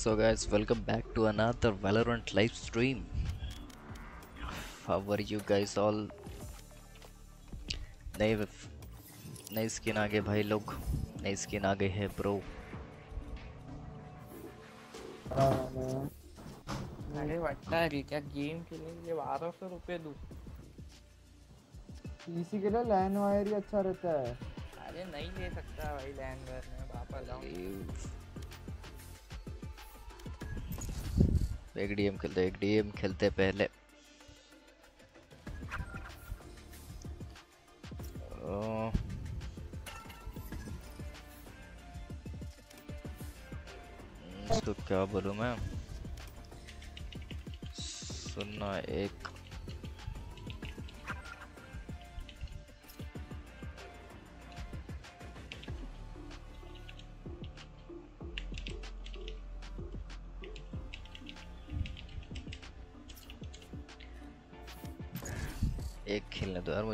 So guys, welcome back to another Valorant live stream. How are you guys all? नए नई skin आ गए भाई लोग। नई स्किन आ गई है ब्रो अरे बट्टा रे क्या गेम खेलने के लिए बारह सौ रुपए दू। पीसी के लिए लैन वायर ही अच्छा रहता है। अरे नहीं ले सकता भाई लैंगर में पापा जाऊँ। एक डीएम खेलते एक डीएम खेलते पहले।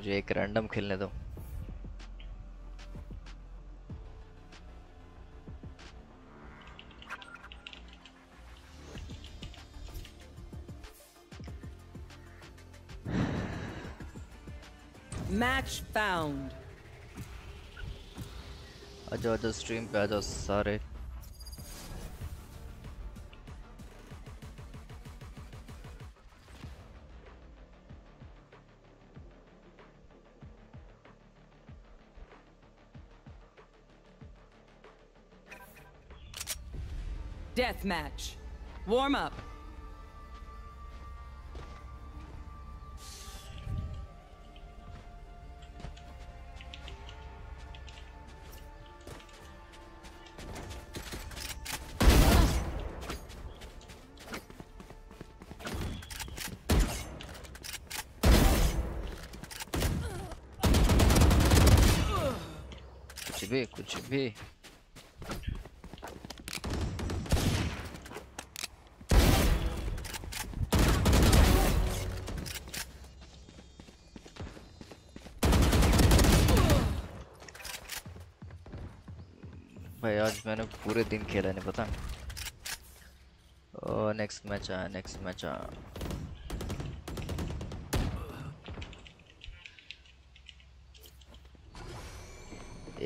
मुझे एक रैंडम खेलने दो Match found. आजा आजा स्ट्रीम पे आजा सारे match. Warm up. Could you be? पूरे दिन खेला नहीं पता? नेक्स्ट मैच आया नेक्स्ट मैच आया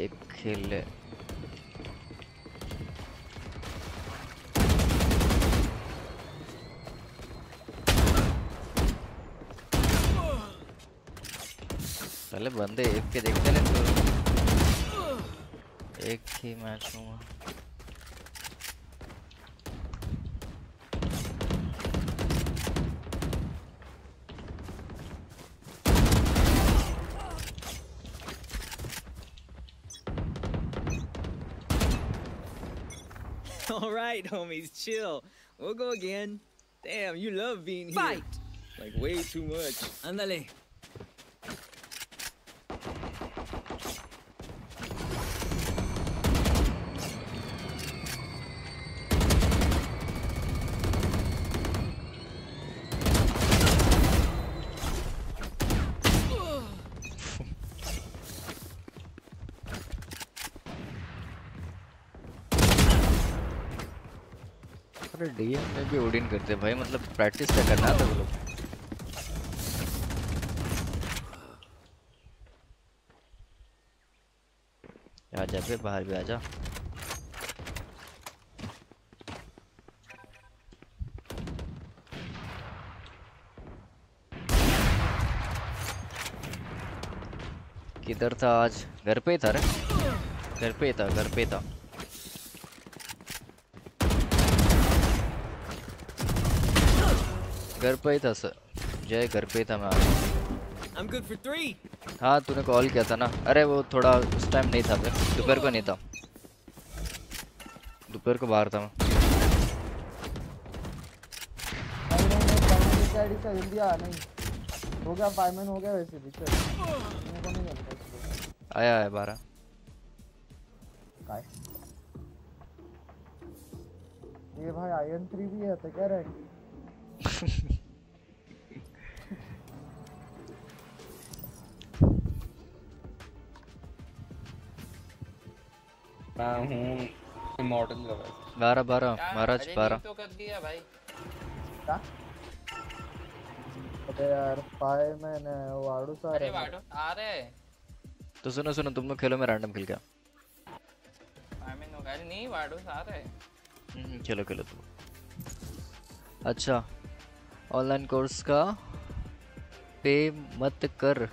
एक खेल ले। पहले बंदे एक के देखते नहीं तो एक ही मैच हुआ homies, chill. We'll go again. Damn, you love being here. Fight. Like way too much. Ándale. भी ओडिन करते भाई मतलब प्रैक्टिस क्या करना था वो लोग। आजा बे बाहर भी आजा किधर था आज? घर पे था रे? घर पे था, घर पे था। घर पे ही था सर। जय घर पे ही था मैं। I'm good for three. हाँ तूने कॉल किया था ना। अरे वो थोड़ा उस टाइम नहीं था फिर। दोपहर को नहीं था। दोपहर को बाहर था मैं। हो गया फाइव मैन हो गया वैसे भी आया है बारह ये भाई आयन थ्री भी है तो क्या रैंक मैं हूँ इमॉर्टल का वैसे बारह बारह। महाराज अरे बारह। तो कर दिया भाई। क्या? अबे यार फाइव मैंने वाड़ू सा अरे वाडो आ रहे तो सुनो सुनो तुम लोग खेलो मैं रैंडम खेल गया आई मीन नहीं वाडो आ रहे हम्म, खेलो खेलो तुम। अच्छा। ऑनलाइन कोर्स का पे मत कर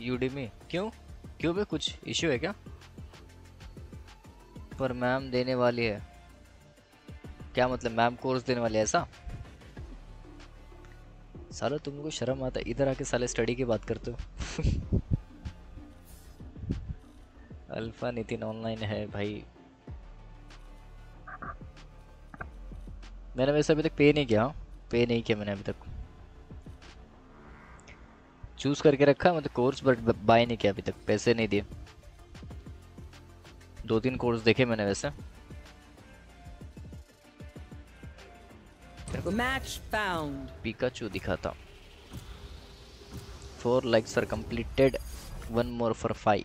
यूडीमी क्यों? क्यों बे कुछ इश्यू है क्या? पर मैम देने वाली है। क्या मतलब मैम कोर्स देने वाली है ऐसा? साला तुमको शर्म आता इधर आके साले स्टडी की बात करते हो। अल्फ़ा नितिन ऑनलाइन है भाई। मैंने वैसे अभी तक पे नहीं किया। पे नहीं किया मैंने अभी तक। चूज़ करके रखा मतलब कोर्स बट बाय नहीं किया अभी तक। पैसे नहीं दिए। दो तीन कोर्स देखे मैंने वैसे। Match found. पिकाचू दिखा था four likes are completed one more for five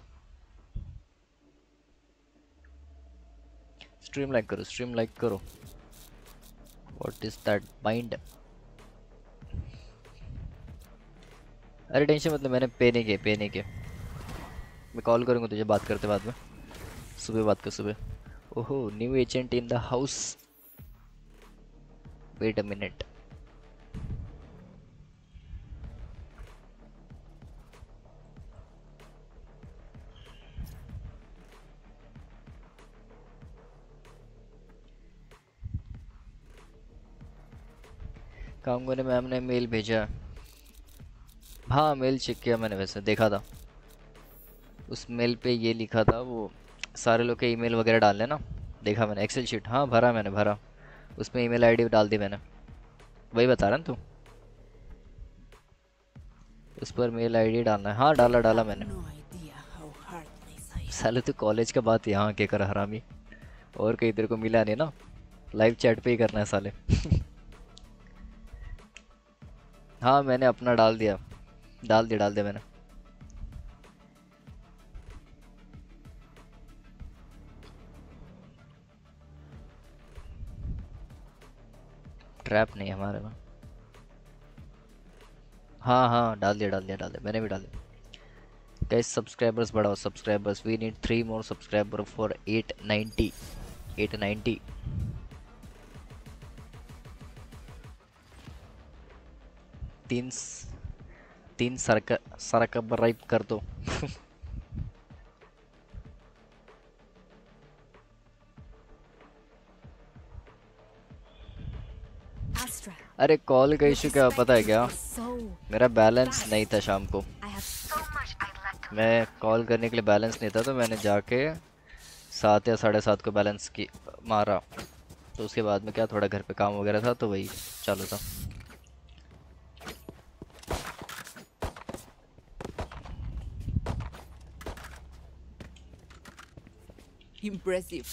stream like करो स्ट्रीम लाइक करो। व्हाट इज़ दैट बाइंड अरे टेंशन मतलब मैंने पे नहीं किए पे नहीं किए मैं कॉल करूँगा तुझे, बात करते बाद में। सुबह बात कर, सुबह। ओहो new agent in the house wait a minute Congo ने मैम ने मेल भेजा। हाँ मेल चेक किया मैंने वैसे देखा था। उस मेल पे ये लिखा था वो सारे लोग के ईमेल वगैरह डालने ना देखा मैंने एक्सेल शीट हाँ भरा मैंने भरा। उसमें ईमेल आईडी डाल दी मैंने। वही बता रहा ना तू? उस पर मेल आईडी डालना है। हाँ डाला डाला मैंने। साले तो कॉलेज का बात यहाँ के कर हरामी? और कहीं तेरे को मिला नहीं ना? लाइव चैट पे ही करना है साले। हाँ मैंने अपना डाल दिया। डाल दिया डाल दिया मैंने। ट्रैप नहीं हमारे में। हाँ हाँ डाल दिया डाल दिया डाल दिया, मैंने भी डाल दिया। गाइस सब्सक्राइबर्स बढ़ाओ subscribers we need three more subscriber for 890 890 तीन स- तीन सरका सरका बराइब कर दो। अरे कॉल का इशू क्या पता है क्या? मेरा बैलेंस नहीं था शाम को। मैं कॉल करने के लिए बैलेंस नहीं था तो मैंने जाके सात या साढ़े सात को बैलेंस की मारा। तो उसके बाद में क्या थोड़ा घर पे काम वगैरह था तो वही चालू था। Impressive.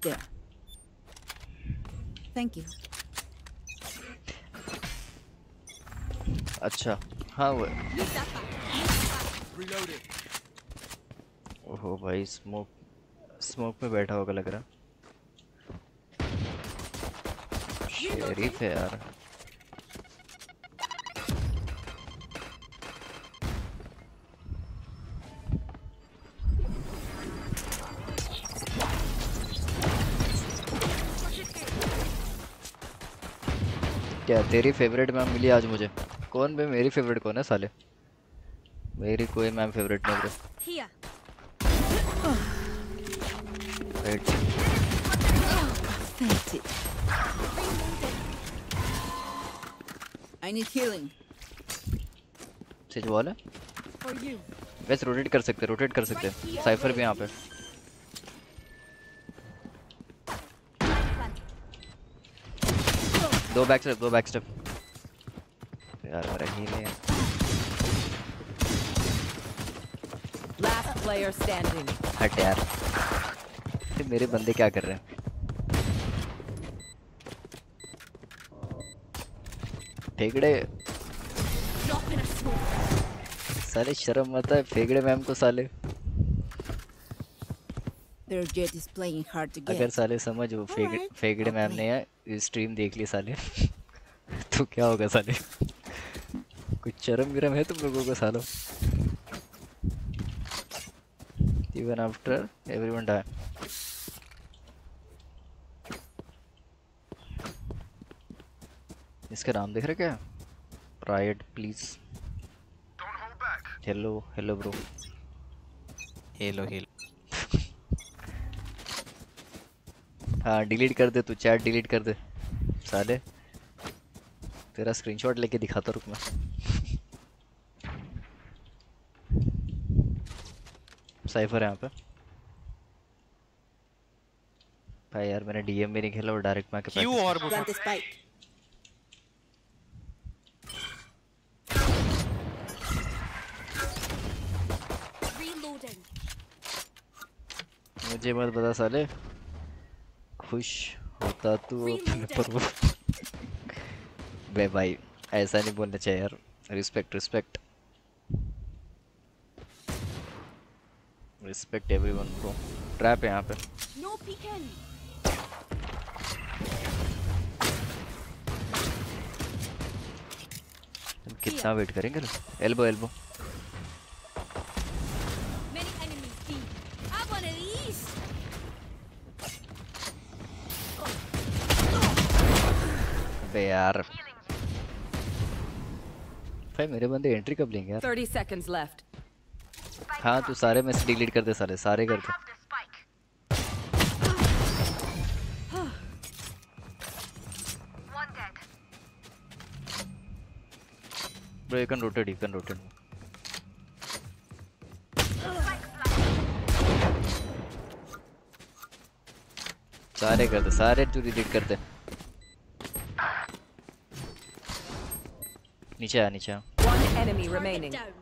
There. Thank you. अच्छा हाँ वो ओहो भाई स्मोक स्मोक में बैठा होगा लग रहा शेरीफ है यार क्या तेरी फेवरेट मैम मिली आज मुझे? कौन बे मेरी फेवरेट कौन है साले? मेरी कोई मैम फेवरेट नहीं bro. I need healing. Sage wall है? For you. वैसे रोटेट कर सकते रोटेट कर सकते साइफर भी यहाँ पे। दो बैक स्टेप दो बैक स्टेप यार मेरा हील है। Last player standing. हट यार। ये मेरे बंदे क्या कर रहे हैं? फेगड़े. साले शर्म आता है फेगड़े मैम को साले। Hard to अगर साले समझ वो फेगड़े फेगड़े मैम ने स्ट्रीम देख ली साले। तो क्या होगा साले? कुछ शर्म गिरम है तुम लोगों को सालों। Even after everyone die. इसका नाम देख रहे क्या? Pride please hello hello bro hello hello हाँ डिलीट कर दे तू चैट डिलीट कर दे। साले तेरा स्क्रीनशॉट लेके दिखाता रुक मैं। साइफर है यहाँ पे। भाई यार मैंने डीएम भी नहीं खेला और डायरेक्ट मैं क्यों और Plant the spike. Reloading. मुझे मत बता साले। खुश होता तू। अपने पर बे भाई ऐसा नहीं बोलना चाहिए यार। Respect respect respect everyone bro trap है यहाँ पे। No. कितना वेट करेंगे एल्बो एल्बो बे यार भाई मेरे बंदे एंट्री कब लेंगे यार 30 seconds left. हाँ तू सारे में से डिलीट कर दे सारे सारे कर दे Bro, you can rotate, you can rotate. सारे कर दे सारे तू डिलीट कर दे नीचे आ नीचे आ One enemy Target remaining. down.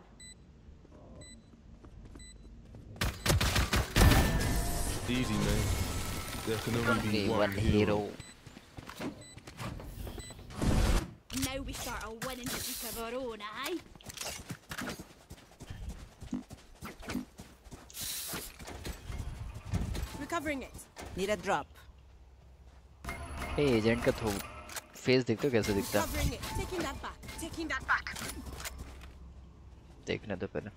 Easy, man. There can only Only be one one hero. hero Now we start a winning streak of our own, aye? Recovering it. Need a drop. A agent का थो face देखते हो कैसे दिखता है Recovering it. Taking that back. Taking that back. देखने दो पहले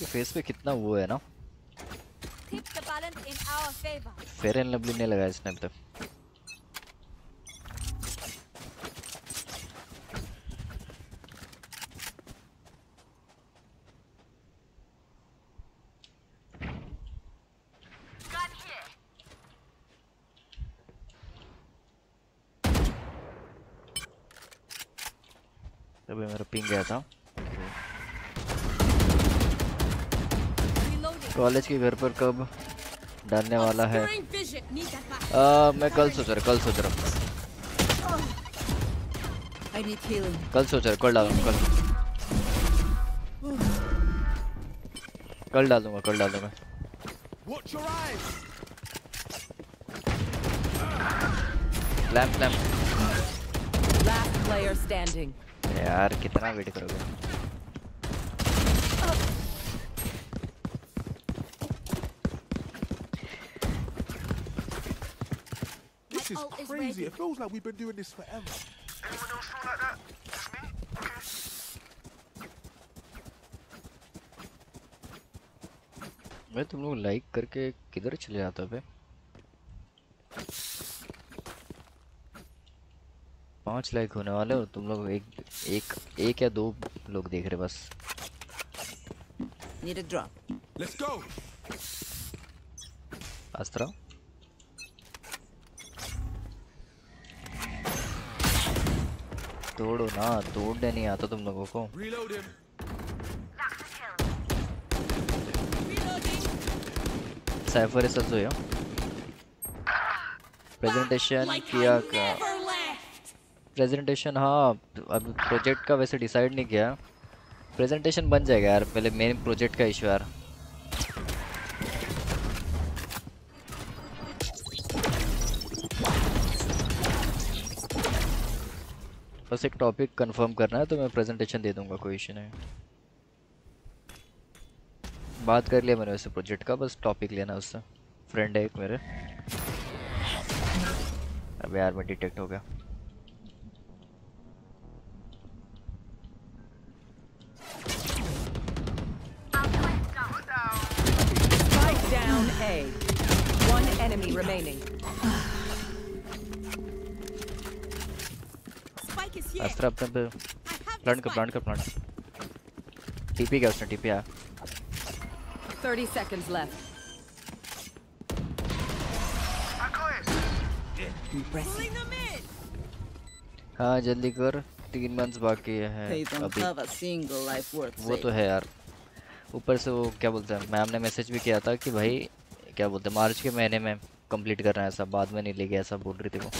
ये फेस पे कितना वो है ना Tip the balance in our favor. Fair and lovely ने लगाया इसने अभी तक College के घर पर कब डालने वाला है? आ, मैं कल सोच रहा कल सोच रहा कल सोच रहा कल डालूँगा कल। कल डालूँगा कल डालूँगा। लैंप लैंप यार कितना वेट करोगे? crazy. It feels like we've been doing this forever. मैं तुम लोग लाइक करके किधर चले जाता पे पाँच लाइक होने वाले और तुम लोग एक एक एक या दो लोग देख रहे बस। नीड ड्रॉप लेट्स गो अस्त्र तोड़ो ना तोड़ने नहीं आता तुम लोगों को। साइफर इज़ also प्रेजेंटेशन किया का प्रेजेंटेशन हाँ अब प्रोजेक्ट का वैसे डिसाइड नहीं किया। प्रेजेंटेशन बन जाएगा यार पहले मेन प्रोजेक्ट का इशू यार। बस एक टॉपिक कंफर्म करना है तो मैं प्रेजेंटेशन दे दूँगा, कोई इशू नहीं बात कर लिया मैंने वैसे प्रोजेक्ट का, बस टॉपिक लेना उससे फ्रेंड है एक मेरे अब यार मैं डिटेक्ट हो गया down A. One enemy remaining. अस्त्र अपने पे प्लांट कर प्लांट कर प्लांट टीपी क्या उसने? टीपी आया। 30 seconds left. हाँ जल्दी कर। तीन मंथ्स बाकी है अभी। वो तो है यार। ऊपर से वो क्या बोलते हैं मैम ने मैसेज भी किया था कि भाई क्या बोलते हैं मार्च के महीने में कंप्लीट करना है सब बाद में नहीं लेके ऐसा बोल रही थी वो।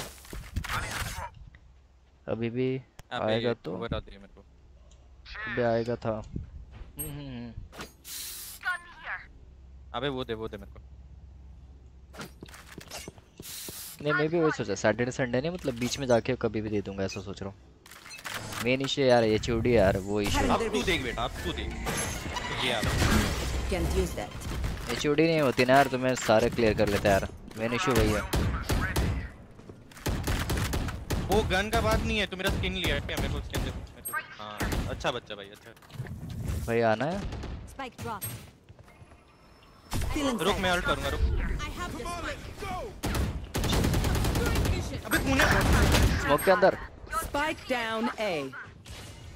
अभी भी आएगा तो। बता दिए मेरे को। अभी आएगा था। हम्म। अबे वो दे वो दे मेरे को। नहीं मैं भी वही सोचा सैटरडे संडे नहीं मतलब बीच में जाके कभी भी दे दूँगा ऐसा सोच रहा हूँ। मेन इशू यार ये चूड़ी यार वो इशू अब तू देख बेटा अब तू देख। ये आ Can't use that. ये चूड़ी नहीं होती ना यार तो मैं सारे क्लियर कर लेता यार। मेन इशू वही है। वो गन का बात नहीं है तू मेरा स्किन लिया है। मेरे को स्किन दे। हाँ अच्छा बच्चा भाई अच्छा। भाई आना है? Spike drop. रुक मैं अल्ट करूँगा रुक. अबे तूने स्मोक के अंदर। Spike down A.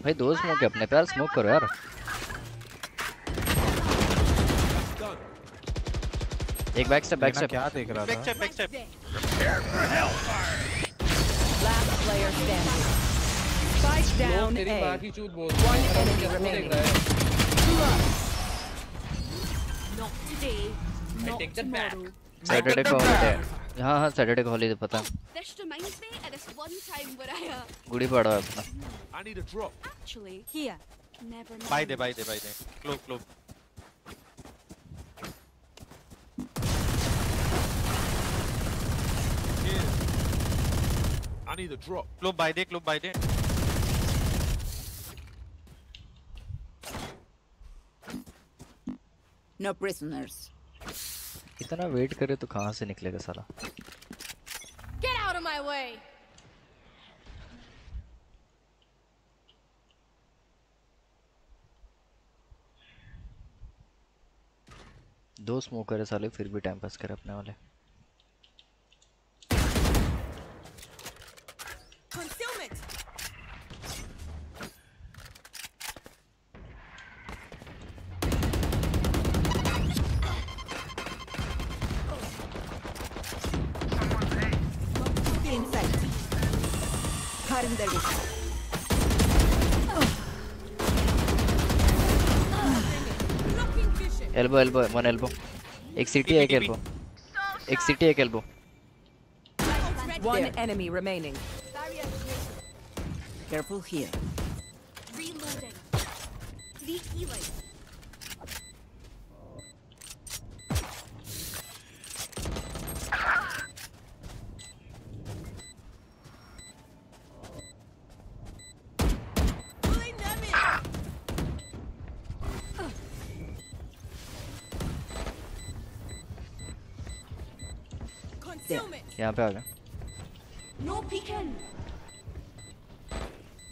भाई दो स्मोक है अपने प्यार स्मोक करो यार। एक बैक स्टेप बैक स्टेप क्या देख रहा था? Back step back step player standing. Spike down A. One enemy remaining. है Not today. Not take that back. tomorrow. Saturday को हॉलीडे हाँ हाँ सैटरडे को हॉलीडे पता This reminds me of this one time where I uh, Gudi पड़ा है अपना I need a drop. actually here. Never mind. बाय दे बाय दे बाय दे क्लो क्लो I need a drop. क्लो बाय दे क्लो बाय दे No prisoners. इतना वेट करे तो कहाँ से निकलेगा साला Get out of my way. दो स्मोकर है साले फिर भी टाइम पास करे अपने वाले एल्बो एल्बो वन एल्बो एक सिटी एक एल्बो एक सिटी एक elbow one enemy remaining careful here reloading leak EY यहाँ पे आ गया No peeking.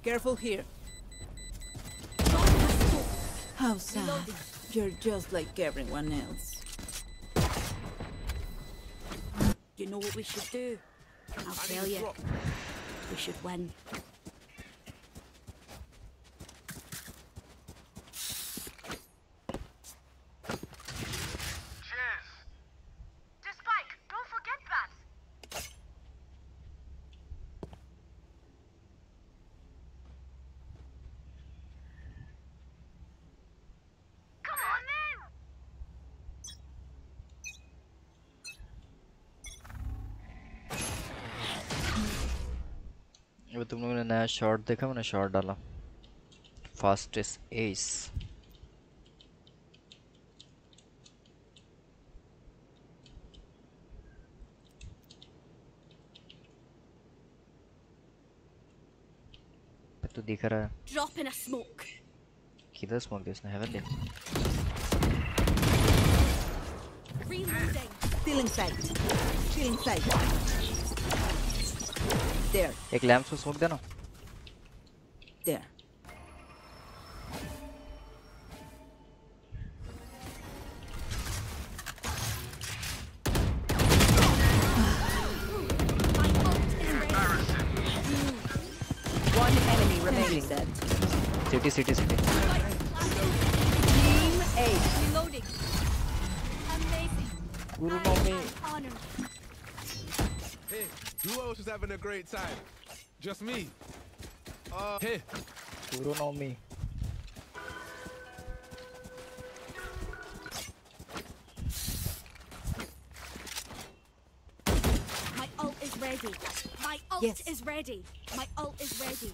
Careful here. How sad. You're just like everyone else. You know what we should do? I'll tell you. We should win. Shot देखा मैंने shot डाला। Fastest S तो दिख रहा है. किधर स्मोक दिया उसने? हेवन दिया. एक लैंप को स्मोक देना There. One enemy remaining. Set. City, city, city. Team A. Reloading. Amazing. Guru mommy. Hey, who else is having a great time? Just me. Uh, hey, Guru know me. My ult is ready. My ult Yes. is ready. My ult is ready.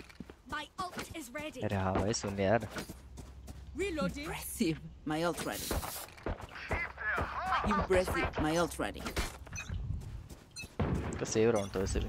My ult is ready. अरे हाँ भाई सुन यार Reloading. Impressive. My ult ready. Impressive. My ult ready. तो save round तो वैसे भी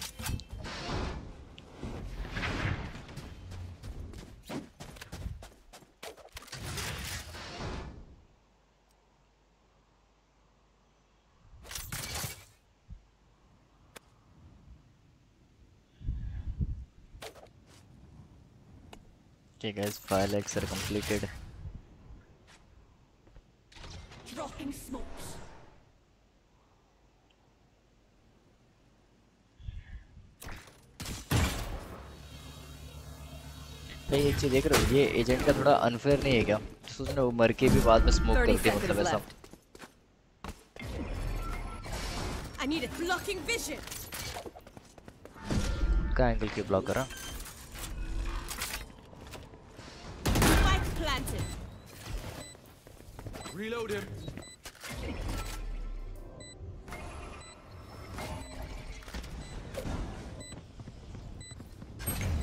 Okay guys, file X are completed. Dropping smokes. भाई एक चीज़ देख रहे हो ये एजेंट का थोड़ा अनफेयर नहीं है क्या? सोचना वो मर के भी बाद में स्मोक करते हैं मतलब ऐसा। आई एंगल के ब्लॉक करा Reload him.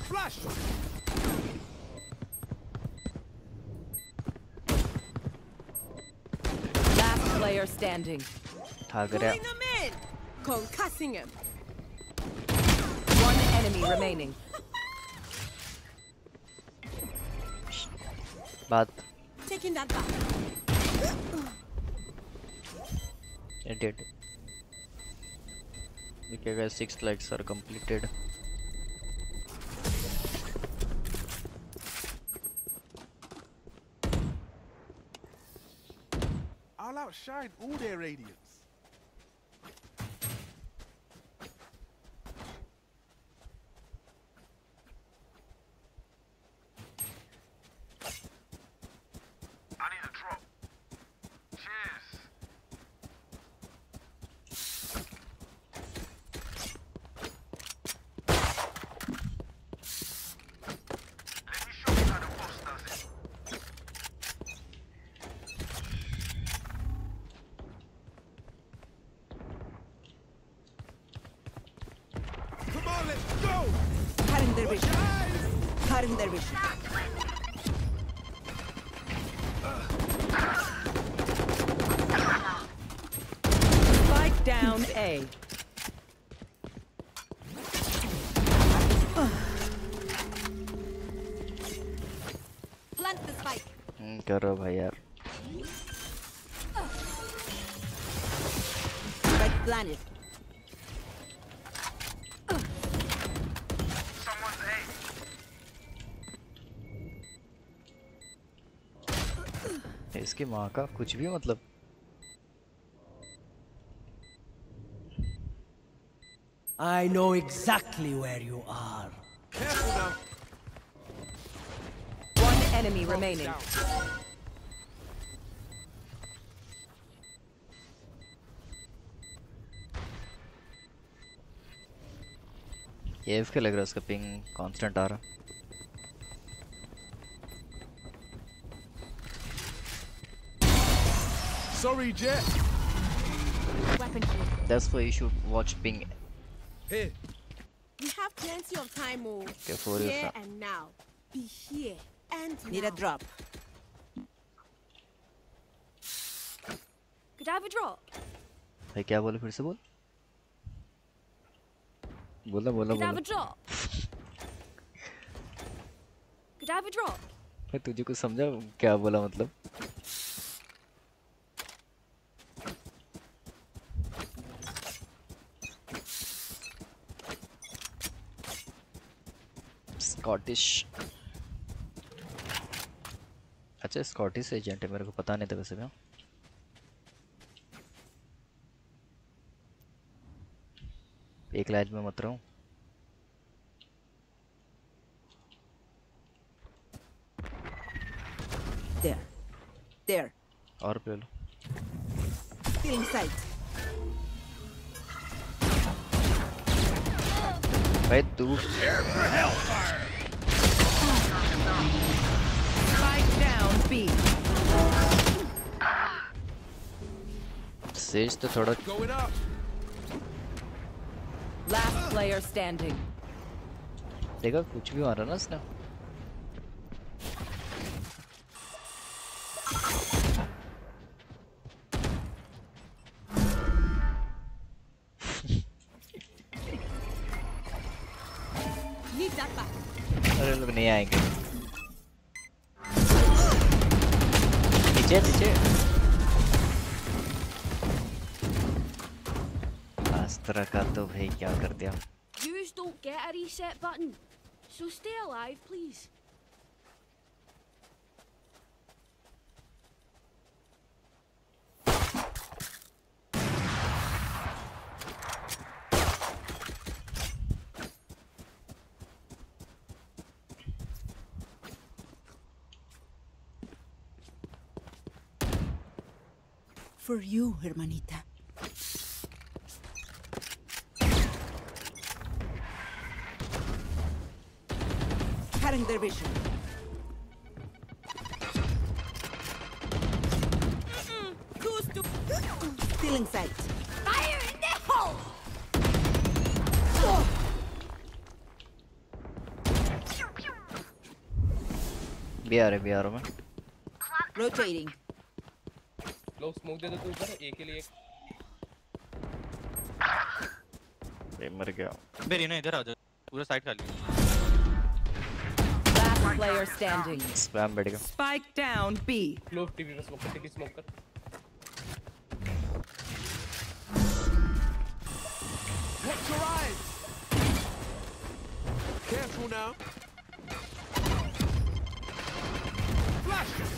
Flash! Last player standing. Target him. in. Concussing him. One enemy oh. remaining. But taking that back. Dead Okay guys, 6 likes are completed. I'll outshine all their radiance. इसकी माँ का कुछ भी मतलब I know exactly where you are. Careful now. One enemy remaining. F के लग रहा है उसका पिंग कांस्टेंट आ रहा Sorry, Jet. Weapon here. that's why you should watch ping Here. We have plenty of time, oh. Okay, for you, Here sir. and now. Be here and Need now. a drop. Could I have a drop? भाई क्या बोले फिर से बोल बोला बोला Could I have बोला a drop? Could I have a drop? भाई तुझे कुछ समझा क्या बोला मतलब स्कॉटिश अच्छा स्कॉटिश एजेंट है मेरे को पता नहीं था वैसे भी एक लाइज में मत रहूँ There. There. और पे लो sight. भाई तू Spike down B. सेज तो थोड़ा Going up. Last player standing. देखा कुछ भी मारा ना उसने नीचे नीचे Astra ka तो भाई क्या कर दिया Use don't get a reset button. So stay alive, please. for you, hermanita. Cutting their vision. Mm sight. Fire in the hole! Oh. Bir ara bir ara mı? Rotating. लो smoke दे दो तू ऊपर एक के लिए ये मर गया मेरी ना इधर आ जा पूरा साइड खाली last player standing. स्पैम बैठ गया Spike down B. लो टीवी पे स्मोक कर टीवी स्मोक कर Watch your eyes. Careful now. Flash.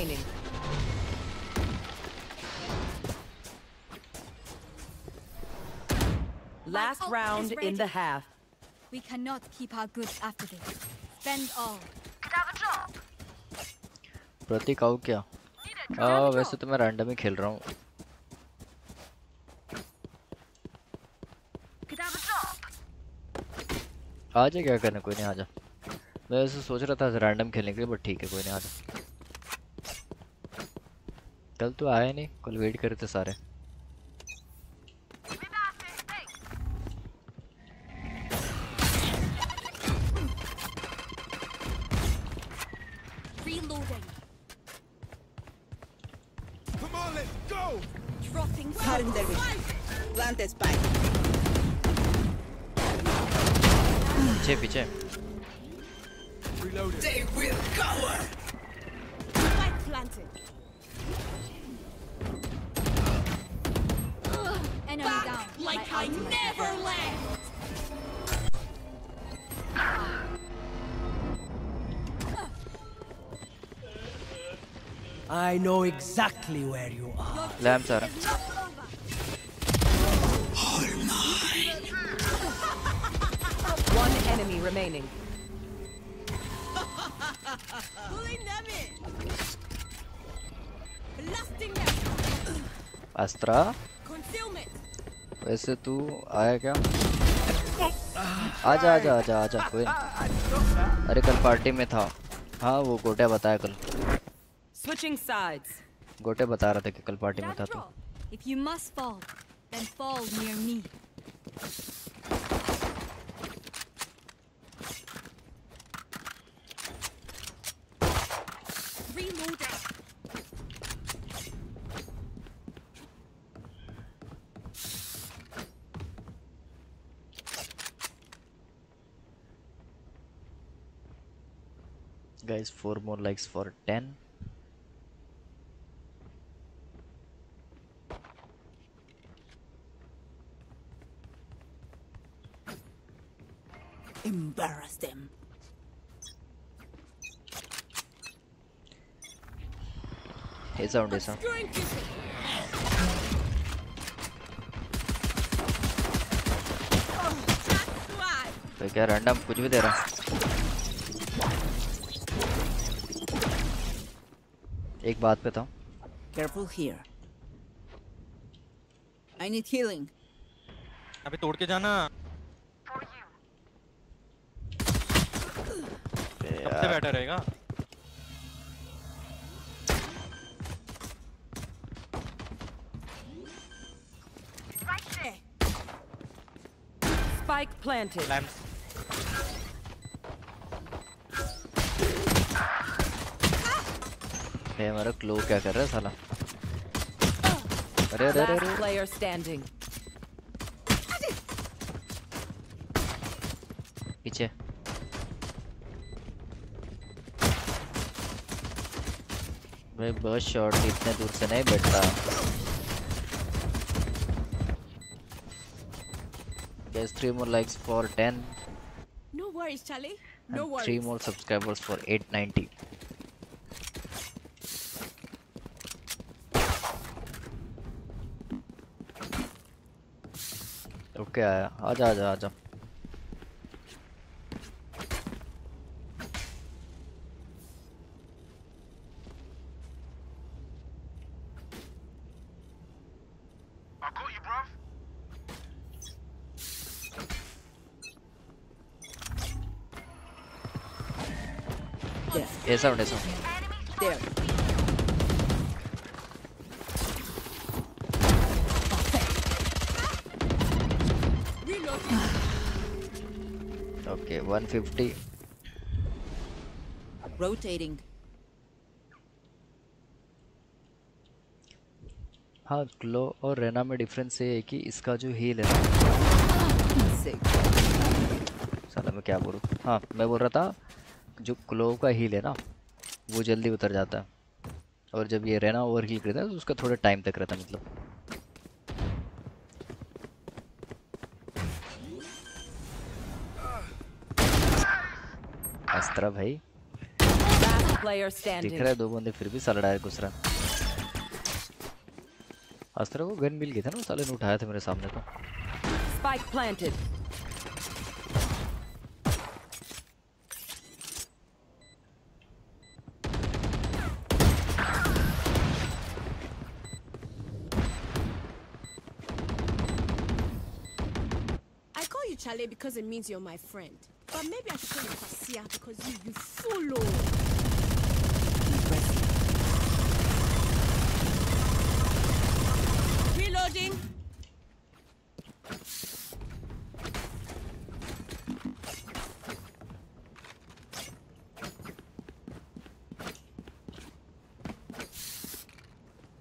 Remaining. Last round in the half. We cannot keep our goods after this. Spend all. Prateek आओ क्या आ, वैसे तो मैं रैंडम ही खेल रहा हूँ आ जा क्या करना कोई नहीं आ जा मैं वैसे सोच रहा था रैंडम खेलने के लिए बट ठीक है कोई नहीं आ जा कल तो आया नहीं कल वेट करे थे सारे। Exactly where you are. रहा It's not over. One enemy remaining. अस्त्रा वैसे तू आया क्या आजा आजा आजा आजा कोई अरे कल पार्टी में था हाँ वो गोटे बताया कल Switching sides. गोटे बता रहा था कि कल पार्टी में था तो If you must fall, then fall near me. Reloading. guys four more likes for 10 embarrass them. Hey, sound is तो क्या रैंडम कुछ भी दे रहा एक बात पे था careful here I need healing अभी तोड़ के जाना। सबसे बेटर रहेगा। Spike planted. लैम्प ये हमारा क्लो क्या कर रहा है साला? अरे अरे अरे Last अरे player standing. पीछे भाई बस शॉट इतने दूर से नहीं बैठता Guys, three more likes for 10 No worries, Charlie. and No three worries. more subscribers for 890 okay आया आजा आजा आजा उन्हें ऐसा There. Okay 150 Rotating. हाँ ग्लो और रेना में डिफरेंस ये है कि इसका जो हील है ना। साला मैं क्या बोलूँ? हाँ मैं बोल रहा था जो क्लो का हील है ना वो जल्दी उतर जाता है। और जब ये रेना ओवर हील करता है तो उसका थोड़ा टाइम तक रहता है मतलब। अस्त्रा भाई। दिख रहा है दो बंदे फिर भी साला डायरेक्ट घुस रहा है। अस्त्रा को गन मिल गई था ना साले ने उठाया था मेरे सामने तो। It means you're my friend. But maybe I should call you Kwasia because you, you follow. Oh. Reloading.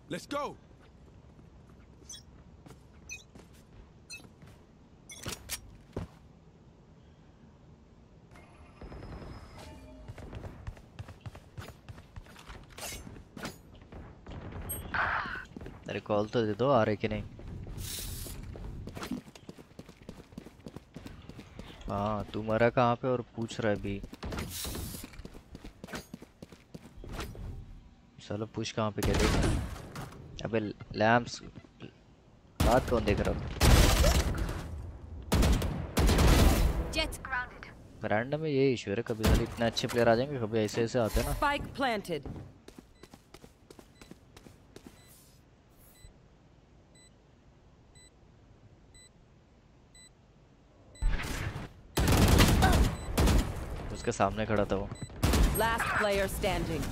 Let's go. अरे कॉल तो दे दो आ रहे कि नहीं? हाँ तू मरा कहाँ पे और पूछ रहा है भी चलो पूछ कहाँ पे क्या देख रहा अबे लैम्प्स बात कौन देख रहा grounded. रैंडम में ये इशू है कभी साले इतने अच्छे प्लेयर आ जाएँगे कभी ऐसे ऐसे आते हैं ना। सामने खड़ा था वो Last player standing.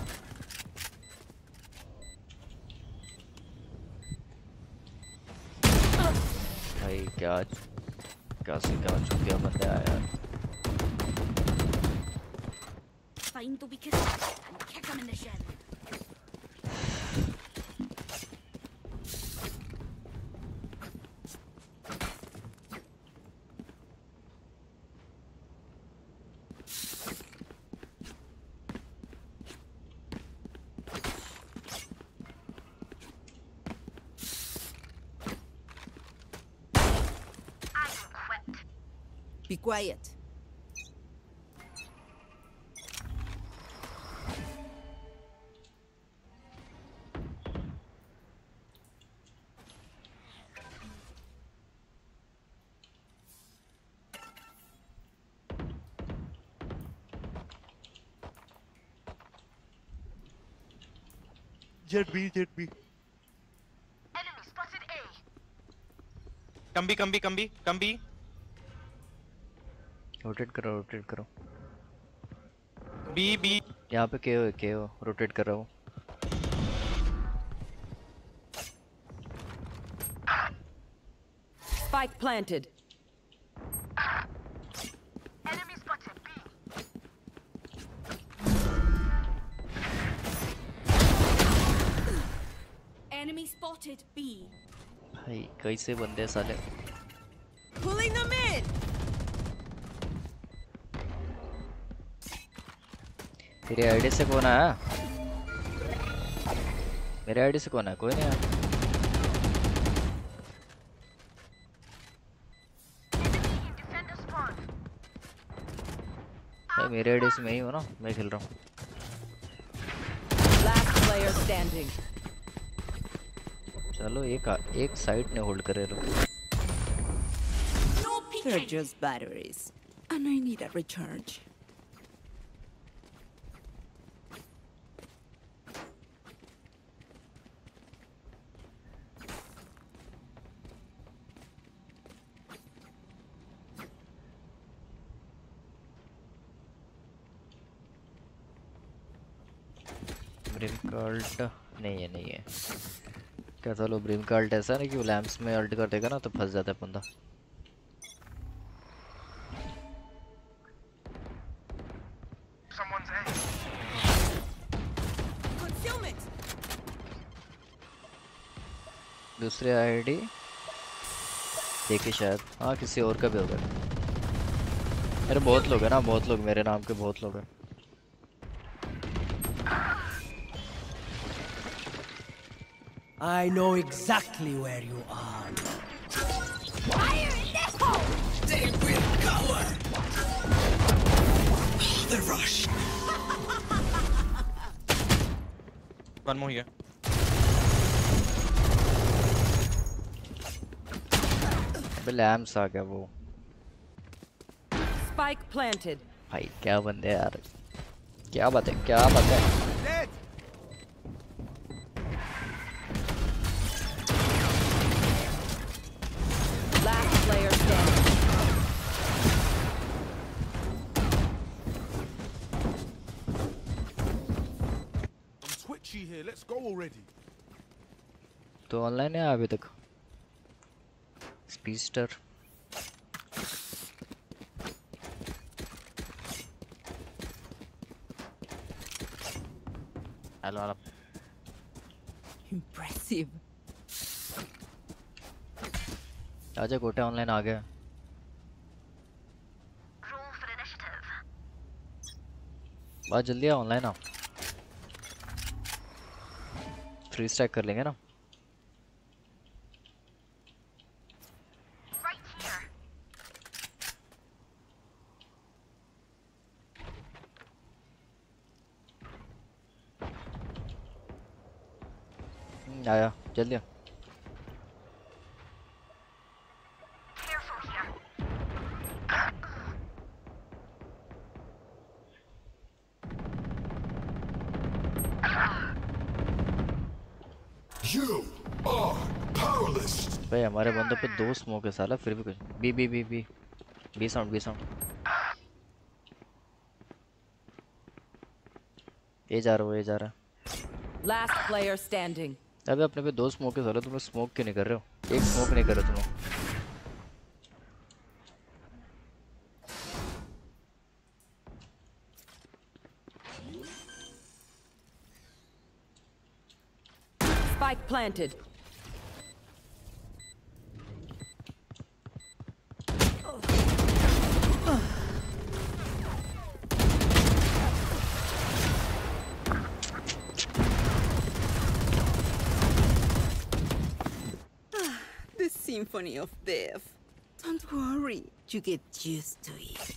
भाई क्या क्या से क्या चुकिया बंदे आया यार Find the weakest and kick him in the shin. Quiet. Jet B, Jet B. Enemy spotted A. Come B, come B, come B, come B. Rotate करो रोटेट करो B, B. यहाँ पे के हो के हो रोटेट कर रहा हूँ Spike planted. Enemy spotted B. भाई कैसे बंदे साले Pulling them in. तेरी आईडी से कौन आया मेरे आईडी से कौन है कोई नहीं आया भाई मेरे आईडी से मैं ही हूँ ना मैं खेल रहा हूँ. चलो एक आ- एक साइड ने होल्ड करे रहो No They're just batteries. And I need a recharge. Brim card नहीं है नहीं है क्या था लो ब्रिम कार्ड ऐसा नहीं कि वो लैम्प्स में अल्ट कर देगा ना तो फंस जाता है बंदा. दूसरे आईडी देखिए शायद। हाँ किसी और का भी होगा। अरे बहुत लोग हैं ना बहुत लोग मेरे नाम के बहुत लोग हैं। I know exactly where you are. Fire in this hole! They will cover. The rush. One more here. अबे लैम्प्स आ गया वो Spike planted. भाई क्या बंदे हैं यार क्या बात है क्या बात है तो ऑनलाइन है अभी तक। स्पीस्टर हेलो हेलो Impressive. आजा कोटे ऑनलाइन आ गया। बात जल्दी आ ऑनलाइन आ फ्री स्टैक कर लेंगे ना। आया जल्दी आ. भाई हमारे बंदों पे दो स्मोक है साला फिर भी कुछ B B B B B sound B sound ये जा रहा हूँ ये जा रहा Last player standing. अबे अपने पे दो स्मोक है तुम लोग स्मोक क्यों नहीं कर रहे हो एक स्मोक नहीं कर रहे तुम लोग planted. Symphony of death. Don't worry, you get used to it.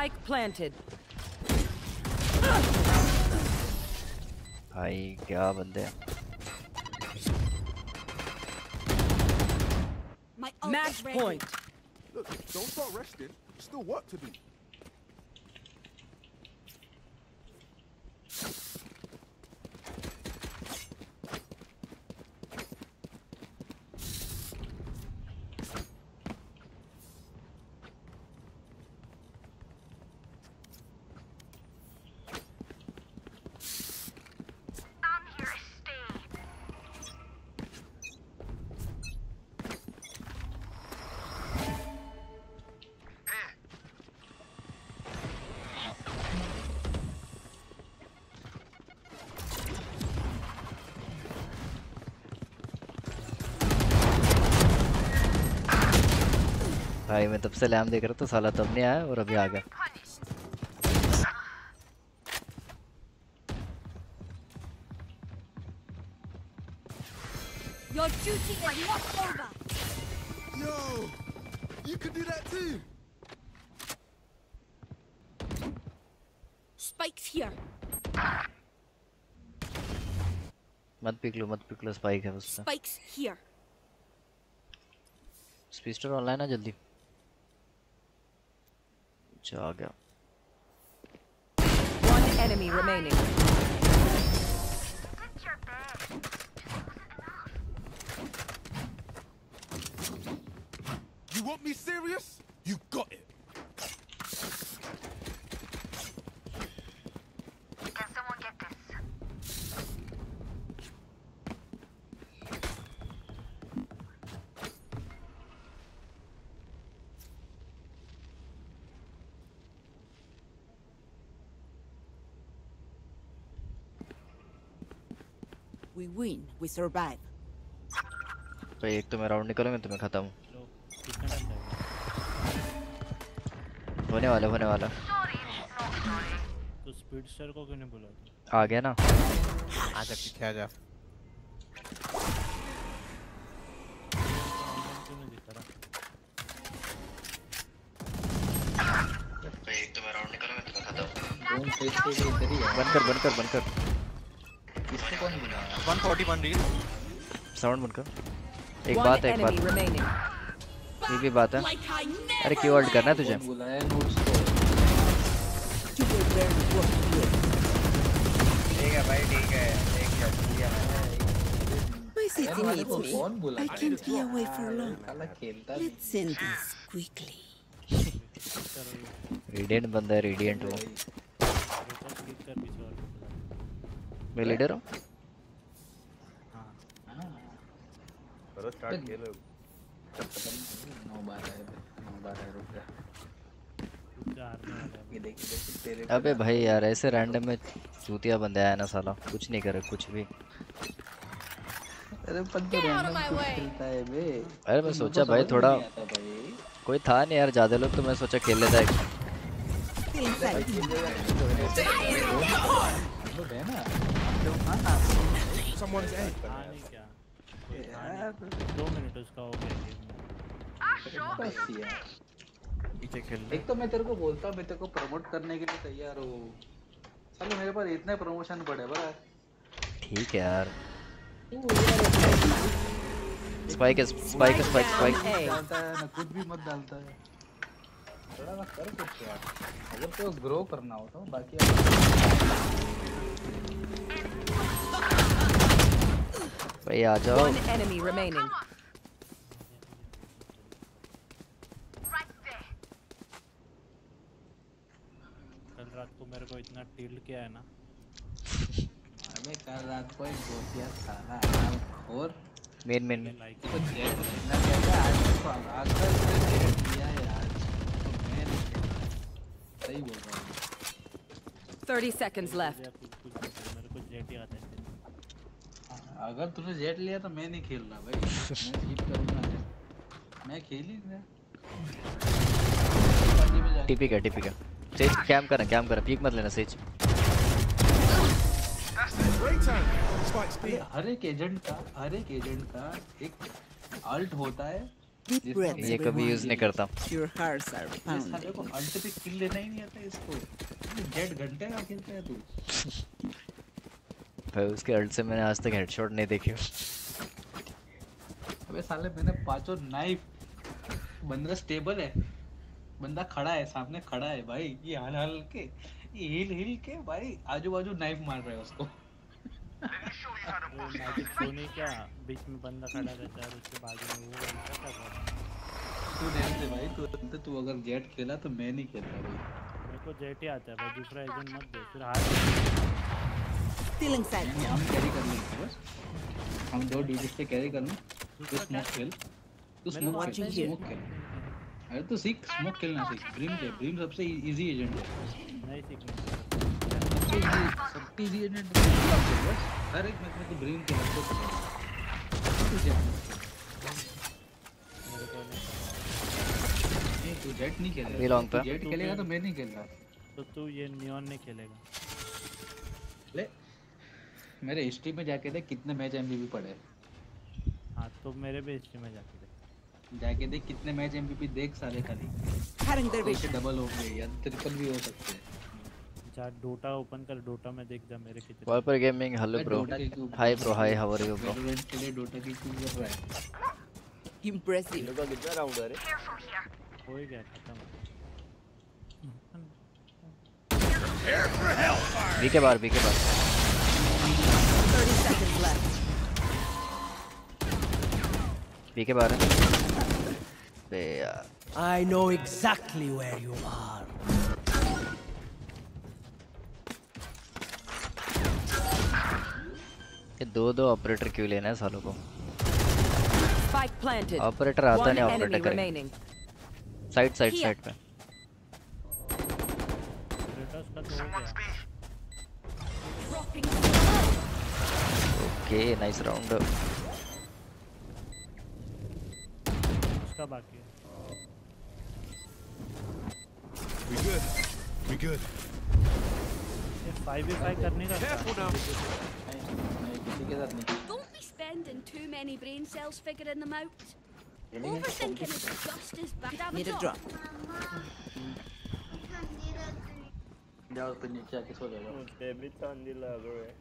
Spike planted. I got them. Match point. Look, don't start resting. Still work to do. भाई मैं तब से लैम देख रहा था साला तब नहीं आया और अभी आ गया Your duty is not over. Yo, you could do that too. Spike's here. मत पिक लो मत पिक लो स्पाइक है उससे Spike's here. स्पीस्टर ऑनलाइन है जल्दी Chaga. One enemy remaining. You want me serious? You got it. Win. We survive. भाई एक तो मैं राउंड निकलूँगा तो मैं खत्म हूँ। होने वाला होने वाला तो स्पीडस्टर को क्यों नहीं बुलाते आ गया ना आजा पीछे आजा क्यों नहीं दिखा रहा एक तो मैं राउंड निकलूँगा तो खत्म बंद कर बंद कर बंद कर बुला 141 रील साउंड बंद कर। एक बात है एक बात। ये भी बात है। अरे क्यों होल्ड करना है तुझे. ठीक है भाई ठीक है। देख लिया किया My city needs me. I can't be away for long. साला खेलता भी Let's end this quickly. Radiant बंदा है रेडिएंट वो। मैं लीडर हूँ? खेलो नौ है नौ है रुक जा अबे भाई यार ऐसे रैंडम में चूतिया बंदे आया ना साला। कुछ नहीं करे कुछ भी। अरे तो अरे मैं तो सोचा भाई थोड़ा भाई। कोई था नहीं यार ज़्यादा लोग तो मैं सोचा खेल लेता है दो मिनट उसका हो गया बस यार पीछे खेल एक तो मैं तेरे को बोलता मैं तेरे को प्रमोट करने के लिए तैयार हूँ साले मेरे पास इतने प्रमोशन पड़े बड़ा ठीक है यार स्पाइक है स्पाइक है स्पाइक स्पाइक डालता है ना कुछ भी मत डालता है थोड़ा सा कर कुछ यार अगर तो ग्रो करना हो तो बाकी भाई आ जाओ One enemy remaining. कल रात को मेरे को इतना टिल्ड किया है ना। अबे कल रात को एक गोतिया साला आया और मेन मेन में लाइक तो जेट खेलना कहता है आज तो अगर से जेट लिया है आज तो मैं नहीं खेलता। सही बोल रहा हूँ। 30 seconds left. या कुछ कुछ नहीं कर, मेरे को जेट ही आता है। अगर तूने जेट लिया तो मैं नहीं खेल रहा भाई। मैं करूँगा मैं खेल ही नहीं टीपी का टीपी का सेज कैम करना कैम करना पीक मत लेना सेज हर एक एजेंट का हर एक एजेंट का एक अल्ट होता है ये कभी यूज़ नहीं करता। Hearts are इस को अल्ट पे किल लेना ही नहीं आता इसको। जेट घंटे का खेलता है तू। भाई उसके अल्ट से मैंने आज तक हेडशॉट नहीं देखे। अबे साले मैंने पाँचों नाइफ बंदा स्टेबल है। बंदा खड़ा है सामने खड़ा है भाई। ये हल हल के ये हिल हिल के भाई आजू बाजू नाइफ मार रहे हैं उसको। सोनी क्या? बीच में बंदा खड़ा रहता है उसके बाजू में वो बंदा कर रहा है? तू रहने दे भाई तू तू अगर जेट खेला तो मैं नहीं खेलता भाई। मेरे को जेट ही आता है भाई दूसरा एजेंट मत दे फिर हार। Stealing sight. हम कैरी कर लेंगे बस। हम दो ड्यूटीज़ पे कैरी कर लें। तू स्मोक खेल। तू स्मोक खेल स्मोक खेल। अरे तू सीख स्मोक खेलना सीख। ब्रीम खेल ब्रीम सबसे इजी एजेंट है। नहीं सीखना सबसे इजी सबसे एजेंट बस? हर एक मैच में तू खेल तो तू जेट मत खेल। को नहीं नहीं तू जेट नहीं खेलेगा। तू पे। जेट खेलेगा तो मैं नहीं खेल रहा। तो तू ये नियॉन नहीं खेलेगा। ले। मेरे हिस्ट्री में जाके देख कितने मैच एमवीपी पड़े। हैं। हाँ तो मेरे भी हिस्ट्री में जाके देख। जाके देख कितने मैच एमवीपी देख सारे खाली। तो डबल हो गए या ट्रिपल भी हो सकते हैं। जा डोटा ओपन कर डोटा में देख जा मेरे कितने। वॉलपर gaming hello bro hi bro hi how are you bro के लिए डोटा की क्यों कर रहा है। Impressive. लोग का कितना राउंड है रे? हो ही गया खत्म। Prepare for hellfire. बी के बारे में। I know exactly where you are ये दो दो ऑपरेटर क्यों लेना है सालों को? ऑपरेटर आता नहीं ऑपरेटर करेंगे। साइड साइड साइड पे। ऑपरेटर्स का तो हो गया ओके नाइस राउंड उसका बाकी है We good. We good. ये 5v5 करने का क्या? Careful now. नहीं किसी के साथ नहीं Don't be spending too many brain cells figuring them out. खेलेंगे तो Overthinking is just as bad. Have a Need a drop. drop. जाओ फिर नीचे आके सो जाओ मुझे भी ठंडी लग रही है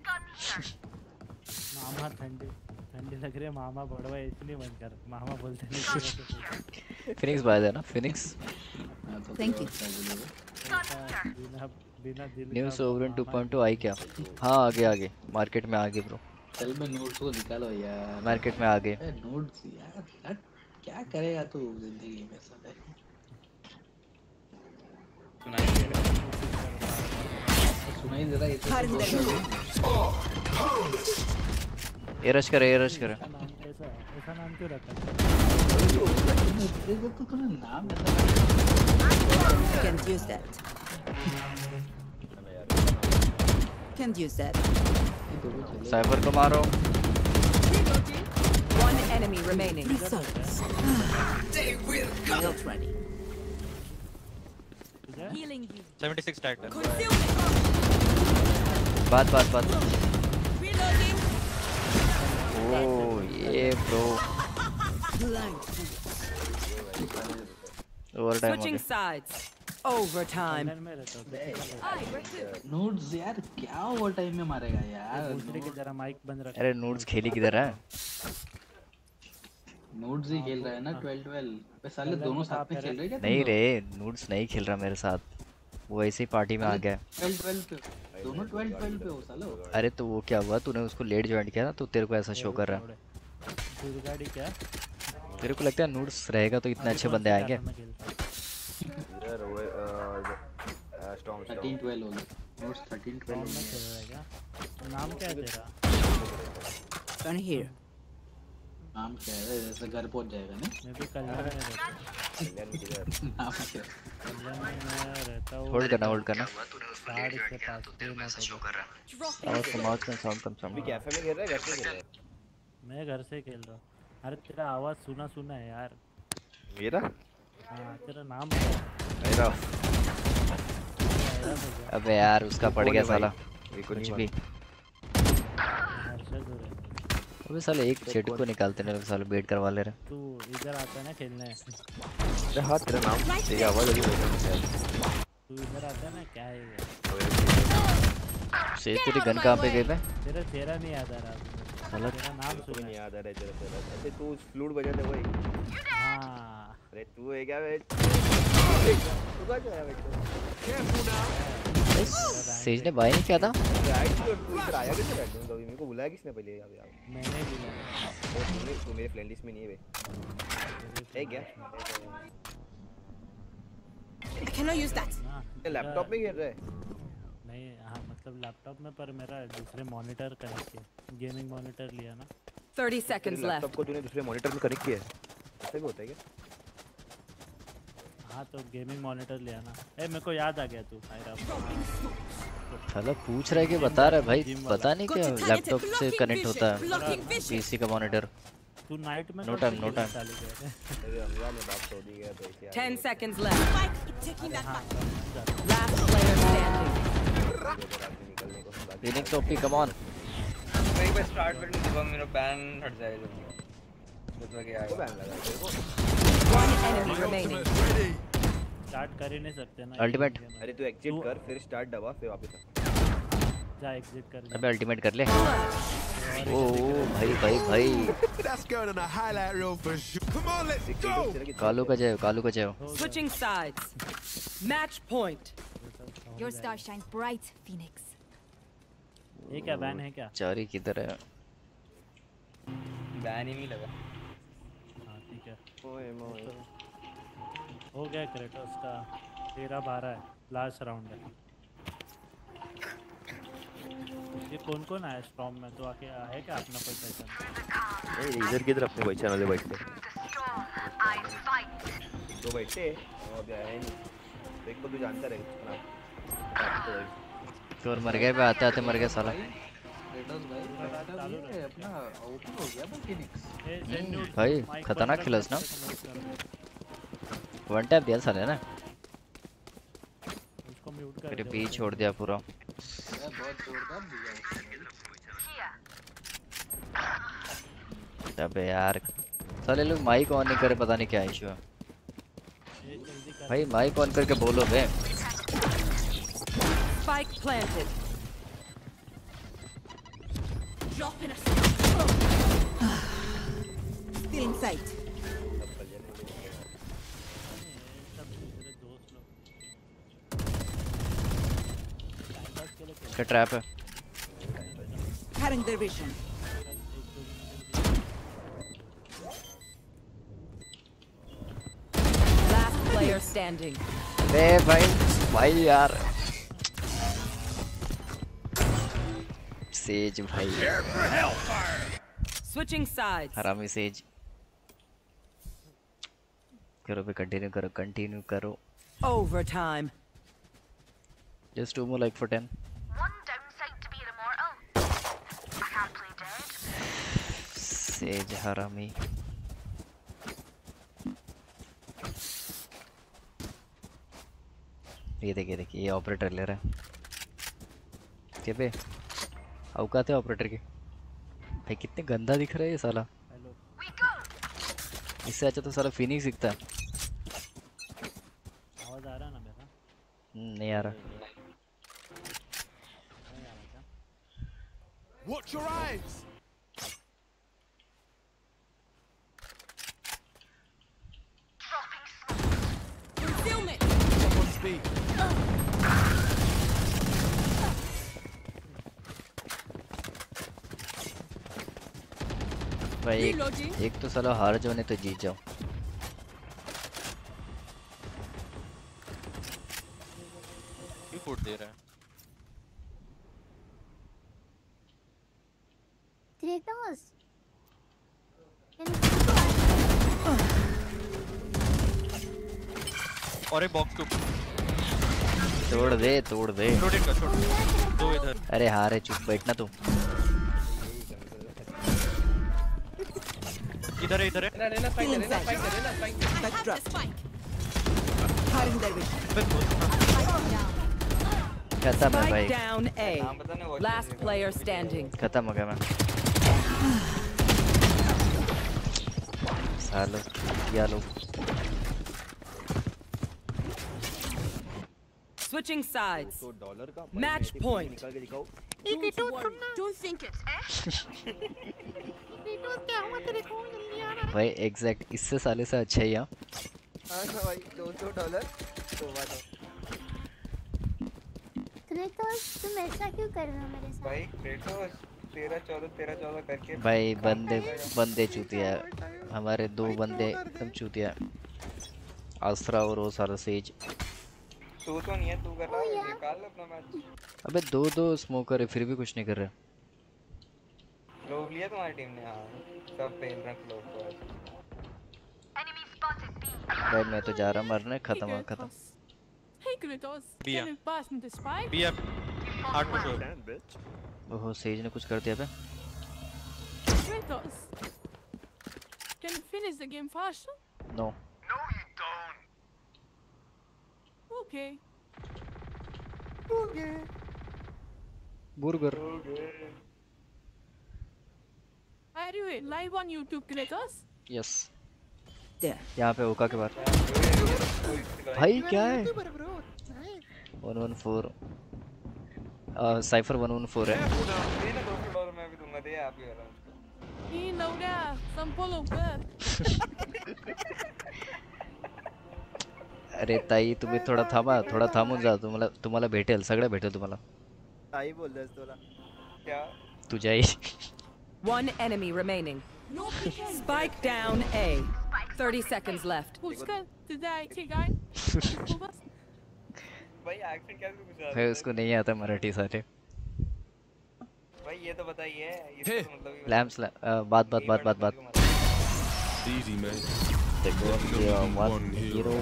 मामा ठंडी ठंडी लग रही है मामा बड़वा इसलिए बंद कर मामा बोलते नहीं फिनिक्स बाय है। ना फिनिक्स हाँ, you. क्या बिना बिना दिल न्यू सोवरेन मामा 2.2 आई क्या? हाँ आगे आगे मार्केट में आगे ब्रो चल मैं नोट्स को निकालो यार। मार्केट में आगे। ए नोट्स यार क्या करेगा तू ज़िंदगी में साले सुनाई दे रहा है ये तो Cutting their vision. A rush करे ए रश करे नाम पे ऐसा ऐसा नाम क्यों रखा तो तूने नाम Can't use that. Can't use that. Cypher को मारो One enemy remaining. Results. They will Not ready. Healing you. 76 titan बात बात बात Reloading. ओ ये bro over Switching sides. Overtime. Notes यार क्या ओवर में मारेगा यार? दूसरे की जरा माइक बंद रख अरे नूड्स खेली किधर है? नोट्स ही खेल रहा है ना 12 12 पे साले दोनों साथ में खेल रहे हैं क्या नहीं रे नूड्स नहीं खेल रहा मेरे साथ। वो ऐसे ही पार्टी में आ गया। 12 12 पे दोनों 12 12 पे हो सालो। अरे तो वो क्या हुआ? तूने उसको लेट ज्वाइन किया ना तो तेरे को ऐसा शो कर रहा। है क्या? तेरे को लगता है नूड्स रहेगा तो इतने अच्छे बंदे आएँगे? इधर वो स्टॉर्म 13 12 गए नोट्स 13 12 में खेल गए रहा क्या? नाम क्या है तेरा. नाम क्या है जैसे घर पहुँच जाएगा नहीं मैं भी कल्याण में रहता हूँ। नाम क्या है? कल्याण में मैं रहता हूँ होल्ड करना होल्ड करना साढ़ के पास तीन शो कर रहा आवाज़ कम आवाज़ कम साउंड कम साउंड अभी कैफ़े में खेल रहा है घर पे खेल रहा है? मैं घर से खेल रहा हूँ। अरे तेरा आवाज़ सुना सुना है यार। मेरा? हाँ तेरा नाम मेरा। अबे यार उसका पड़ गया साला। ये कुछ भी। हो है। अबे साले एक जेट को निकालते लोग साले बेट करवा ले रहे तू इधर आता है ना खेलने। अरे हाँ तेरा नाम तेरी आवाज़ अभी है। तू इधर आता है ना क्या है ये? से तेरी गन कहाँ पे गई पे तेरा चेहरा नहीं याद आ रहा। साला तेरा नाम सुना। नहीं याद आ रहा है तेरा तेरा अरे तू फ्लूट बजाते वही हाँ। अरे तू है क्या बे तू कहाँ जा रहा है सेज ने बाय नहीं किया था। मेरे को बुलाया किसने पहले यहाँ पे यार मैंने बुलाया तू मेरे फ्रेंड लिस्ट में नहीं है बे है क्या I cannot use that. ये लैपटॉप में खेल रहा है। नहीं हाँ मतलब लैपटॉप में पर मेरा दूसरे मॉनिटर कनेक्ट किया। गेमिंग मॉनिटर लिया ना। 30 seconds left. लैपटॉप को तूने दूसरे मॉनिटर में कनेक्ट किया है। ऐसा भी होता है क्या? हाँ तो गेमिंग मॉनिटर लिया ना ए मेरे को याद आ गया तू साला पूछ रहा है कि बता रहा है भाई पता नहीं क्या लैपटॉप से कनेक्ट होता है पीसी का मॉनिटर तू नाइट में No कब time, से no गेम time. चालू किया था? अरे रमज़ान में बात सऊदी गया तो ऐसे 10 seconds left. Spike, taking that back. Ramzan. Last player standing. निकलने को बात फिनिक्स ओपी कम ऑन कहीं पे स्टार्ट बटन दबा मेरा बैन हट जाएगा स्टार्ट कर ही नहीं सकते ना गेम अरे तू एग्जिट तू- कर फिर स्टार्ट दबा फिर वापस आ जा एग्जिट कर। अबे अल्टीमेट कर ले ओ भाई भाई भाई let's go. कालू का जय हो, कालू का जय हो। हो गया। Switching sides. Match point. Your star shines bright, Phoenix. ये क्या बैन है क्या चारी किधर है बैन ही नहीं लगा हाँ ओए मोए। हो गया क्रेटोस का तेरह बारह है लास्ट राउंड है। ये कौन कौन आया स्टॉर्म में? तो आके है क्या अपना कोई पहचान नहीं इधर किधर अपने भाई चैनल पे बैठते दो बैठे और ही नहीं। तो एक को तू जानता रहे तो मर गए बे आते आते मर गया साला। भाई बता ये अपना ओपन हो गया भाई फिनिक्स भाई खतरनाक खिलास ना? वन टैप दिया साले ने। उसको म्यूट कर मेरे पीछे छोड़ दिया पूरा। बहुत जोरदार दिया अबे यार साले लोग माइक ऑन नहीं करे पता नहीं क्या इशू है। भाई माइक ऑन करके बोलो बे Spike planted. Drop in a Still in sight. सब दूसरे दोस्त लोग टाइम पास के लिए खेल क्या ट्रैप है Cutting their vision. Last player standing. बे भाई भाई यार सेज भाई Switching sides. हरामी सेज करो पे कंटिन्यू करो कंटिन्यू करो Overtime. Just two more like for 10 Sage हरामी ये देखिए देखिए ये ऑपरेटर ले रहा है। के पे औकात है ऑपरेटर की। भाई कितने गंदा दिख रहा है ये साला। इससे अच्छा तो साला फिनिक्स दिखता है। आवाज़ आ रहा है ना मेरा हम्म, नहीं आ रहा। नहीं आ रहा क्या Watch your eyes. Concealment. Up on speed. भाई एक, एक तो साला हार जाओ नहीं तो जीत जाओ। फूट दे रहा है? और एक बॉक्स तोड़ दे तोड़ दे। छोड़। दो इधर। अरे हार है चुप बैठना तू। इधर है इधर है लेना लेना स्पाइक लेना स्पाइक लेना spike spike. Cutting their vision. खत्म है भाई watch Last कीजिएगा। player standing. खत्म हो गया मैं सालो या लोग Switching sides. तो डॉलर का Match point. दिखाओ Don't. Don't think it. भाई एग्जैक्ट इससे साले से अच्छा ही है। हाँ ना भाई 200 डॉलर तो तुम ऐसा क्यों कर रहे हो मेरे साथ? भाई क्रेटोस तेरह चौदह तेरह चौदह करके भाई बंदे बंदे चूतिया हमारे दो बंदे एकदम चूतिया आसरा और वो सारा सेज। तू तो नहीं है तू कर रहा है निकाल अपना मैच अबे दो दो स्मोकर है फिर भी कुछ नहीं कर रहे। लोग लिया तुम्हारी टीम ने हाँ सब पेन रख लो उसको आज। भाई मैं तो जा रहा मरने खत्म है खत्म Kratos. Hey, Kratos. Bia. Can you pass me the spike? B F hard push हो bitch. ओहो सेज ने कुछ कर दिया बे Kratos. Can you finish the game faster? No Okay. Live on YouTube, Kratos? There. यहाँ पे ओका के बाहर भाई क्या है? One one four cypher one one four है। ही. अरे ताई तुम्ही थोडा थांबा थोडा थांबून जा तुम्हाला तुम्हाला भेटेल सगळं भेटेल तुम्हाला। ताई बोललास तुला। क्या तुझ्याही One enemy remaining. No pretend. Spike down A. 30 seconds left. Pushkar, today, okay, guys? भाई एक्सेंट कैसे गुजरा भाई उसको नहीं आता मराठी सारे भाई ये तो बताइए इसका तो मतलब ही लैम्स बात बात बात बात बात Easy, man. देखो ये one hero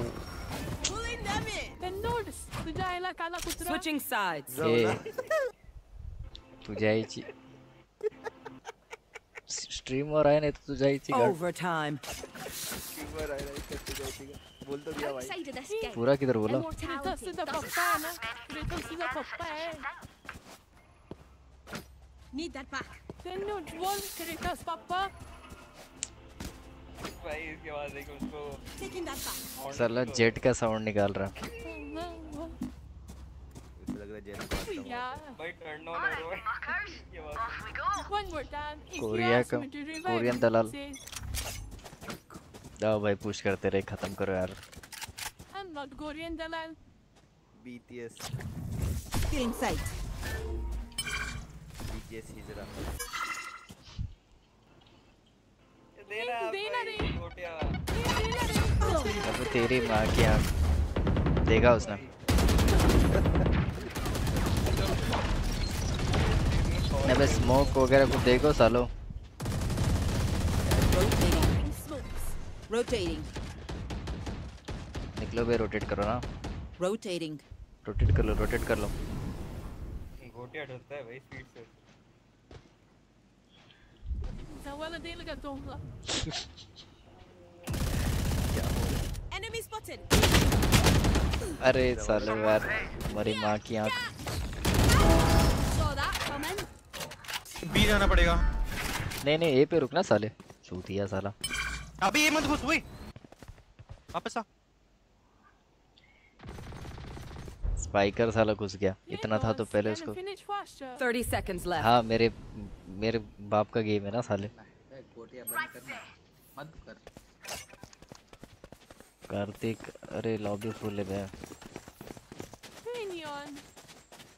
Pulling them in. Then notice. तुझ्या आईला काला कुत्रा. Switching sides. ए तुझ्याची स्ट्रीम वर आहे नाही तर तुझ्याची गाड Overtime. फीवर आहे राईट करते जायची का बोल तो दिया भाई. पूरा किधर बोला Kratos तुझा पप्पा आहे ना. Kratos तुझा पप्पा आहे. Need that back. Then no, बोल Kratos पप्पा. भाई इसके बाद एक उसको Taking that back. साला जेट का साउंड निकाल रहा इसे लग रहा है जेल Yeah. भाई टर्न ऑन हो रहा है कोरिया का कोरियन दलाल जाओ भाई पुश करते रहे खत्म करो यार I'm not Korean dalal. BTS Feeling sight. BTS हिजरा देना देना। छोटिया अब तेरी माँ की आँख देखा उसने। अबे स्मोक वगैरह कुछ देखो सालो Rotating. निकलो बे रोटेट करो ना Rotating. रोटेट कर लो रोटेट कर लो गोटिया ढलता है भाई स्पीड से Zawala de laga donga. Enemy spotted. अरे साले यार हमारी माँ की आँख बी जाना पड़ेगा। नहीं नहीं ए पे रुकना साले। चूतिया साला। अबे ये मत घुस ओए वापस आ। स्पाइकर साला घुस गया। इतना था तो पहले उसको। 30 seconds left. हाँ मेरे मेरे बाप का गेम है ना साले। ए, बंद करना मत कर। कार्तिक अरे लॉबी फुल है बे.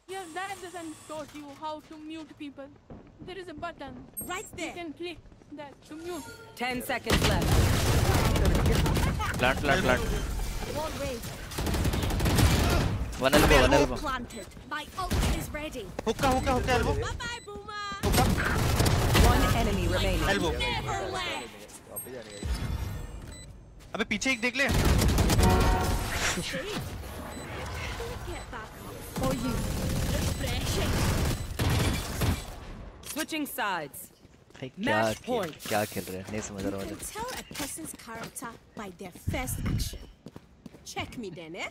Your dad doesn't taught you how to mute people. There is a button. Right there. You can click that to mute. 10 seconds left. Plant plant plant Wall raised. One elbow one elbow planted. My ult is ready. हुक्का हुक्का हुक्का elbow Bye bye, Boomer. One enemy remaining. Elbow Never left. वापस जाने का अबे पीछे एक देख ले Get back up. For you. Switching sides. भाई क्या Match point. क्या खेल रहे हैं नहीं समझ You रहा can मुझे tell a person's character by their first action. Check me then, eh?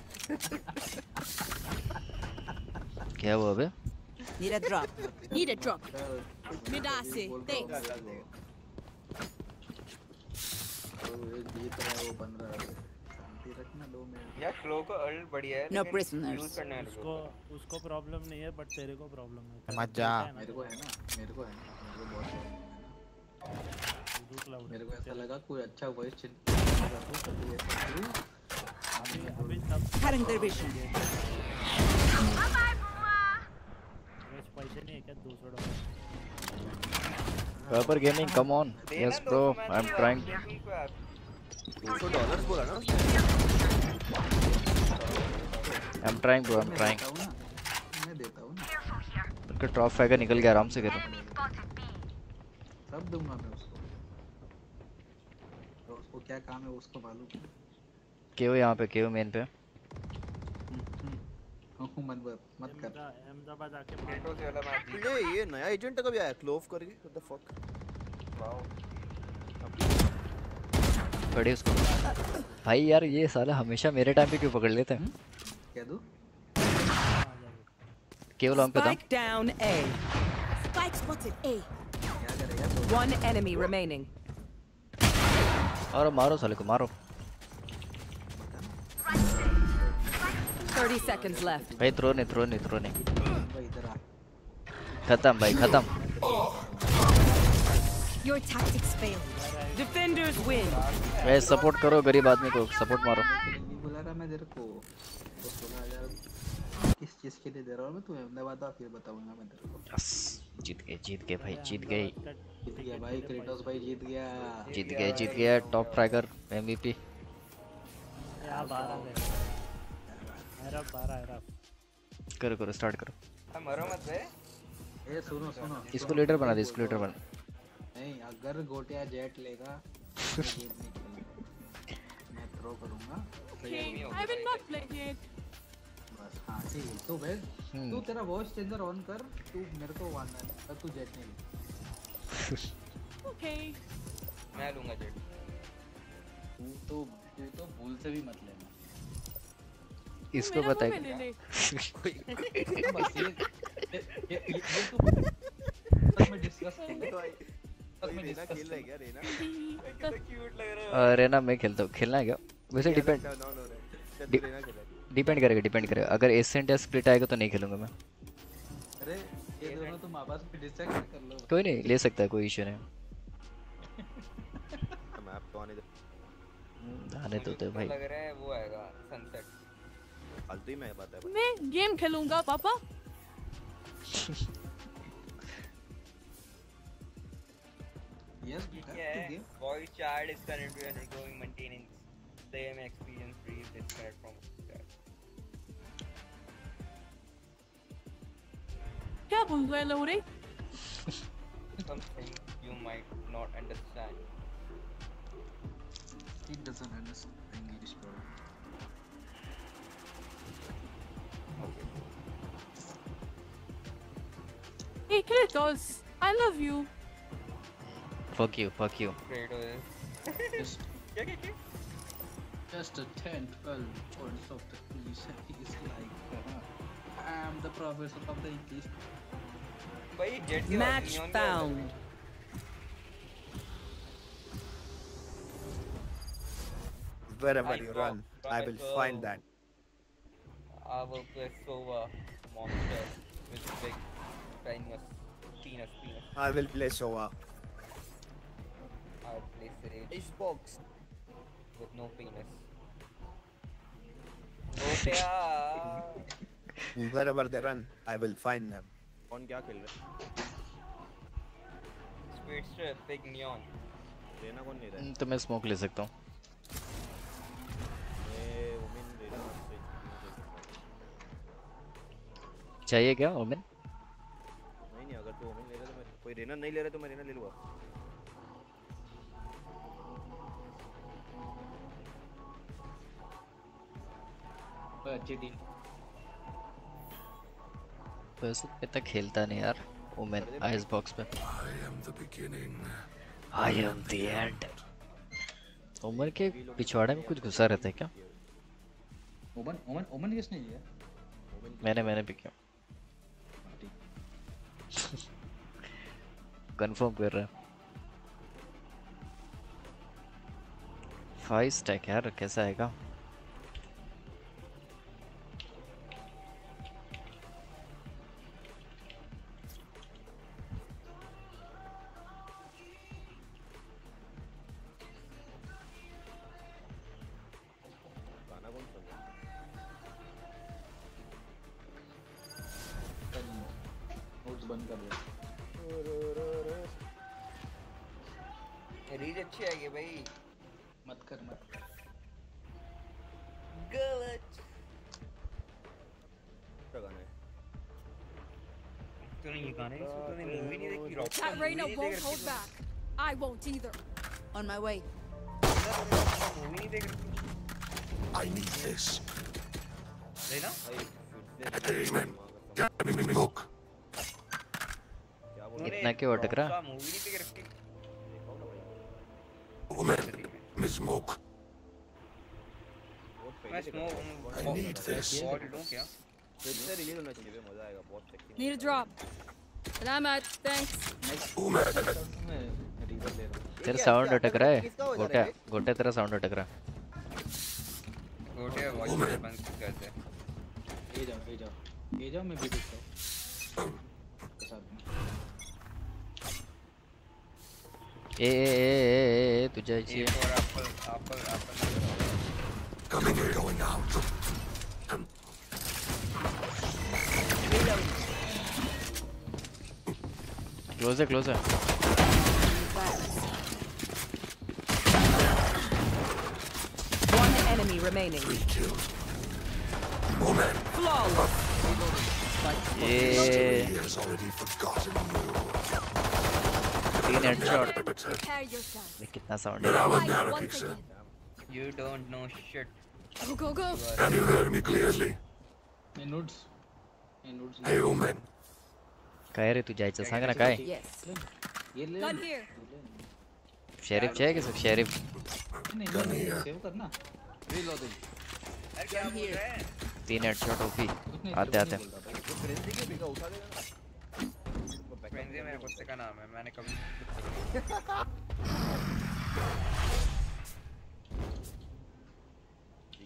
क्या हुआ बे Need a drop. Need a drop. Midasi, thanks. यार क्लो का अल्ट बढ़िया है करना है उसको उसको प्रॉब्लम नहीं है बट तेरे को प्रॉब्लम है। मत जा। मेरे को है ना मेरे को है ना मेरे को बहुत। मेरे को ऐसा लगा कोई अच्छा वॉइस ऐसा अभी तब पैसे नहीं है क्या? दो सौ dollar. Purple Gaming, come on. Yes, bro. I'm trying. दो सौ डॉलर्स बोला ना I'm trying, bro. I'm trying. देता ना। मैं देता ना। उनका टॉप फाइगर निकल गया आराम से खेलो सब दूँगा मैं उसको। तो उसको क्या काम है उसको मालूम केओ यहाँ पे केओ मेन पे। हूँ मत बर- मत कर। अहमदाबाद आके Kratos वाला मैच ये ये नया एजेंट कभी आया क्लोव करके व्हाट द फक वाओ पढ़े उसको। भाई यार ये साला हमेशा मेरे टाइम पे क्यों पकड़ लेते हैं? क्या दूँ केओ लॉन्ग पे था। Spotted A. क्या करेगा तो? One enemy remaining. और मारो साले को मारो। 30 seconds left. भाई थ्रो नहीं थ्रो नहीं थ्रो नहीं। भाई इधर आ। खत्म भाई खत्म। Your tactics failed. Defenders win. भाई सपोर्ट करो गरीब आदमी को सपोर्ट मारो। बुला रहा मैं तेरे को। तो सोलह हज़ार किस चीज़ के लिए दे रहा हूँ मैं तू अहमदाबाद आ फिर बताऊँगा मैं तेरे को। यस जीत गए जीत गए भाई जीत गए। जीत गया भाई क्रेटोस भाई जीत गया। जीत गए जीत गया टॉप फ्रैगर एमवीपी यहाँ बारह गए मेरा बारह है रफ। करो करो स्टार्ट करो। मरो मत बे ए सुनो सुनो। इसको लीडर बना दे इसको लीडर बना नहीं अगर गोटिया जेट लेगा तो गेम नहीं खेलेगा मैं थ्रो करूँगा I will not play it. बस हाँ ठीक है तो भाई हम्म। तू तेरा वॉइस चेंजर ऑन कर तू मेरे को वांडा नहीं पर तू जेट नहीं ले Okay. मैं लूँगा जेट तू तो तू तो भूल से भी मत लेना इसको है। बस ये ये ये तू सच में डिस्कस कर कोई रेना खेल रहा है क्या रेना? कितना क्यूट लग रहा है। अरे ना मैं खेलता हूँ। खेलना है क्या? वैसे डिपेंड तू डिपेंड करेगा डिपेंड करेगा। अगर एसेंट या स्प्लिट आएगा तो नहीं खेलूँगा मैं। अरे ये दोनों तुम आपस में डिस्कस कर लो। कोई नहीं ले सकता है कोई इशू नहीं। मैप तो आने दे आने तो दे भाई। लग रहा है वो आएगा सनसेट फालतू ही मैं बात है। मैं गेम खेलूँगा पापा। यस ठीक है voice chat is currently undergoing maintenance same experience please disconnect from chat क्या बोल रहे लोरे something you might not understand He doesn't understand English, bro. Hey, Kratos, I love you. Fuck you, fuck you. Just, a 10, 12 points of the police and he's like, uh, I am the professor of the English. Match found. Wherever you run, I, will find that. I will play Sova monster with big famous penis penis. I will play Sova. Will play with no penis. Gotia. Wherever they run, I will find them. कौन क्या खेल रहा Speedster, big neon. है लेना कौन ले रहा है तो मैं स्मोक ले सकता हूँ है चाहिए क्या ओमेन नहीं नहीं अगर तू ओमिन ले रहा है तो मैं कोई रेना नहीं ले रहा तो मैं रेना ले लूँगा अच्छी डील बस इतना खेलता नहीं यार ओमेन आइस बॉक्स पे। I am the beginning. I am the end Umar के पिछवाड़े में कुछ घुसा रहता है क्या? ओमन ओमन ओमन किसने लिया? मैंने मैंने भी किया। कंफर्म कर रहा है। फाइव स्टैक यार कैसा आएगा? Need a drop. Salamat. Thanks. Woman. Reaver ले रहा तेरा साउंड अटक रहा है? गोटा गोटा तेरा साउंड अटक रहा है। गोटे वॉइस बंद कर दे ये जाओ ये जाओ। ये जाओ मैं भी देखता हूँ। ए ए ए ए, तुझे चाहिए। और apple apple Apple Coming and going out. Close है क्लोज है One enemy remaining. Woman. Flawless. ये He has already forgotten you. तीन हेडशॉट Prepare yourself. देख कितना sound But I will Fight never once be again. You don't know shit. Go, go, go. Can you hear me clearly? ये notes ये notes Hey, woman. काय रे तू जायचं सांग ना काय. शेरिफ चाहिए कि सब शेरिफ नहीं नहीं सेव करना रीलोडिंग अरे क्या बोल रहा तीन हेडशॉट ओपी आते आते। मेरे कुत्ते का नाम है मैंने कभी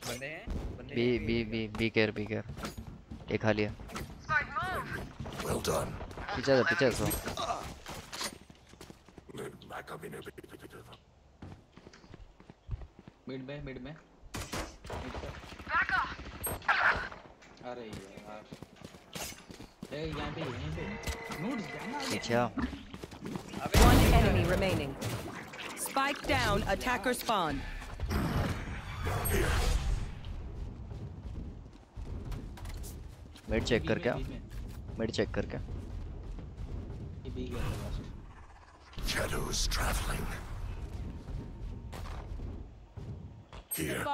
बंदे हैं B B B be care be care एक खा लिया Well done. पीछे से पीछे से. मिड में मिड में अरे यार ए यहाँ पे यहीं पे नोट्स जाना आ One enemy remaining. Spike down. Attacker spawn. Mid check कर क्या मिड चेक कर क्या Shadows traveling. Here.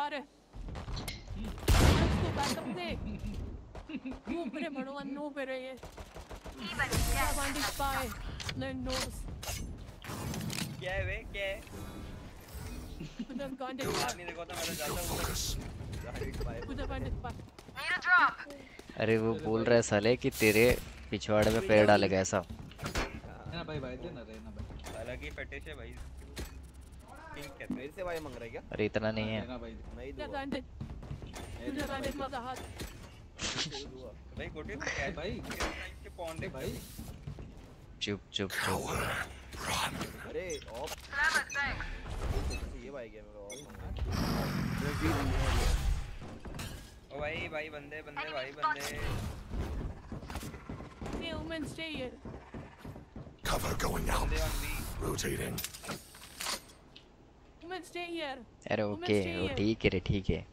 spy. क्या है वे क्या है नहीं देखा मैं जाता हूँ. अरे वो बोल रहा है साले कि तेरे पिछवाड़े में पैर डालेगा ऐसा। रहना भाई भाई देना रहना भाई। अलग ही फटिश है भाई। किंग कहते मेरे से भाई मांग रहा है क्या? अरे इतना नहीं है। रहना भाई नहीं दूँगा। blinded. Put them blinded भाई। गोटे तो क्या भाई। के पॉन दे भाई। चुप चुप चुप। अरे ऑफ़ ये भाई क्या मेरा ऑफ़ ओ भाई भाई बंदे बंदे भाई बंदे। Here. Cover going out. Rotating. Woman, stay here. अरे Woman, ओके stay वो here. ठीक है रे ठीक है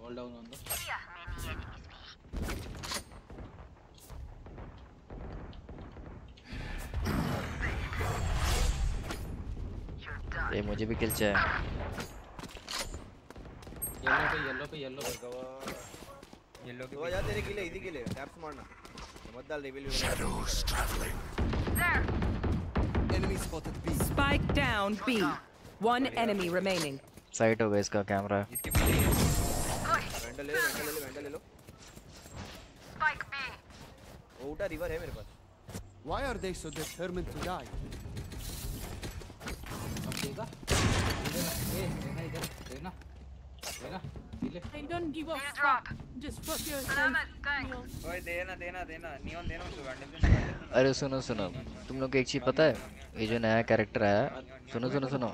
Hold down on the. ये मुझे भी किल चाहिए येलो पे येलो पे येलो पे येलो तो यार तेरे किले इजी किले टैप्स मारना। मत डाल reveal Shadows traveling. Enemy spotted B. Spike down B. One enemy remaining. Site हो गया इसका कैमरा वेंडल ले वेंडल ले लो वेंडल ले लो। स्पाइक बी वो उठा रिवर है मेरे पास। Why are they so determined to die? अब देगा। इधर ए रहना इधर रहना रहना ले I don't give a fuck. Just fuck yourself. ओए देना देना देना। नियॉन देना उसको अरे सुनो सुनो। तुम लोग को एक चीज़ पता है? ये जो नया कैरेक्टर आया सुनो सुनो सुनो।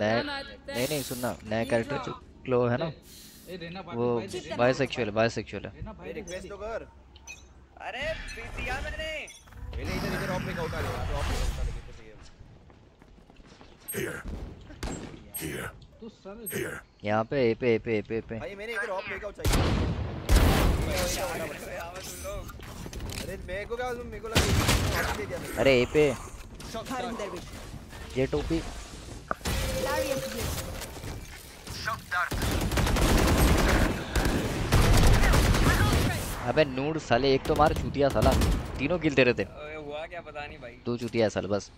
नया नहीं नहीं सुनना। नया कैरेक्टर जो क्लो है ना वो बाइसेक्सुअल है बाइसेक्सुअल है। रिक्वेस्ट तो कर। अरे दिया मैंने पहले इधर इधर ऑफ़ में उठा ले यहाँ पे ऑफ़ में उठा ले कितने सही है Here. Here. तू सर Here. यहाँ पे ए पे ए पे। ए पे ए पे भाई मैंने चाहिए। अरे मेरे को क्या मेरे को लगा अरे ए पे. ये टोपी। अबे नूड साले एक तो मार चूतिया साला। तीनों किल तेरे थे। हुआ क्या पता नहीं भाई। दो चूतिया साल बस।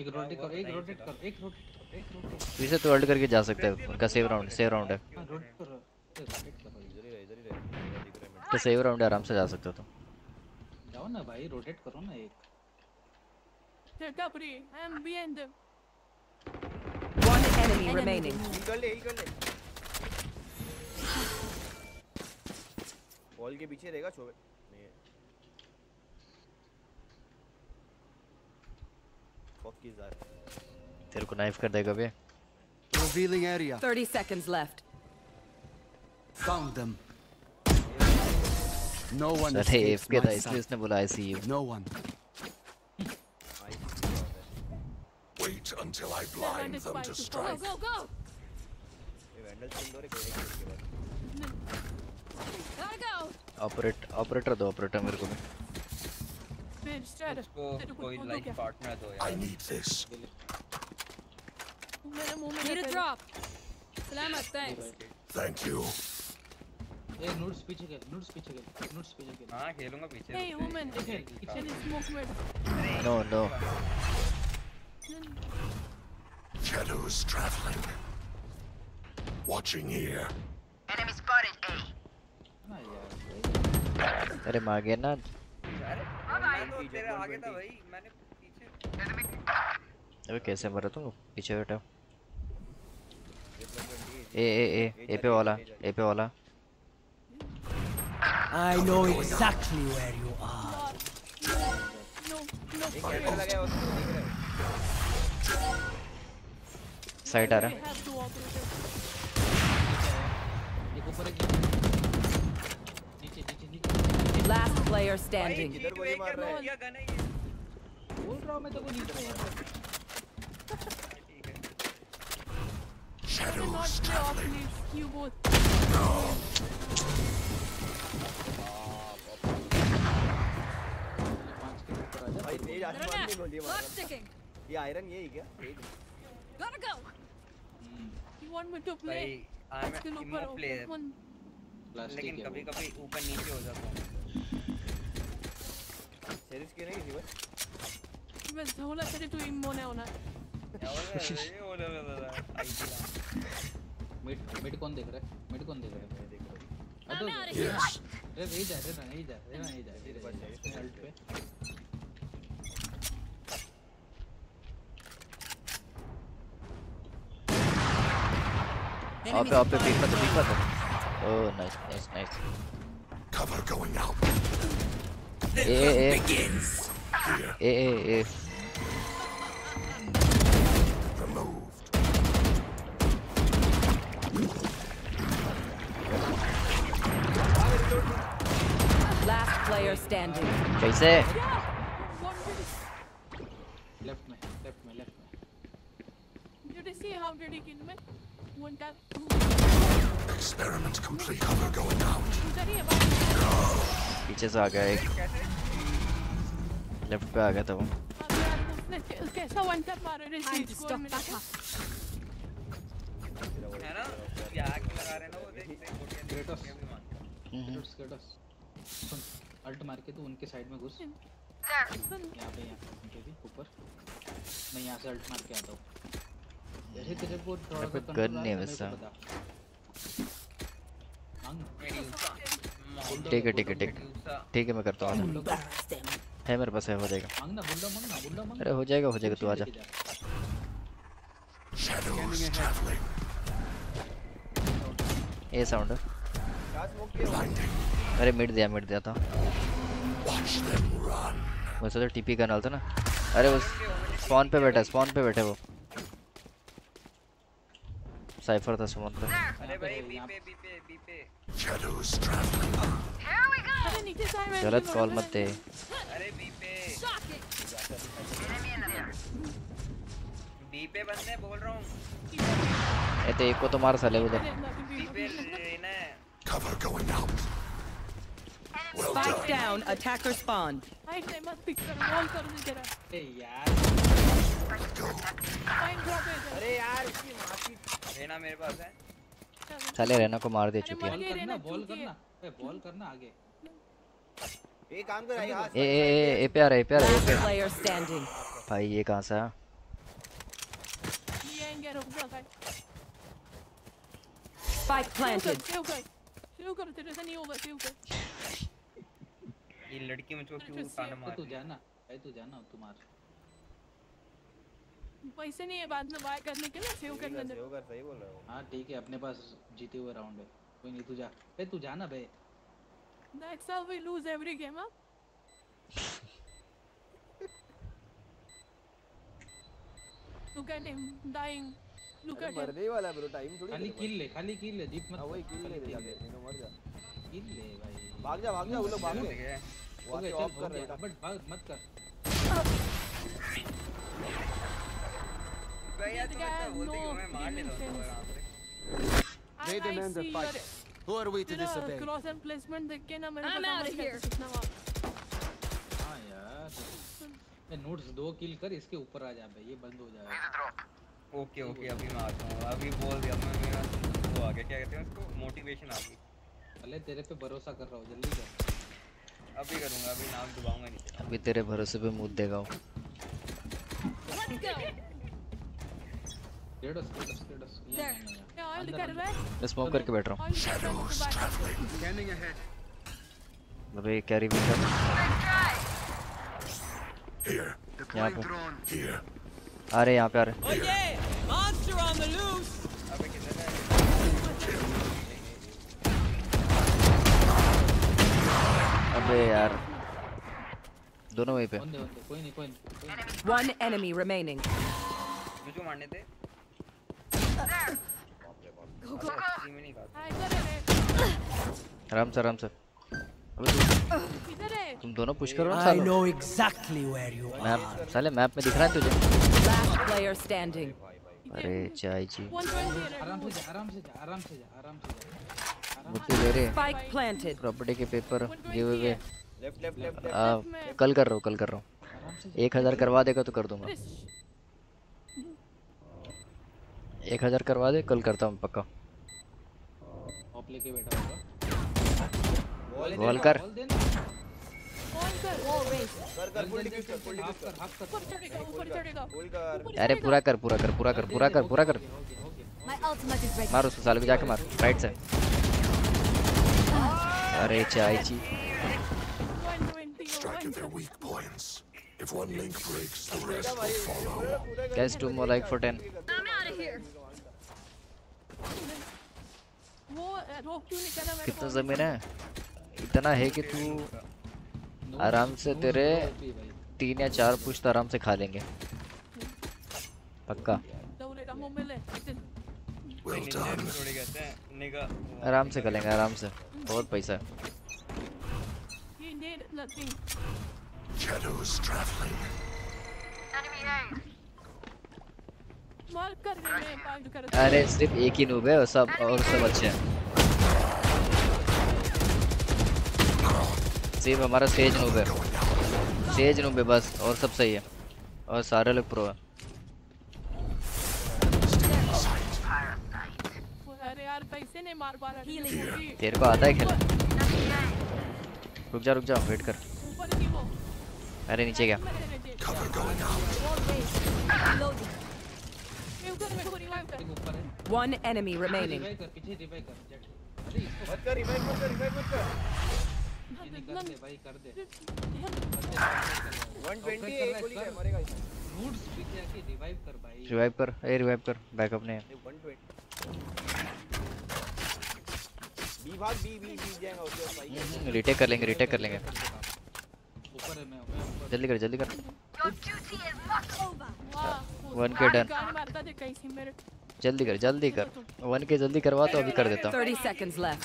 एक रोटेट कर एक रोटेट कर एक रोटेट कर एक रोटेट तू इसे तो होल्ड करके जा सकते हैं। उनका सेव राउंड सेव राउंड है। रोटेट कर रोटेट कर। भाई इधर ही रह इधर ही रह है तो सेव राउंड आराम से जा सकते हो तुम। जाओ ना भाई रोटेट करो ना एक। They're Capri. I am behind them. One enemy remaining. कर ले हील कर ले। बॉल के पीछे रहेगा छोवे फक इज़ दैट तेरे को नाइफ कर देगा बे Revealing area. 30 seconds left. Found them. No one अरे एफके था इसलिए उसने बोला I see you No one. Wait until I blind them to strike. go, go. go. Operate operator दो ऑपरेटर मेरे को भी. उसको तेरे को कोई खोल दो लाइफ क्या? पार्टनर दो I यार need this. मेरे मुँह में Need a लग drop. Salamat, thanks. Thank you. ए नूड्स पीछे खेल नूड्स पीछे खेल नूड्स पीछे खेल हाँ खेलूँगा पीछे Hey, woman. Can you smoke med? No no Shadows traveling. Watching here. ना यार अरे मागे ना अरे मैं तो तेरे आगे था भाई मैंने पीछे। अबे कैसे मरा तुम पीछे बैठा। ए ए ए ए पे वाला ए पे वाला। I know exactly where you are. No, no. एक कैमरा लगा है उसको देख रहा। है साइड आ रहा है have to operate. एक ऊपर एक नीचे नीचे नीचे Last player standing. इधर गोली मार रहा है क्या गन है ये बोल रहा हूँ मैं तो वो नीचे है Shadows Not play off, please. You both. आजा भाई तेज आसमान में गोली मार Clock रहा ticking. ये आयरन ये ही क्या तेज Gotta go. You want me to play? भाई आई Let's एम go इमो ऊपर प्लेयर one. लेकिन कभी कभी ऊपर नीचे हो जाता हूँ। शेरिफ क्यों नहीं पर बस होला तेरे तू इम्मो ने होना। मिड मिड कौन देख रहा है? मिड कौन देख रहा है? देख रहा हूँ। अरे. अरे यही जा रे ना यही जा रे ना यही जा रे अल्ट पे। आप आप पे पीक मत Oh, nice, nice, nice. Cover going out. The eh, eh, begins. Here. Eh, eh, eh. Last player standing. Face it. Left me, left me, left me. Did you see how did he kill me? Experiment complete. Cover going out. पीछे से आ गया एक left पे आ गया था वो कैसा one tap मारा. है ना लगा रहे हैं ना देख सुन अल्ट मार के तू उनके साइड में घुस सुन यहाँ पे यहाँ पे ऊपर मैं यहाँ से अल्ट मार के आता हूँ जैसे तेरे को थोड़ा सा control नहीं है को वैसा। ठीक है ठीक है ठीक है ठीक है मैं करता हूँ. है मेरे पास है हो जाएगा अरे हो जाएगा हो जाएगा तू आजा. ये साउंड है? अरे मिड दिया मिट दिया था. वैसे तो टीपी करना था ना अरे वो स्पॉन पे बैठा स्पॉन पे बैठे वो साइफर था पे अरे भाई बी पे बी पे बी पे Shadows traveling. अरे नीचे से आए गलत कॉल मत दे। अरे बी पे बी पे बंदे बोल रहा हूँ। ये तो एक को तो मार साले उधर। बी पे लेना है Cover going out. Well Spike done. down. Attacker spawned. Height नहीं मत पिक कर वॉल कर दे तेरा ए यार। फाइन ड्रॉप है इधर। अरे यार इसकी माँ की मेरे पास है। साले रहना को मार दे चुकी है। करना बॉल करना। ए बॉल करना आगे। काम कर आई ए ए ए है है. भाई ये कहाँ से आया? ये आएँगे रुक जा भाई। Spike planted. सेव कर सेव कर तेरे से नहीं होगा सेव कर। ये लड़की मुझको क्यों मार तू जाना भाई तू जाना तू मार। पैसे नहीं है बाद में बाय करने के लिए सेव करने दे। सेव कर सही बोल रहा हो। हाँ ठीक है अपने पास जीते हुए राउंड है। कोई नहीं तू जा। बे तू जाना बे। That's how we lose every game, huh? Look at him dying. Look अरे at मरने वाला ब्रो टाइम थोड़ी खाली किल ले खाली किल ले जीत मत। हाँ वही किल ले जाके नहीं तो मर जा। किल ले भाई। भाग जा भाग जा वो लोग भाग गए वो ऑफ़ कर रहे हैं। बट भाग मत कर। They demand the fight. Who are we to disobey? cross and placement देख के ना मेरे I'm को समझ गया कितना हाँ यार। नोट्स दो किल कर इसके ऊपर आ जा बे ये बंद हो जाएगा। ओके ओके अभी मैं आता हूँ। अभी बोल दिया मैं मेरा वो आ गया। क्या कहते हैं उसको? मोटिवेशन आ गई। अले तेरे पे भरोसा कर रहा हूँ जल्दी कर। अभी करूँगा अभी नाम दबाऊँगा नहीं। अभी तेरे भरोसे पे मुँह देगा कर मैं स्मोक करके बैठ रहा हूँ. अबे कैरी भी कर. यहाँ पे। रहे यहाँ पे आ रहे Oh! Monster on the अबे किधर है? अबे यार। दोनों वहीं पे। कोई नहीं कोई नहीं नहीं। One enemy remaining. मुझे मारने थे। आराम से आराम से तुम दोनों पुश करो ना I know exactly where you are. Map साले मैप में दिख रहा है तुझे? Last player standing. अरे चाय जी आराम से जा आराम से जा आराम से जा आराम से जा। मुझे ले रहे Spike planted. प्रॉपर्टी के paper give away left left left आ, कल कर रहा हूँ कल कर रहा हूँ। एक हज़ार करवा देगा तो कर दूँगा। एक हज़ार करवा दे, कल करता हूँ पक्का। लेके कर। अरे पूरा कर पूरा कर पूरा कर पूरा कर पूरा कर. मार उसको, साले को जाके मार राइट से अरे चाची 120 If one link breaks, the rest will follow. Guys, two more like for 10. I'm out of here. कितना ज़मीन है इतना है कि तू आराम से तेरे तीन या चार पुश्त आराम से खा लेंगे पक्का हैं आराम से खा लेंगे आराम से बहुत पैसा है Shadows traveling. अरे सिर्फ़ एक ही नूब है और सब और सब अच्छे हैं। सिर्फ़ हमारा सेज नूब है। सेज नूब है बस और सब सही है। और सारे लोग प्रो है। तेरे को आता है खेलना? रुक जा रुक जा वेट कर। कर ऊपर है One enemy remaining. रिवाइव कर पीछे रिवाइव कर जेट अरे इसको मत कर रिवाइव मत कर रिवाइव मत कर ये नहीं दे भाई कर दे 120 गोली है मरेगा इसमें रूट्स पीछे आके रिवाइव कर भाई रिवाइव कर ए रिवाइव कर बैकअप ने 120 बी भाग बी बी बी जाएगा उसके भाई रिटेक कर लेंगे रिटेक कर लेंगे ऊपर है मैं मैं ऊपर जल्दी कर जल्दी कर। वन के डन जल्दी कर जल्दी कर। वन के जल्दी करवा तो अभी कर देता हूँ। 30 seconds left.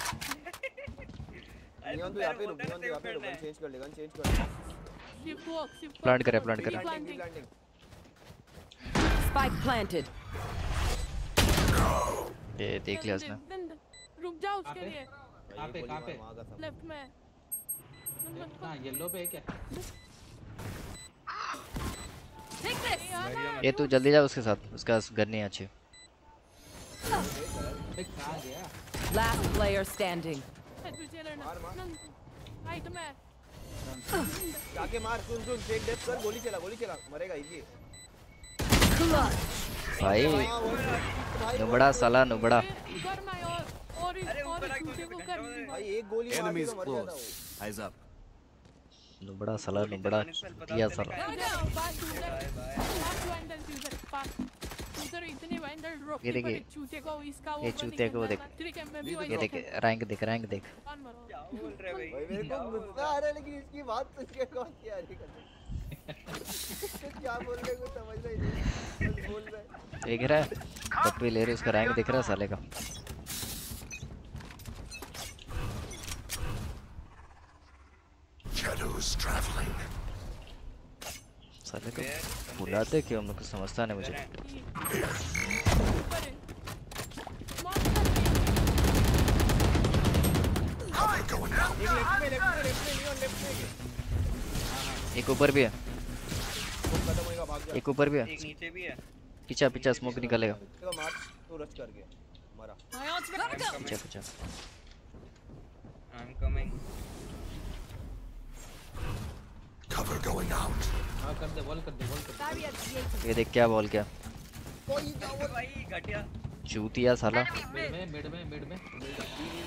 नियॉन यहाँ पे रुक नियॉन पे रुक। चेंज कर ले गन चेंज कर ले। शिफ्ट वॉक शिफ्ट प्लांट करे प्लांट करे। Spike planted. ये देख लिया उसने। रुक जाओ उसके लिए। कहाँ पे कहाँ पे? लेफ़्ट में। हाँ येलो पे है क्या? ये तू जल्दी जा उसके साथ उसका घर नहीं है अच्छे। अरे लड़ना हाइट में जाके मार सुन सुन टेक डेथ कर गोली चला गोली चला मरेगा इजी भाई नुबड़ा साला नुबड़ा। छूटे को कर भाई एक गोली मार दी Enemies तो मर जाता close. वो Eyes up. नुबड़ा साला नुबड़ा किया साला। ड्रॉप ये देखिए। चूते को इसका वो ये चूते को देख। ये देख रैंक देख रैंक देख। कौन बोल रहे भाई? भाई मेरे को गुस्सा आ रहा है लेकिन इसकी बात सुन के कौन क्या रही क्या बोल रहे समझ नहीं बोल रहे देख रहा है पप्पी ले रहे उसका रैंक दिख रहा है साले का। Shadows traveling. साले को बुलाते क्यों? मेरे को समझता नहीं मुझे। out. एक ऊपर भी है। एक ऊपर भी है। एक नीचे भी है। पीछा पीछा स्मोक निकलेगा। इसका मार तो रश कर गया मरा पीछा पीछा। I am coming Cover going out. हाँ कर दे बॉल कर दे बॉल कर दे ये देख क्या बोल क्या भाई घटिया चूतिया साला मिड में मिड में मिड में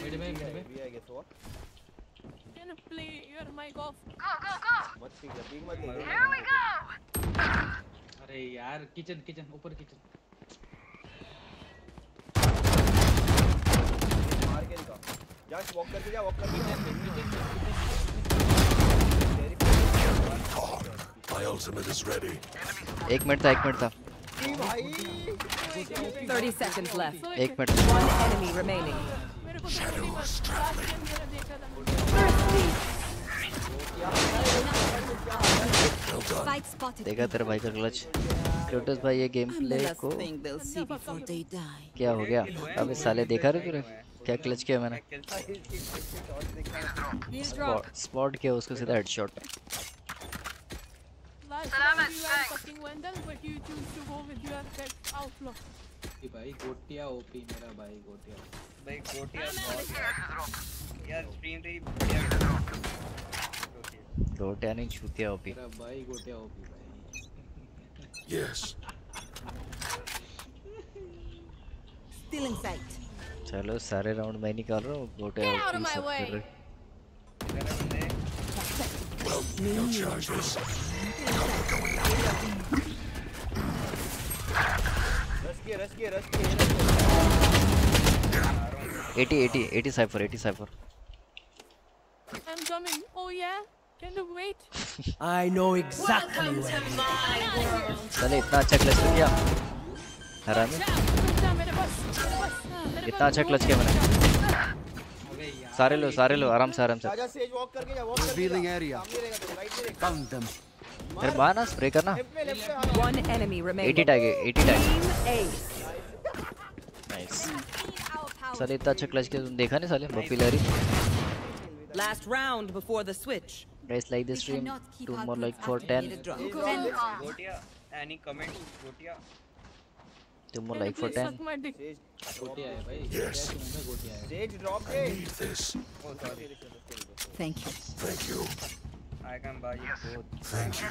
मिड में मिड में भी आएगा तो Can play your mic off? मत जा पीक मत ले अरे यार किचन किचन ऊपर किचन मार के दिखा जा वॉक करके जा वॉक करके ready. एक मिनट था एक मिनट था। भाई 30 seconds left. एक मिनट। One enemy remaining. देखा तेरे भाई का क्लच क्रोटस भाई ये गेम प्ले को. क्या हो गया? अब इस साले देखा रे तूने? क्या क्लच किया मैंने? स्पॉट स्पॉट किया उसको सीधा हेडशॉट गोटिया नहीं छूतिया ओपी चलो सारे राउंड मैं निकाल रहा हूँ गोटे और Cover going out. रश किए रश किए रश किए 80 80 80 Cypher 80 Cypher I'm coming. Oh yeah? Can you wait? I know exactly where you are. चले इतना अच्छा क्लच किया हरामी मेरे इतना अच्छा क्लच किया मैंने सारे लो सारे लो आराम से आराम से राजा सेज वॉक करके मेरे बाहर ना स्प्रे करना। 80 टैग 80 टैग नाइस साले इतना अच्छा क्लच के देखा नहीं साले? Popularly last round before the switch guys like this stream two more like for 10 any comment गोटिया तुम मोर लाइक फॉर 10 गोटिया है भाई यस गोटिया है red drop they thank you thank you I can buy you both Thank you.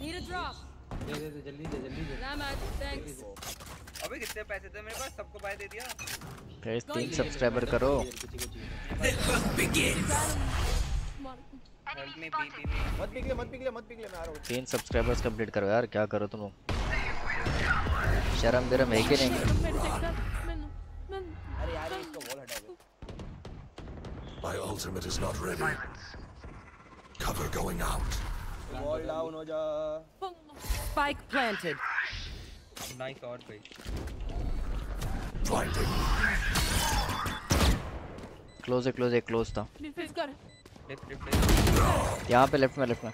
Need a drop. दे दे दे जल्दी दे जल्दी दे। Ramat, thanks. अबे कितने पैसे थे मेरे पास? सबको बाय दे दिया। Guys तीन सब्सक्राइबर करो। मत पिघले मत पिघले मत पिघले मैं आ रहा हूँ। तीन सब्सक्राइबर्स कंप्लीट करो यार क्या करो तुम लोग? शर्म बिरम है कि नहीं? अरे यार इसको वॉल हटा दे। My ultimate is not ready. Cover going out. Wall down हो जा Spike planted. नाइस और भाई Blinding. क्लोज है क्लोज है क्लोज था डिफेंस कर लेफ्ट लेफ्ट यहाँ पे लेफ्ट में लेफ्ट में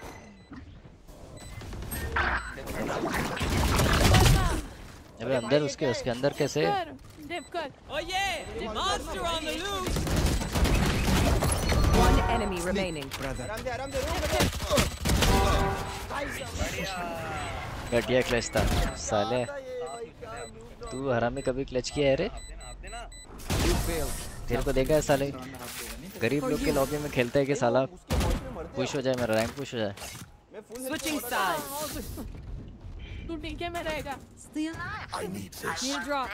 अबे अंदर उसके उसके अंदर कैसे कर डिफ कर Oh yeah, monster on the loose. Enemy remaining. आराम से रुक घटिया क्लच था। साले तू हरामी कभी क्लच किया है रे? तेरे को देखा है साले गरीब लोग के लॉबी में खेलता है कि साला पुश हो जाए मेरा रैंक पुश हो जाए। मैं फुल तू डीके में रहेगा। I need this. Need a drop.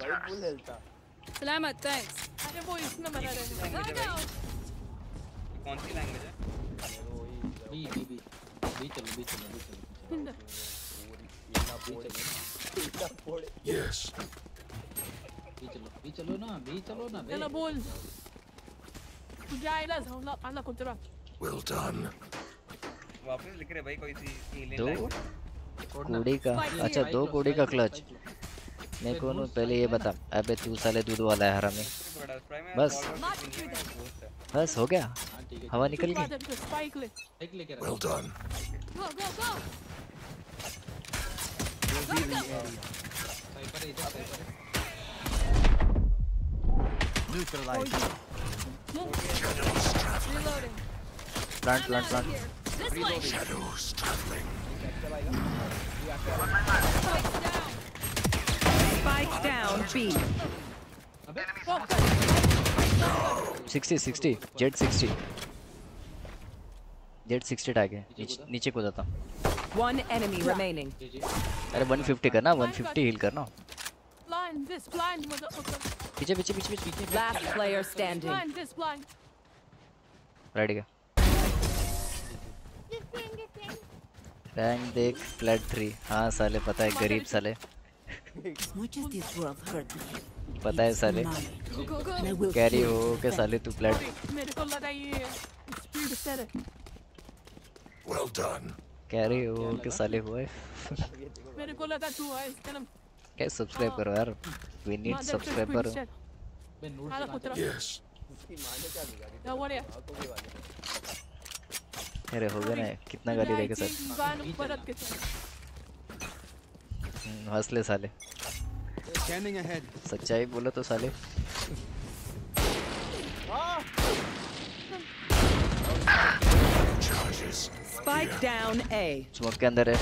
भाई फुल हेल्थ था। सलामत थैंक्स अरे वो इसमें मरा रहेगा कौन सी लैंग्वेज है? B B B. बी चलो बी चलो बी चलो। Yes. बी चलो बी चलो ना बी चलो ना चलो बोल। तू जाएगा जाऊँगा आना कुतरा Well done. वापस लिख रहे भाई कोई सी alien दो? कोड़ी का? अच्छा दो कोड़ी का क्लच मैं कौन हूँ? पहले ये बता। अबे तू साले दूध वाला है हरामी। में बस। बस हो गया हवा निकल गई फादर को स्पाइक ले एक लेके Well done. गो गो गो साइपर इधर Cypher Neutralized. Reloading. Plant plant plant This way. Shadows traveling. Spike down B. Sixty sixty Z sixty Z sixty tag है नीचे को जाता One enemy remaining. अरे 150 करना 150 हील करना. पीछे पीछे पीछे पीछे पीछे Last player standing. Blind, this blind. Right गया रैंक देख फ्लैट थ्री हाँ साले पता है गरीब साले much as this world hurt me, पता है साले। will कैरी हो के साले तू है Well done. कैरी हो के साले हुए मेरे को लगा तू है। क्या सब्सक्राइब करो यार। वी नीड सब्सक्राइबर वाले अरे हो गया ना कितना गाली देके सर हम्म, हंस ले साले। Scanning ahead. सच्चाई बोलो तो साले. Enemies. Spike down स्मोक के अंदर है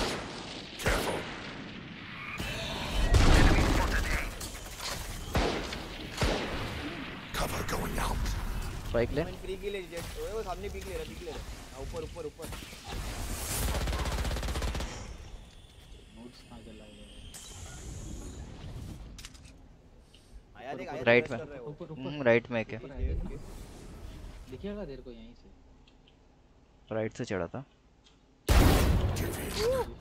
Cover going out. स्पाइक ले मैंने पीक ले जस्ट ओए वो सामने पीक ले रहा पीक ले रहा हाँ, ऊपर ऊपर ऊपर नोट्स कहाँ चला गया आया देख आया राइट में। ऊपर हम्म, राइट में देखिए। दिखेगा तेरे को यहीं से। राइट से चढ़ा था। हूँ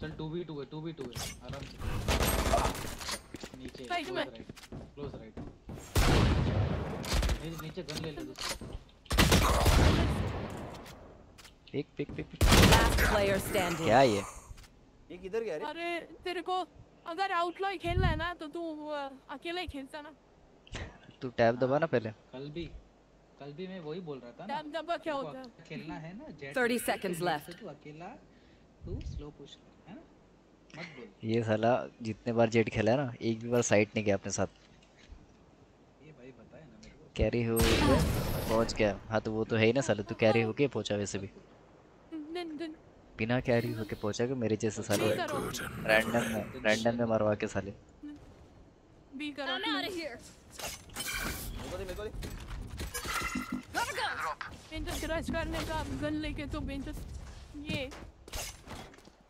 चल 2v2 है 2v2 है। आराम से। नीचे Right में। क्लोज राइट नीचे नीचे गन ले ले पिक पिक पिक. क्या ये? ये किधर गया रे। अरे तेरे को अगर आउटलॉ खेलना है ना तो तू अकेला ही खेलता ना। तू टैब दबा ना पहले। कल भी कल भी मैं वही बोल रहा था ना। डैम दबा क्या होता है? खेलना है ना जेट 30 seconds left. तू अकेला तू स्लो पुश कर है ना? मत बोल। ये साला जितने बार जेट खेला है ना एक भी बार साइड नहीं गया अपने साथ। ये भाई पता है ना मेरे को। कैरी हो पहुँच गया। हाँ तो वो तो है ही ना साले तू कैरी होके पहुँचा वैसे भी। बिना कैरी होके पहुँचा कि मेरे जैसे साले रैंडम में रैंडम में मरवा के साले। बी करो I'm out of here. मेरे को दे मेरे को दे। बेंचस क्रश करने का गन लेके तो बेंचस ये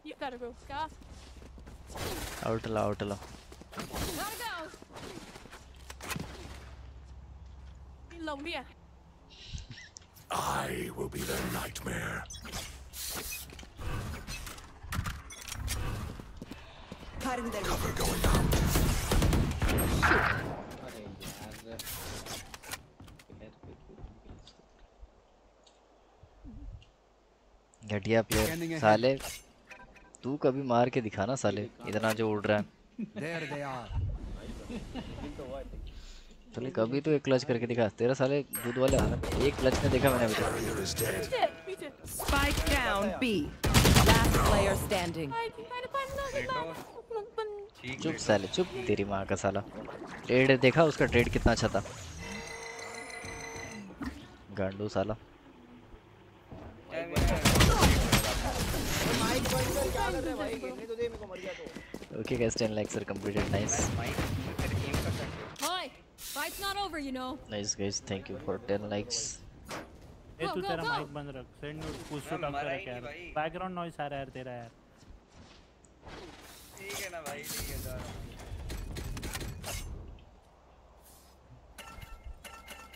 ये कर रहे हो क्या? आउट ला आउट ला। ये लौंडी है। I will be their nightmare. Cover going out. घटिया प्लेयर साले तू कभी मार के दिखा ना साले इतना जो उड़ रहा है। साले कभी तो एक क्लच करके दिखा तेरा साले दूध वाले हालत एक क्लच में देखा मैंने अभी Spike down B. Last player standing. आई मैंने पढ़ना कितना चुप साले चुप तेरी माँ का साला ट्रेड देखा उसका ट्रेड कितना अच्छा था गांडू साला माइक बंद कर क्या कर रहे हैं भाई खेलने तो दे मेरे को मर गया तो okay guys 10 likes are completed nice Hi. Fight's not over, you know. Nice guys thank you for 10 likes ए तू तेरा माइक बंद रख। सेंड पुश टू टॉक कर ही यार। बैकग्राउंड नॉइस आ रहा है तेरा यार। ठीक है ना भाई ठीक है जा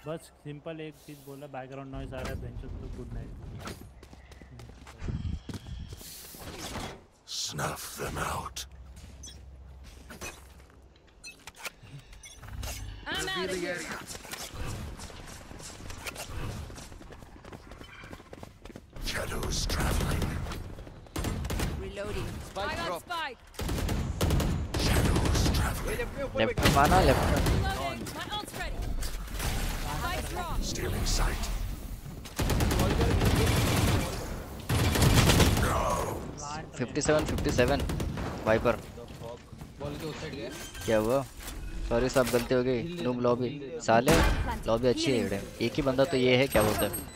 बस सिंपल एक चीज़ बोला बैकग्राउंड नॉइस आ रहा है बेंच तो good night Snuff them out. I'm out of here. Shadows traveling. Reloading. Spike I got spike. Shadows traveling. Left में माना लेफ़्ट में Reloading. My ult's ready. Spike's wrong. Stealing sight. 57 57 Viper ball के उस side गया क्या हुआ sorry सब गलती हो गई नूम लॉबी साले लॉबी अच्छी है एक ही बंदा तो ये है क्या बोलते हैं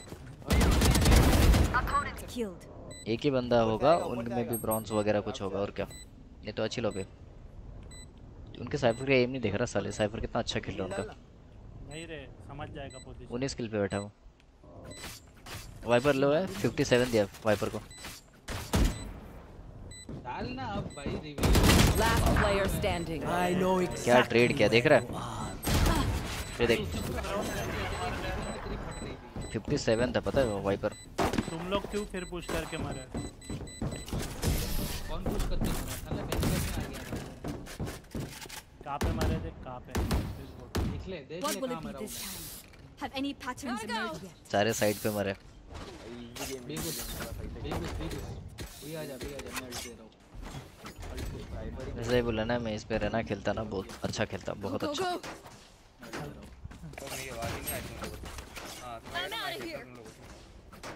Killed. एक ही बंदा होगा उनमें भी ब्रॉन्ज वगैरह कुछ होगा और क्या? ये तो अच्छी लॉबी है। उनके साइफर का एम नहीं दिख रहा साले साइफर कितना अच्छा खेल रहा उनका। नहीं रे समझ जाएगा पोजीशन उन्हीं स्किल पे बैठा हूँ। वाइपर लो है 57 दिया वाइपर को। डाल ना अब भाई reveal Last player standing. I know क्या ट्रेड किया? देख रहा है? ये देख। 57 था पता है वाइपर तुम लोग क्यों फिर पुश करके मरे? कौन पुश करते हैं साला मैं कैसे आ गया। कहाँ पे मरे थे? कहाँ पे? देख ले देख ले कहाँ मरा? Have any patterns emerged yet? सारे साइड पे मरे। बेगुस बेगुस बेगुस कोई आ जा कोई आ जा मैं दे रहा हूँ। वैसे ही बोला ना मैं इस पे रहना खेलता ना बहुत अच्छा खेलता बहुत अच्छा।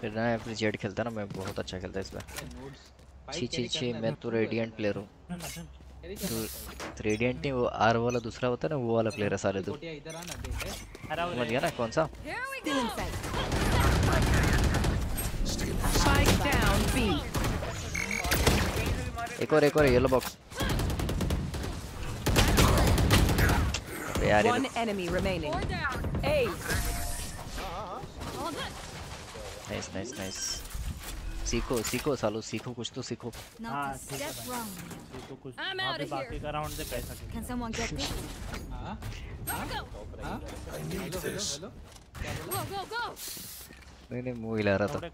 फिर ना एप्रिशिएट खेलता ना मैं बहुत अच्छा खेलता इस पे छी छी छी मैं तो रेडिएंट प्लेयर हूँ। तो रेडिएंट नहीं वो आर वाला दूसरा होता है ना वो वाला प्लेयर है सारे तो। इधर आना देख है समझ गया ना कौन सा. एक और एक और येलो बॉक्स यार ये One enemy remaining. A. Nice nice nice सीखो सीखो सालो सीखो कुछ तो सीखो हाँ ठीक है तो कुछ. बाकी का राउंड से पैसा? हाँ? हाँ! नहीं नहीं मुँह हिला रहा था।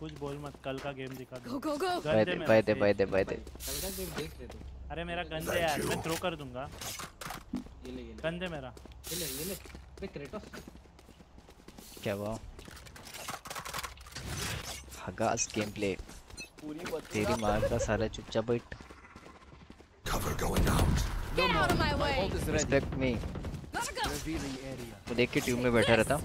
कुछ बोल मत कल का गेम दिखा दो। Go, go. बाय दे दे बाय दे बाय दे बाय दे कल का गेम देख ले तू। अरे मेरा गन दे यार मैं थ्रो कर दूँगा। ये ले ये ले। गन दे मेरा। ये ले ये ले। अबे क्रेटोस क्या हुआ? हगास गेम प्ले तेरी माँ का साला चुपचाप बैठ। Cover going out. Get out of my way! Respect me वो देख के ट्यूब में बैठा रहता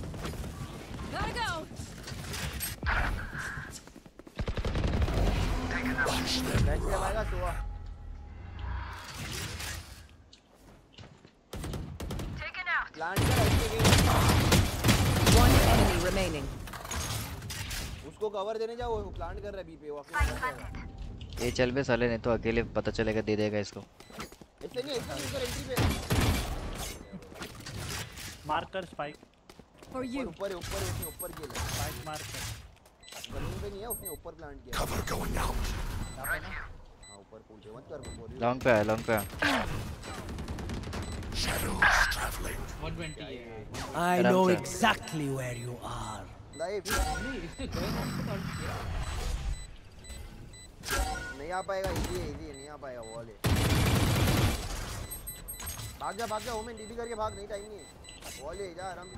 One enemy remaining. उसको कवर देने जाओ वो प्लांट कर रहा है बी पे वो ये चल बे साले नहीं तो अकेले पता चलेगा दे देगा इसको। इसलिए नहीं नहीं कर एंट्री पे। मार्क कर स्पाइक For you. ऊपर है ऊपर है उसने ऊपर किया। है स्पाइक मार्क कर। ज़मीन पे नहीं है उसने ऊपर प्लांट किया। Cover going out. हाँ ऊपर पूछे मत कर बोल लॉन्ग पे आया लॉन्ग पे Shadows traveling. 120 है। I know exactly where you are. Live नहीं नहीं आ पाएगा इजी है इजी नहीं आ पाएगा वॉल है भाग जा भाग जा ओमेन डीडी करके भाग नहीं टाइम नहीं है। वॉल है जा आराम से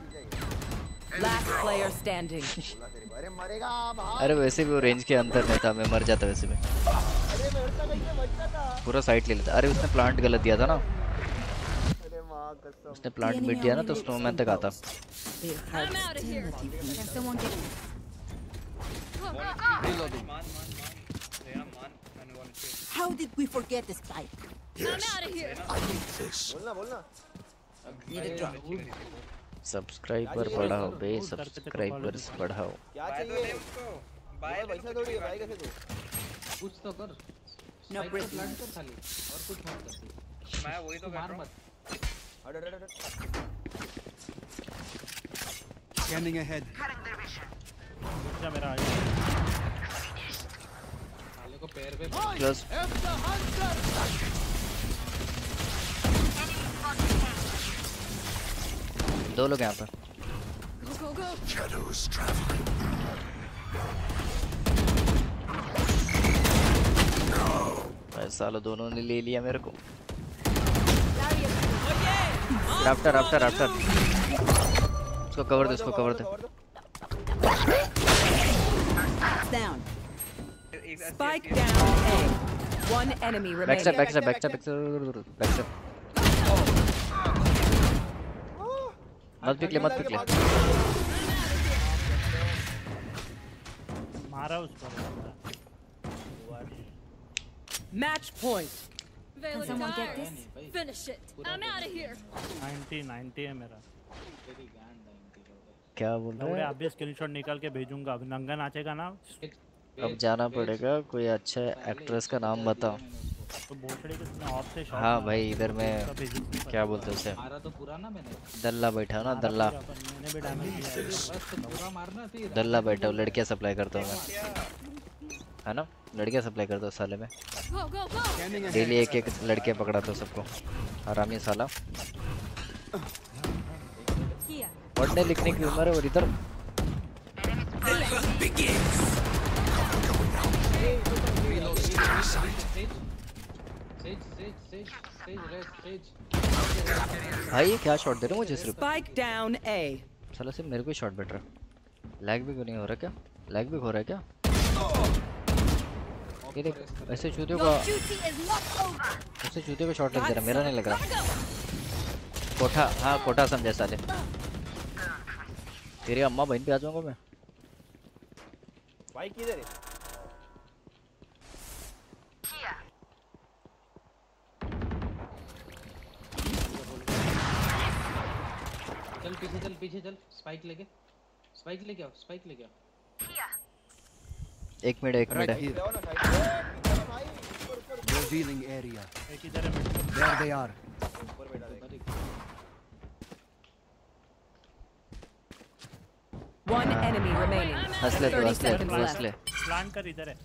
standing. बोला तेरे को अरे मरेगा भाग। अरे वैसे भी वो रेंज के अंदर में था मैं मर जाता वैसे भी। अरे मरता कैसे बचता था पूरा साइड ले लेता। अरे उसने प्लांट गलत दिया था ना। माँ उसने प्लांट मिट दिया ना तो स्नोमैन तक आता I'm this? How did we forget the spike? Yes. out of here. I need this. बोलना बोलना Need a drop. सब्सक्राइबर बढ़ाओ बे सब्सक्राइबर्स बढ़ाओ क्या तो चाहिए उसको बाय पैसा थोड़ी है बाय कैसे दो कुछ तो कर No स्पाइक break. कर खाली और कुछ मत कर मैं वही तो कर रहा हूँ मेरा साले को पैर पे क्लोज दो लोग यहाँ पर Go, go, go! Shadows traveling. भाई सालों दोनों ने ले लिया मेरे को राफ्टर राफ्टर राफ्टर उसको कवर दे उसको कवर दे Down. Spike down A. One enemy back step remaining. Back step back step back step back step मत पिक ले मत पिक ले मारा उसको Match point. Can someone get this? Finish it. I'm out of here. 90 90 है मेरा। है क्या बोल रहे हैं? अभी स्क्रीनशॉट निकाल के भेजूँगा। अब नंगा नाचेगा ना? अब जाना पड़ेगा। कोई अच्छा एक्ट्रेस का नाम बताओ। तो के उसने ऑफ़ से शॉट हाँ भाई इधर में क्या बोलते उसे? तो दल्ला बैठा ना दल्ला। दल्ला बैठा हूँ लड़कियाँ सप्लाई करता हूँ मैं। है ना? लड़कियाँ सप्लाई कर दो साले में! डेली एक एक लड़के पकड़ाता हूँ सबको। हरामी साला। पढ़ने लिखने की उम्र है और इधर भाई ये क्या शॉट दे रहे हो मुझे सिर्फ़? Spike down A. साला सिर्फ़ मेरे को ही शॉट बैठ रहा लैग भी क्यों नहीं हो रहा क्या? लैग भी हो रहा है क्या? ये देख ऐसे Your का. ऐसे चूतियों का शॉट लग दे रहा मेरा नहीं लग रहा। कोठा हाँ कोठा समझा साले तेरी अम्मा बहन पे आ जाऊँगा मैं। भाई किधर है? चल पीछे चल पीछे चल। स्पाइक लेके। स्पाइक लेके आओ स्पाइक लेके आओ। एक मिनट एक मिनट। रिवीलिंग एरिया एक इधर है मिड देयर दे आर ऊपर बैठा देख वन एनिमी रिमेनिंग हंस ले हंस ले। हंस ले प्लान कर इधर है।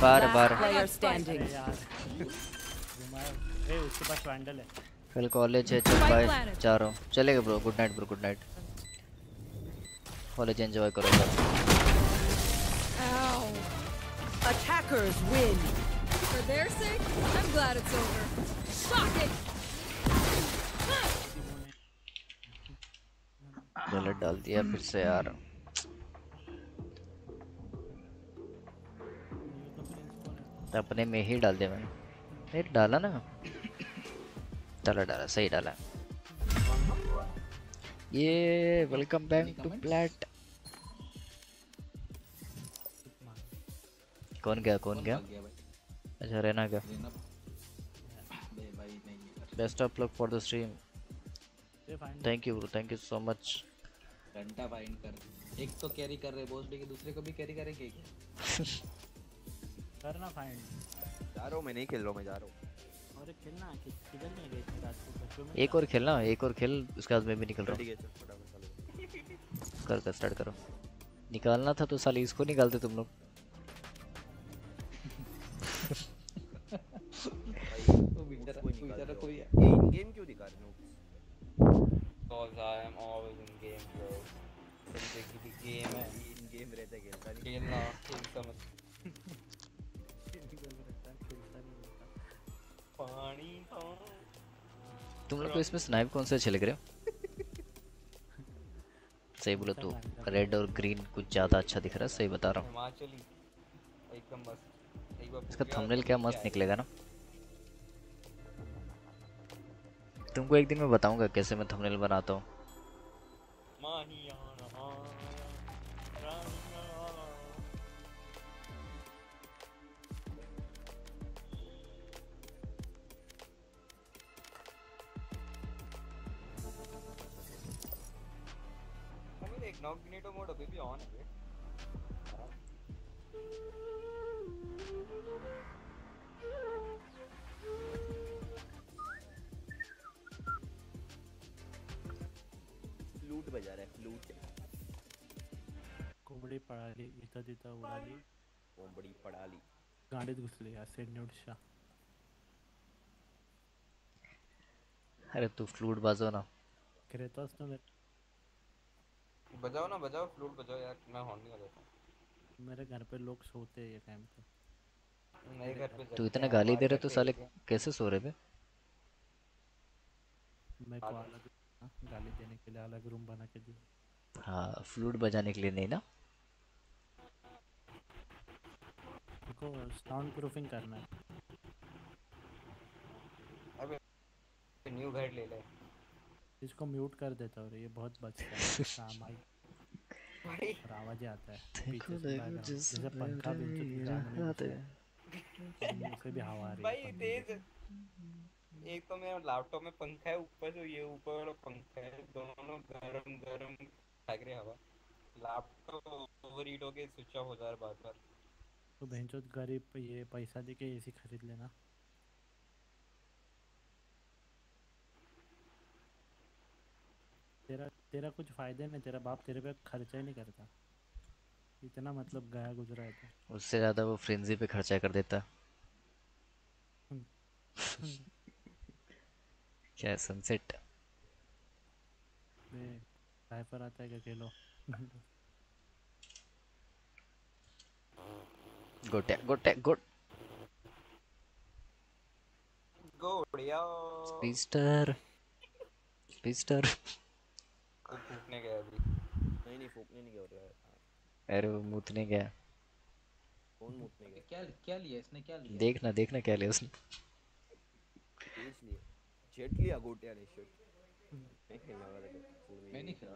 बार बार। है है। है कॉलेज चल चल भाई bro bro good good night college enjoy करो बस. Attackers win. For their sake, I'm glad it's over. Shock it. गलत डाल दिया फिर से यार तो अपने में ही डाल दिया मैंने नहीं डाला ना डाला डाला सही डाला ये वेलकम बैक टू प्लेट कौन गया कौन गया? गया अच्छा रहना क्या? Best of luck for the stream thank you bro thank you so much घंटा फाइंड कर एक तो कैरी कर रहे बॉस डे के दूसरे को भी कैरी करेंगे क्या? करना फाइन जा रहा हूँ मैं नहीं खेल रहा हूँ मैं जा रहा हूँ। और एक खेलना किधर नहीं गए रात को? एक और खेलना एक और खेल उसके बाद मैं भी निकल रहा ठीक हूँ है चल फटाफट चालू कर कर स्टार्ट करो। निकालना था तो साली इसको निकालते तुम लोग। गेम क्यों दिखा रहे हो? Because I am always in game, bro. ज़िंदगी की गेम है। इन गेम रहता है खेलता नहीं। खेलना खेल समझ। पानी तो। तुम लोग को इसमें स्नाइप कौन से अच्छे लग रहे हो? सही बोलो तो रेड और ग्रीन कुछ ज़्यादा अच्छा दिख रहा है सही बता रहा हूँ। हिमाचली। एकदम मस्त। एक बार इसका थंबनेल तो क्या मस्त निकलेगा ना? तुमको एक दिन मैं बताऊँगा कैसे मैं थंबनेल बनाता हूँ। एक नॉग्नेटो मोड अभी भी ऑन है। कोंबडी पळाली इथं तिथं उडाली कोंबडी पडाली गाडीत घुसली असे न्यूडशा अरे तू फ्लूट बाजो ना। क्रेतोस ने बजाओ ना बजाओ फ्लूट बजाओ यार मैं हॉर्न नहीं बजाता। मेरे घर पे लोग सोते हैं ये टाइम पे। मेरे घर पे तू इतना गाली दे रहे तो साले कैसे सो रहे थे मेरे को अलग हाँ, गाली देने के लिए अलग रूम बना के दी। हाँ फ्लूट बजाने के लिए नहीं ना? देखो साउंड प्रूफिंग करना है। अबे न्यू घर ले ले। इसको म्यूट कर देता हूँ ये बहुत बचता है काम आई और आवाज़ आता है पीछे से जैसे पंखा भी उसे भी हवा आ रही है पंखे तेज। एक तो मेरा लैपटॉप में पंखा है ऊपर जो ये ऊपर वाला पंखा है दोनों गरम गरम लग रहे हवा। लैपटॉप ओवरहीट होके स्विच ऑफ़ हो जा रहा है बार बार तो बहनचोद गरीब ये पैसा दे के एसी खरीद लेना। तेरा तेरा कुछ फ़ायदे नहीं तेरा बाप तेरे पे खर्चा ही नहीं करता। इतना मतलब गया गुजरा है तो। उससे ज़्यादा वो फ्रेंजी पे खर्चा कर देता। क्या सनसेट साइफर आता है क्या खेलो गोटे गोटे गुड गोड़िया स्पीस्टर स्पीस्टर वो फूकने गया अभी नहीं नहीं फूकने नहीं गया रहा अरे वो मूतने गया कौन मुतने गया। क्या क्या लिया इसने क्या लिया देखना देखना क्या लिया उसने। लिया जेट लिया गोटिया ने शर्ट मैं खेलने वाला था मैं नहीं खेला।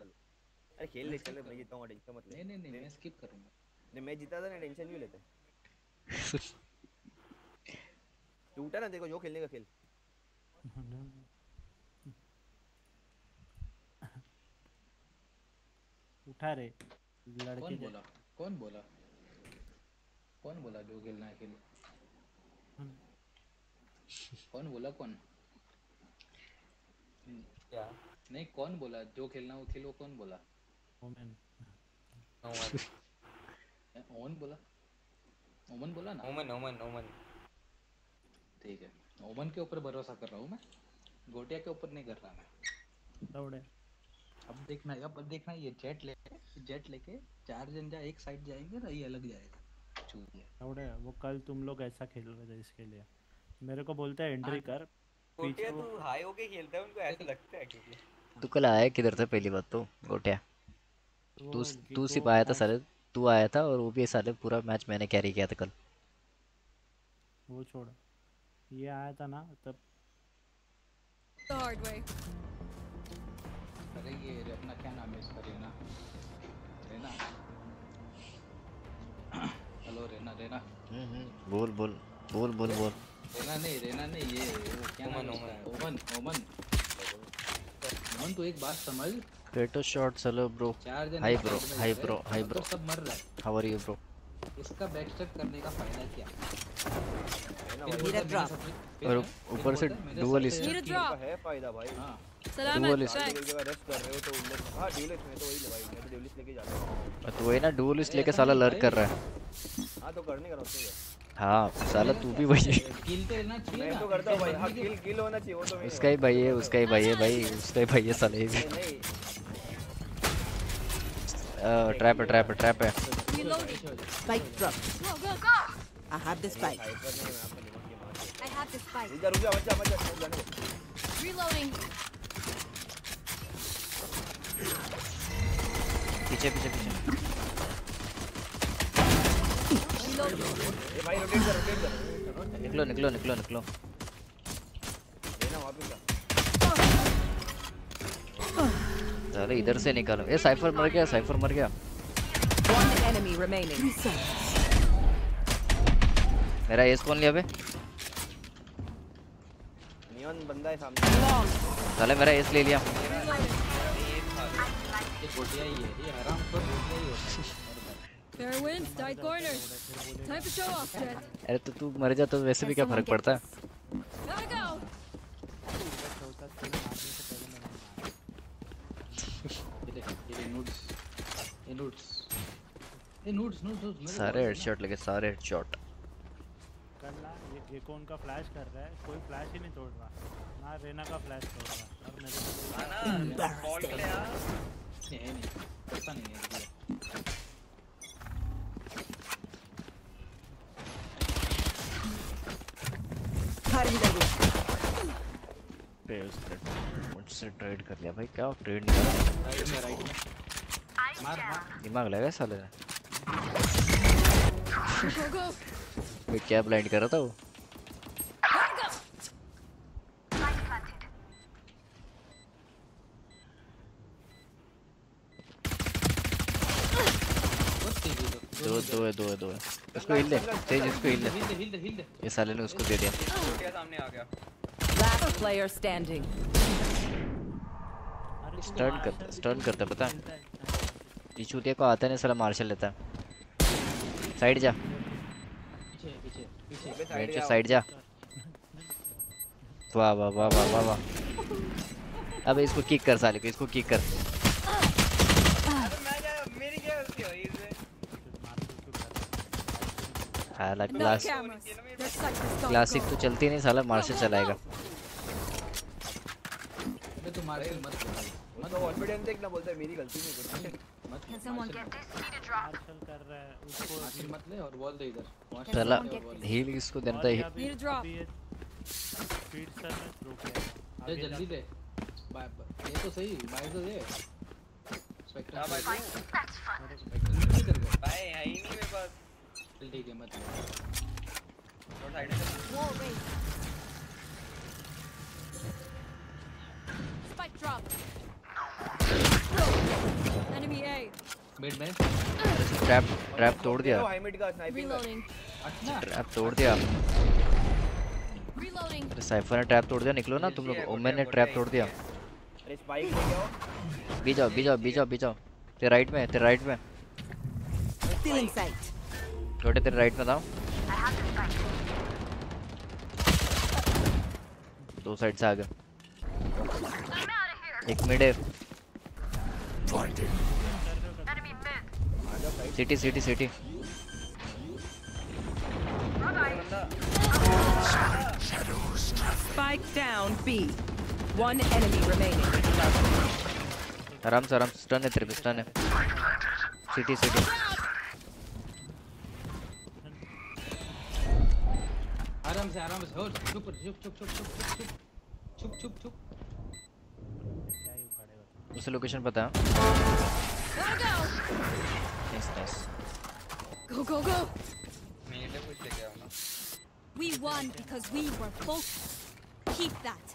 अरे खेल ले चल मैं जीता हूँ टेंशन मत ले। नहीं नहीं नहीं मैं स्किप करूँगा। नहीं मैं जीता था ना टेंशन क्यों लेते टूटा ना देखो जो खेलने का खेल उठा रे लड़के कौन बोला कौन बोला कौन बोला जो खेलना है खेलो कौन बोला कौन क्या नहीं कौन बोला जो खेलना हो खेलो कौन बोला ओमेन ओमन बोला ओमन बोला ना? ओमन ओमन ओमन। ठीक है। ओमन के ऊपर भरोसा कर रहा हूँ मैं। गोटिया के ऊपर नहीं कर रहा मैं। दौड़े। अब देखना अब देखना ये जेट लेके जेट लेके चार जन जा एक साइड जाएँगे ना ये अलग जाएगा। चूतिया दौड़े वो कल तुम लोग ऐसा खेल रहे थे इसके लिए। मेरे को बोलते हैं एंट्री कर। गोटिया पीछे तू हाई होके खेलता है उनको ऐसा लगता है क्योंकि। तू कल आया किधर था पहली बात तो? गोटिया। तू तू आया था साले तू आया था और वो भी साले पूरा मैच मैंने कैरी किया था कल। वो छोड़। ये आया था ना तब। The अरे ये अपना क्या नाम है इसका Reyna? Reyna? Hello Reyna Reyna. Hmm, hmm, बोल बोल बोल बोल बोल। रेना नहीं रेना नहीं ये क्या नाम है ओमन ओमन। ओमन तू एक बात समझ। क्रेटो shots hello bro hi bro hi bro hi bro तो सब मर रहा है। हाउ आर यू ब्रो इसका बैकस्टेप करने का फ़ायदा क्या? भाई, है, मेरा और ऊपर से है, डुअलिस्ट. है फ़ायदा भाई। हाँ. जगह रेस्ट कर रहे हो तो उन लोग हाँ ड्यूलिस्ट में तो वही भाई मैं भी ड्यूलिस्ट लेके जाता हूँ। तो वही ना डुअलिस्ट लेके साला लर्क कर रहा है। हाँ तो करने का क्या? हाँ। साला तू भी है किल तो लेना चाहिए मैं तो करता हूँ भाई। हाँ किल किल होना चाहिए वो तो मेरी उसका ही भाई। है उसका ही भाई है भाई उसका ही भाई है साले ये भी बात है। नहीं ट्रैप है ट्रैप है ट्रैप है Reloading. Spike drop. Go, go, go. I have the spike. Hyper नहीं मैं आपका दिमाग के मार I have the spike. रुक जा रुक जा मत जा मत जा मत जाने दो। Reloading. पीछे पीछे पीछे ए भाई रोटेट कर रोटेट कर rotate कर निकलो निकलो निकलो निकलो लेना वहाँ पे जा साले इधर से निकालो। ये साइफर मर गया साइफर मर गया. मेरा एस कौन लिया बे? नियॉन बंदा है सामने। साले मेरा एस ले लिया। ही है ही है. अरे तो तू मर जा तो वैसे भी क्या फ़र्क पड़ता है Here we go. ये देख ये नूड्स ये नूड्स ये नूड्स नूड्स सारे हेडशॉट लगे सारे हेडशॉट कर ला ये गेको उनका फ्लैश कर रहा है। कोई फ्लैश ही नहीं तोड़ रहा। ना रेना का फ्लैश तोड़ रहा। और मेरे को बॉल के लिए यार। ना। नहीं नहीं करता नहीं है ये। Cutting the loop. पे उसने मुझसे ट्रेड कर लिया भाई क्या ट्रेड नहीं करा राइट में राइट में। मार मार दिमाग लगा साले ने क्या ब्लाइंड कर रहा था वो? दो दो है दो है दो है। उसको हिल दे तेज इसको हिल दे। हिल दे हिल दे हिल दे। ये साले ने उसको दे दिया। गोटिया सामने आ गया। Player standing. स्टर्न करता स्टर्न करता पता है? ये चूतिया को आता नहीं साला मार्शल लेता है साइड जा। पीछे पीछे पीछे। साइड जा। वाह वाह वाह वाह वाह वाह। अबे इसको किक कर साले को इसको किक कर। साला क्लास. क्लासिक तो चलती नहीं साला मार्शल चलाएगा। अबे तू मार के मत बोल उसका कॉन्फिडेंस देख बोलता है मेरी गलती नहीं मत Can someone get this? Need a drop. Marshal कर रहा है उसको मार मत ले और बॉल दे इधर। के ball हील इसको देना था ही- drop. अभी ये स्पीड सर में थ्रो किया दे जल्दी दे। ये तो सही बाय तो दे। स्पेक्ट्रम हाँ भाई गया भाई है ही नहीं मेरे पास। चल ठीक है मत ले। साइड में Wall raised. Spike drop. Enemy A. Mid में ट्रैप ट्रैप तोड़ दिया। हाई मिड का स्नाइपिंग अच्छा। ट्रैप तोड़ दिया। अरे साइफर ने ट्रैप तोड़ दिया निकलो ना तुम लोग। ओमेन ने ट्रैप तोड़ दिया। अरे स्पाइक ले जाओ। बी जाओ बी जाओ बी जाओ बी जाओ। तेरे राइट में तेरे राइट में। In sight. छोटे तेरे राइट में था। दो साइड से आ गए एक मिड। है city city city. Spike down B. One enemy remaining. आराम से आराम से स्टन है तेरे पे स्टन है। सिटी सिटी आराम से आराम से हो चुप चुप चुप चुप चुप चुप चुप चुप चुप। उसे लोकेशन पता है nice nice Go, go, go! मेरे कुछ लेके आओ ना We won because we were focused. Keep that.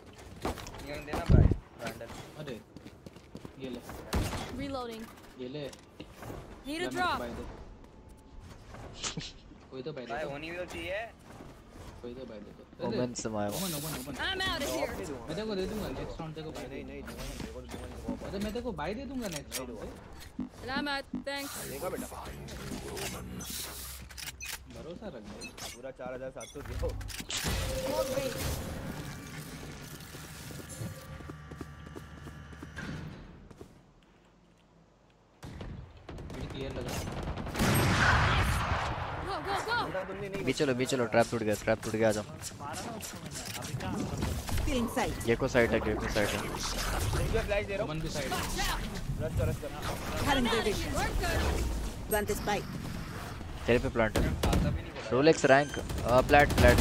ये देना भाई ब्रांडन अरे ये ले Reloading. ये ले Need a drop. दे कोई तो दे भाई होनी भी तो चाहिए कोई तो बाय दे दो ओमन से माया ओमन ओमन ओमन I'm out of here. मैं तेरे को दे दूँगा नेक्स्ट राउंड तेरे को नहीं नहीं अरे मैं तेरे को बाय दे दूँगा नेक्स्ट राउंड पे out. Thanks. देखा बेटा भरोसा रख भाई पूरा 4700 दियो क्लियर लगा Go, go, go! बी चलो बी चलो ट्रैप टूट गया ट्रैप टूट गया आ जाओ sight. गेको साइड है गेको साइड है हूँ भी साइड रश कर रश कर. तेरे पे प्लांट है Rolex rank flat flat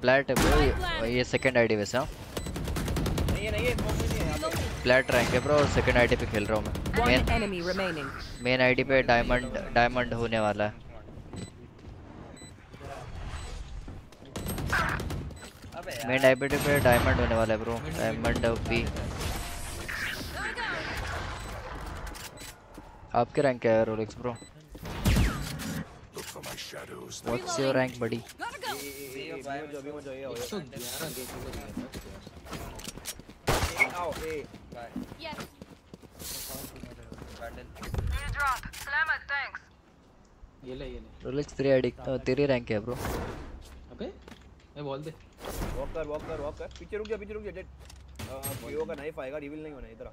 flat है ब्रो ये- ये सेकंड आईडी वैसे हाँ नहीं है नहीं है है प्लैट रैंक है ब्रो और सेकंड आईडी पे खेल रहा हूँ मैं. मेन आईडी पे डायमंड डायमंड होने वाला है मेन डायबिटी पे डायमंड होने वाला है ब्रो डायमंड ओपी आपके रैंक क्या है Rolex bro what's your rank बड़ी ये ले ये ले रोलेक्स 3 एडिक्ट तेरी रैंक क्या है ब्रो अबे मैं बोल दे। वॉक कर वॉक कर वॉक कर पीछे रुक जा पीछे रुक जा जेट वीओ का नाइफ आएगा रिवील नहीं होना इधर आ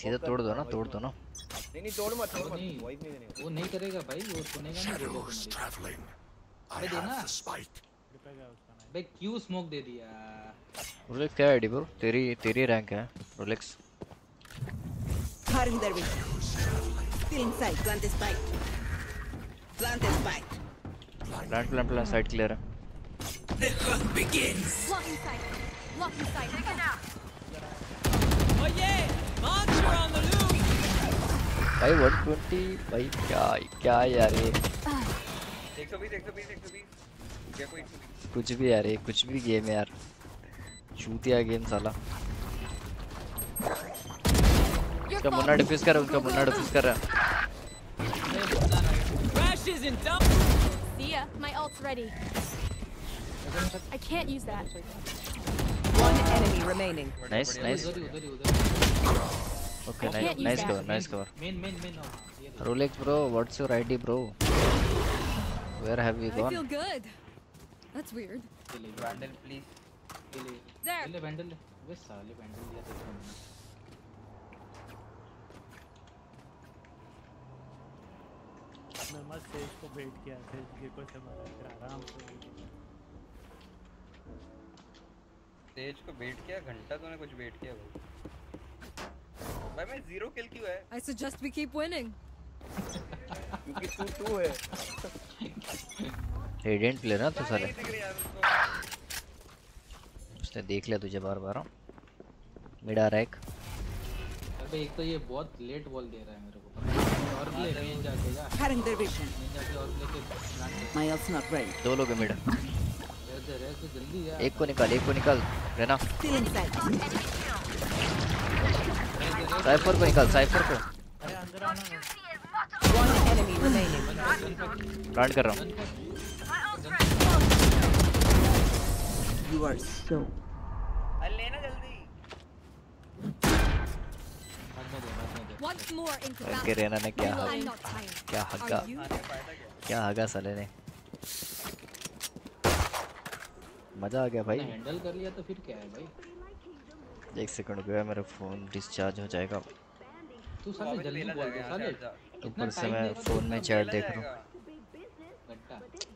सीधा तोड़ दो ना तोड़ दो ना नहीं नहीं तोड़ मत तोड़ मत नहीं। वॉइस नहीं देने वो नहीं करेगा भाई वो सुनेगा नहीं. I अबे देना have the spike. बे क्यों स्मोक दे दिया रोलेक्स क्या आईडी ब्रो तेरी तेरी रैंक है Rolex their vision. Still in sight. Plant the spike. Plant the spike. Plant plant plant side clear है The hunt begins. Lock inside. Lock inside. Take it out. Oh yeah, monster भाई क्या क्या यार ये? कुछ भी यार ये कुछ भी गेम यार। चूतिया गेम साला। उसका मुन्ना डिफ्यूज कर उसका मुन्ना डिफ्यूज कर रहा crash I can't use that. One enemy remaining. Nice, nice. Okay, nice, nice cover, nice cover. Main, main, main. Rolex, bro, what's your ID, bro? Where have we gone? I feel good. That's weird. Vandal, please. There. Vandal. तेज को wait किया घंटा तूने कुछ wait किया भाई। भाई मैं ज़ीरो किल क्यों है? I suggest we keep winning. क्योंकि तू तू है। रेडिएंट प्लेयर ना तू साले? उसने देख लिया तुझे बार बार मिड आ रहा है एक। अबे एक तो ये बहुत लेट बॉल दे रहा है मेरे को और ले मेन जाके जा। Cutting their vision. मेन जाके और लेके। प्लांट कर My ult's दो लोग मिड एक को निकाल एक को निकाल रहना। साइफर को निकाल साइफर को। प्लांट कर रहा हूँ। यू आर सो लेना जल्दी रेना ने क्या हगा क्या हगा क्या हगा साले ने? मज़ा आ गया भाई। हैंडल कर लिया तो फिर क्या है भाई? एक सेकंड गया मेरा फ़ोन डिस्चार्ज हो जाएगा। तू साले जल्दी बोल दे साले। ऊपर से मैं फ़ोन में चैट देख रहा हूँ।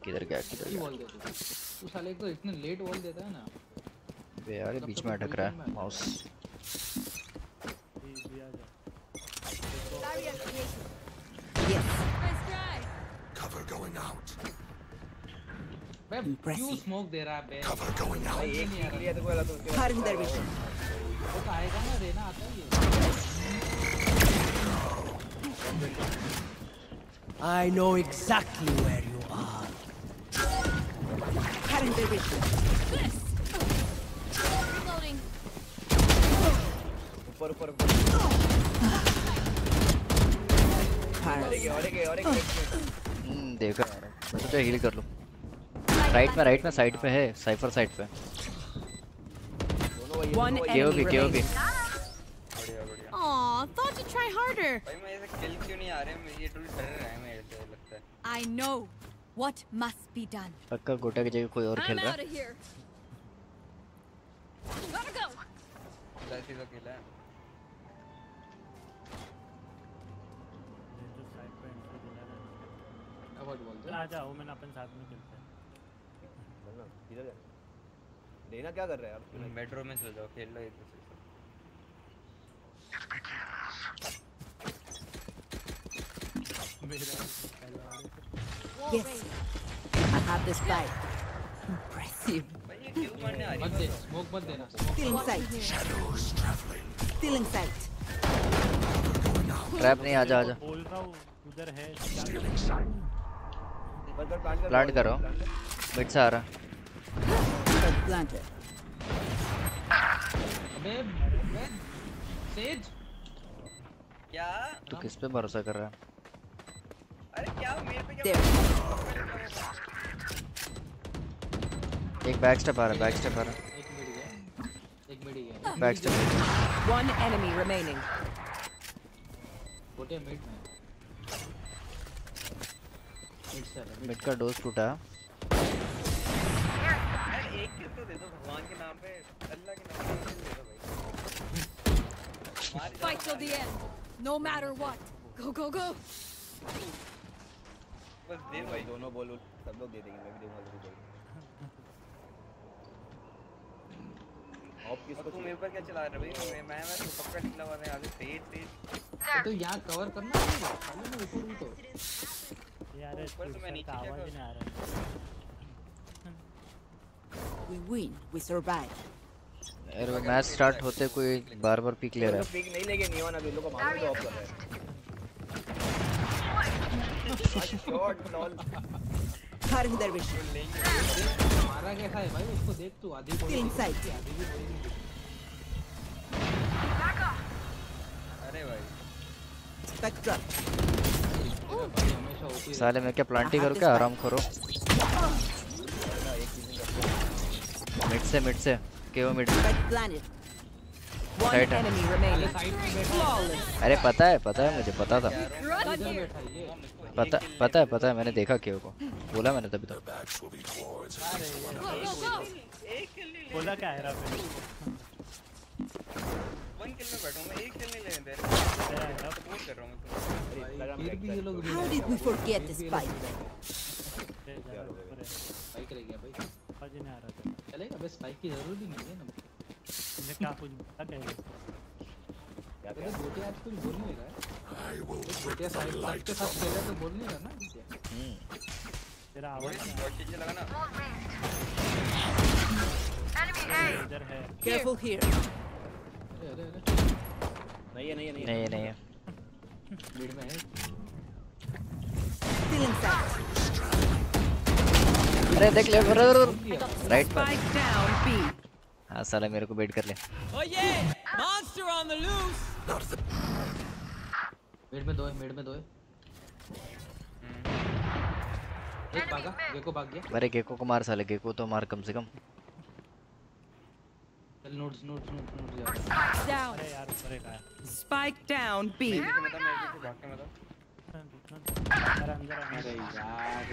किधर गया किधर गया? बोल दे तू। तू साले एक तो इतने लेट बोल देता है ना। बे यार बीच में अटक रहा है mouse created. Cover going out. बे क्यों स्मोक दे रहा है बे Cover going out. भाई एक सीख लिया तो कोई तो उसके बाद Cutting their vision. वो तो आएगा ना रेना आता ही है I know exactly where you are. Cutting their vision. Reloading. ऊपर ऊपर ऊपर और एक और एक और एक हम्म देखा यार मैं सोचा हील कर लूं Right में राइट में साइड पे है साइफर साइड पे. Aw, thought you'd try harder. भाई मैं ऐसे किल क्यों नहीं आ रहे हैं ये टूल डर रहा है मेरे से लगता है I know what must be done. पक्का गोटा की जगह कोई और खेल रहा है. Gotta go. ही तो किल है अवॉइड बोल दे आ जाओ मैंने अपन साथ में खेलते हैं रेना क्या कर रहा है तुम बेडरूम में सो जाओ खेल लो एक दूसरे से Yes. I have this fight. Impressive. मत दे स्मोक मत देना Still in sight. Shadows traveling. Still in sight. Trap नहीं आजा आजा बोल रहा हूँ उधर है बस बस प्लांट प्लांट करो मिड से आ रहा Planted. अबे अबे सेज क्या? तू किस पे भरोसा कर रहा है? अरे क्या मेरे पे क्या. एक बैक स्टेप आ रहा है बैक स्टेप आ रहा है। एक मिनट गया एक मिनट गया। Back step One enemy remaining. छोटे मिड में मिड मिड मिड का डोज टूटा। एक किल तो दे दो? भगवान के नाम पे अल्लाह के नाम पे दे दो भाई। Fight till the end. No matter what. Go, go, go. बस दे भाई। दोनों बोल सब लोग दे देंगे मैं भी दूँगा ज़रूर ऑफ़ किसको और तू मेरे ऊपर क्या चला रहा है भाई? मैं मैं मैं तो पक्का ढीला हुआ है आगे तेज तेज तो यहाँ कवर करना ना ऊपर भी तो। यार ऊपर से मैं नीचे का क्या आवाज़ ही करूँ? नहीं आ रहा We win. We survive. यार वो मैच स्टार्ट होते कोई बार बार पिक ले रहा है। पिक नहीं लेंगे नियॉन अभी लोग को मालूम ऑफ़ कर रहे हैं। शॉट लॉल Cutting their मारा कैसा है भाई उसको देख तू आधी बॉडी अरे भाई। साले मैं क्या प्लांट ही। करूँ क्या? आराम करो? मिड से मिड से. केओ मिड. साइड. अरे पता है पता है मुझे पता था. पता पता है पता है मैंने देखा केओ को. बोला मैंने तभी तो. बोला क्या है वन किल में बैठा हूँ मैं एक किल नहीं लेने दे क्या सपोर्ट कर रहा हूँ मैं फिर भी ये लोग How did we forget this fight? Spike रह भाई। आवाज़ नहीं आ रहा था। बस स्पाइक की ज़रूरत ही नहीं है ना तुमने क्या कुछ क्या है? अरे गोटे आज कुछ बोल नहीं रहा है। गोटे साइड के साथ खेला तो बोल नहीं रहा ना गोटे तेरा आवाज़ बहुत चीज़ें लगाना। इधर है। Careful here. अरे अरे नहीं है नहीं है नहीं है। नहीं नहीं है। भीड़ में है। In sight. अरे देख ले राइट पर। हाँ साला मेरे को बेट कर ले! मिड में दो है मिड में दो है। एक भागा गेको भाग गया। अरे गेको को मार साले गेको तो मार कम से कम। चल notes notes notes notes Down. अरे यार ऊपर एक आया Spike down B. मैं मैं मैं भाग के मैं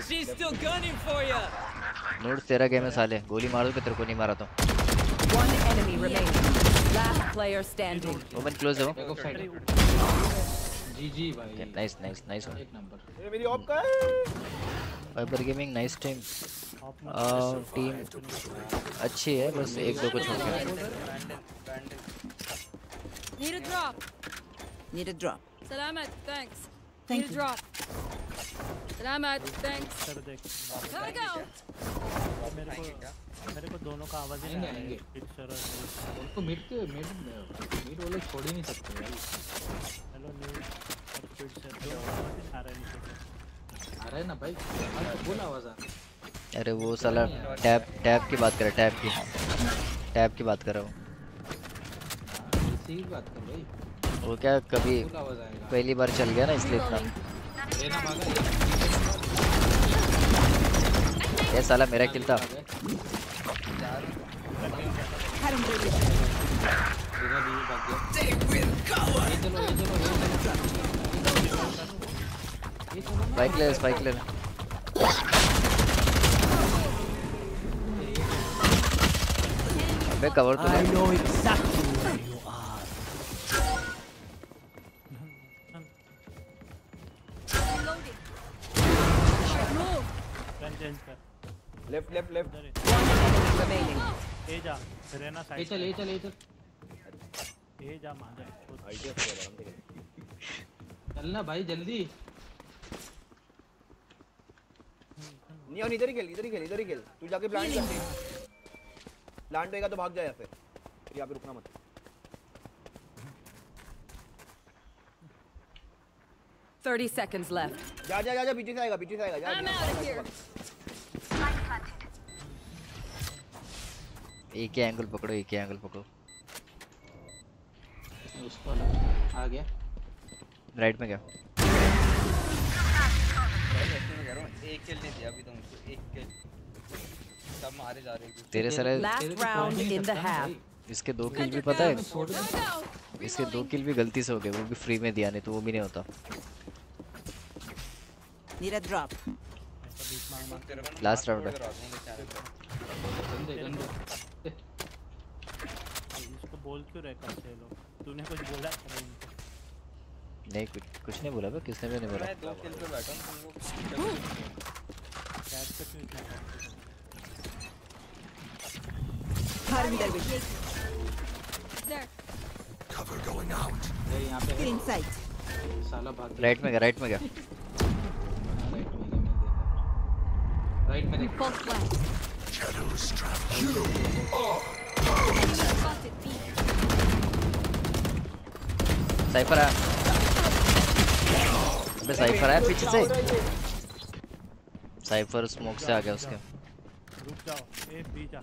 She's still gunning for you. Notes तेरा गेम है साले गोली मार दो कि तेरे को नहीं मारा तो One enemy remaining. Last player standing. Open close है जी जी भाई नाइस नाइस नाइस एक नंबर ये मेरी ऑप का है Viper gaming nice team team अच्छी है बस एक दो को छोड़ के Need a drop. Need a drop. Salamat. Thanks. Thank Need you. drop. Salamat. Thanks. Sir देख Gotta go. मेरे को मेरे को दोनों का आवाज़ ही नहीं आ रहा आएँगे। है पिक्चर और उनको मिड के मिड मिड वाले छोड़ ही नहीं सकते भाई हेलो न्यू और पिक्चर का आ रहा है नीचे आ रहा है ना भाई हाँ तो बोल आवाज़ आ रहा है अरे वो साला टैप टैप की बात कर रहा है टैप की टैप की बात कर रहा हूँ इसी की बात कर भाई वो क्या कभी पहली बार चल गया ना इसलिए इतना ये साला मेरा किल था। स्पाइक ले स्पाइक ले। अबे कवर तो ले चेंज कर लेफ़्ट लेफ़्ट लेफ़्ट ए जा रहना साइड चल ये चल ये चल। ए जा से आराम से चलना भाई जल्दी। नहीं और इधर ही खेल इधर ही खेल इधर ही खेल। तू जाके प्लांट कर दे। प्लांट होएगा तो भाग जा यहाँ से फिर यहाँ पे रुकना मत। 30 seconds left. जा जा जा जा पीछे से आएगा पीछे से आएगा जा I'm out of here. एक ही एंगल पकड़ो एक ही एंगल पकड़ो। उसको आ गया। राइट में क्या एक किल नहीं दिया अभी तो मुझको एक किल सब मारे जा रहे हैं। तेरे सारे Last round in the half. इसके दो किल भी पता है? इसके दो किल भी गलती से हो गए वो भी फ्री में दिया नहीं तो वो भी नहीं होता। Need a drop. Last round है गंदे गंदे इसको बोल क्यों रहे करते हैं लोग तूने कुछ बोला नहीं कुछ कुछ नहीं बोला बे किसने भी नहीं बोला मैं दो किल पे बैठा हूँ तुम लोग चैट पे क्यों इतना हो? Their vision. There. Cover going out. ये यहाँ पे Still है in sight. साला भाग गया राइट में क्या राइट में देख. Shadows trap you. B. Cypher आया अबे साइफर आया पीछे से साइफर स्मोक से आ गया उसके रुक जाओ ए बी जा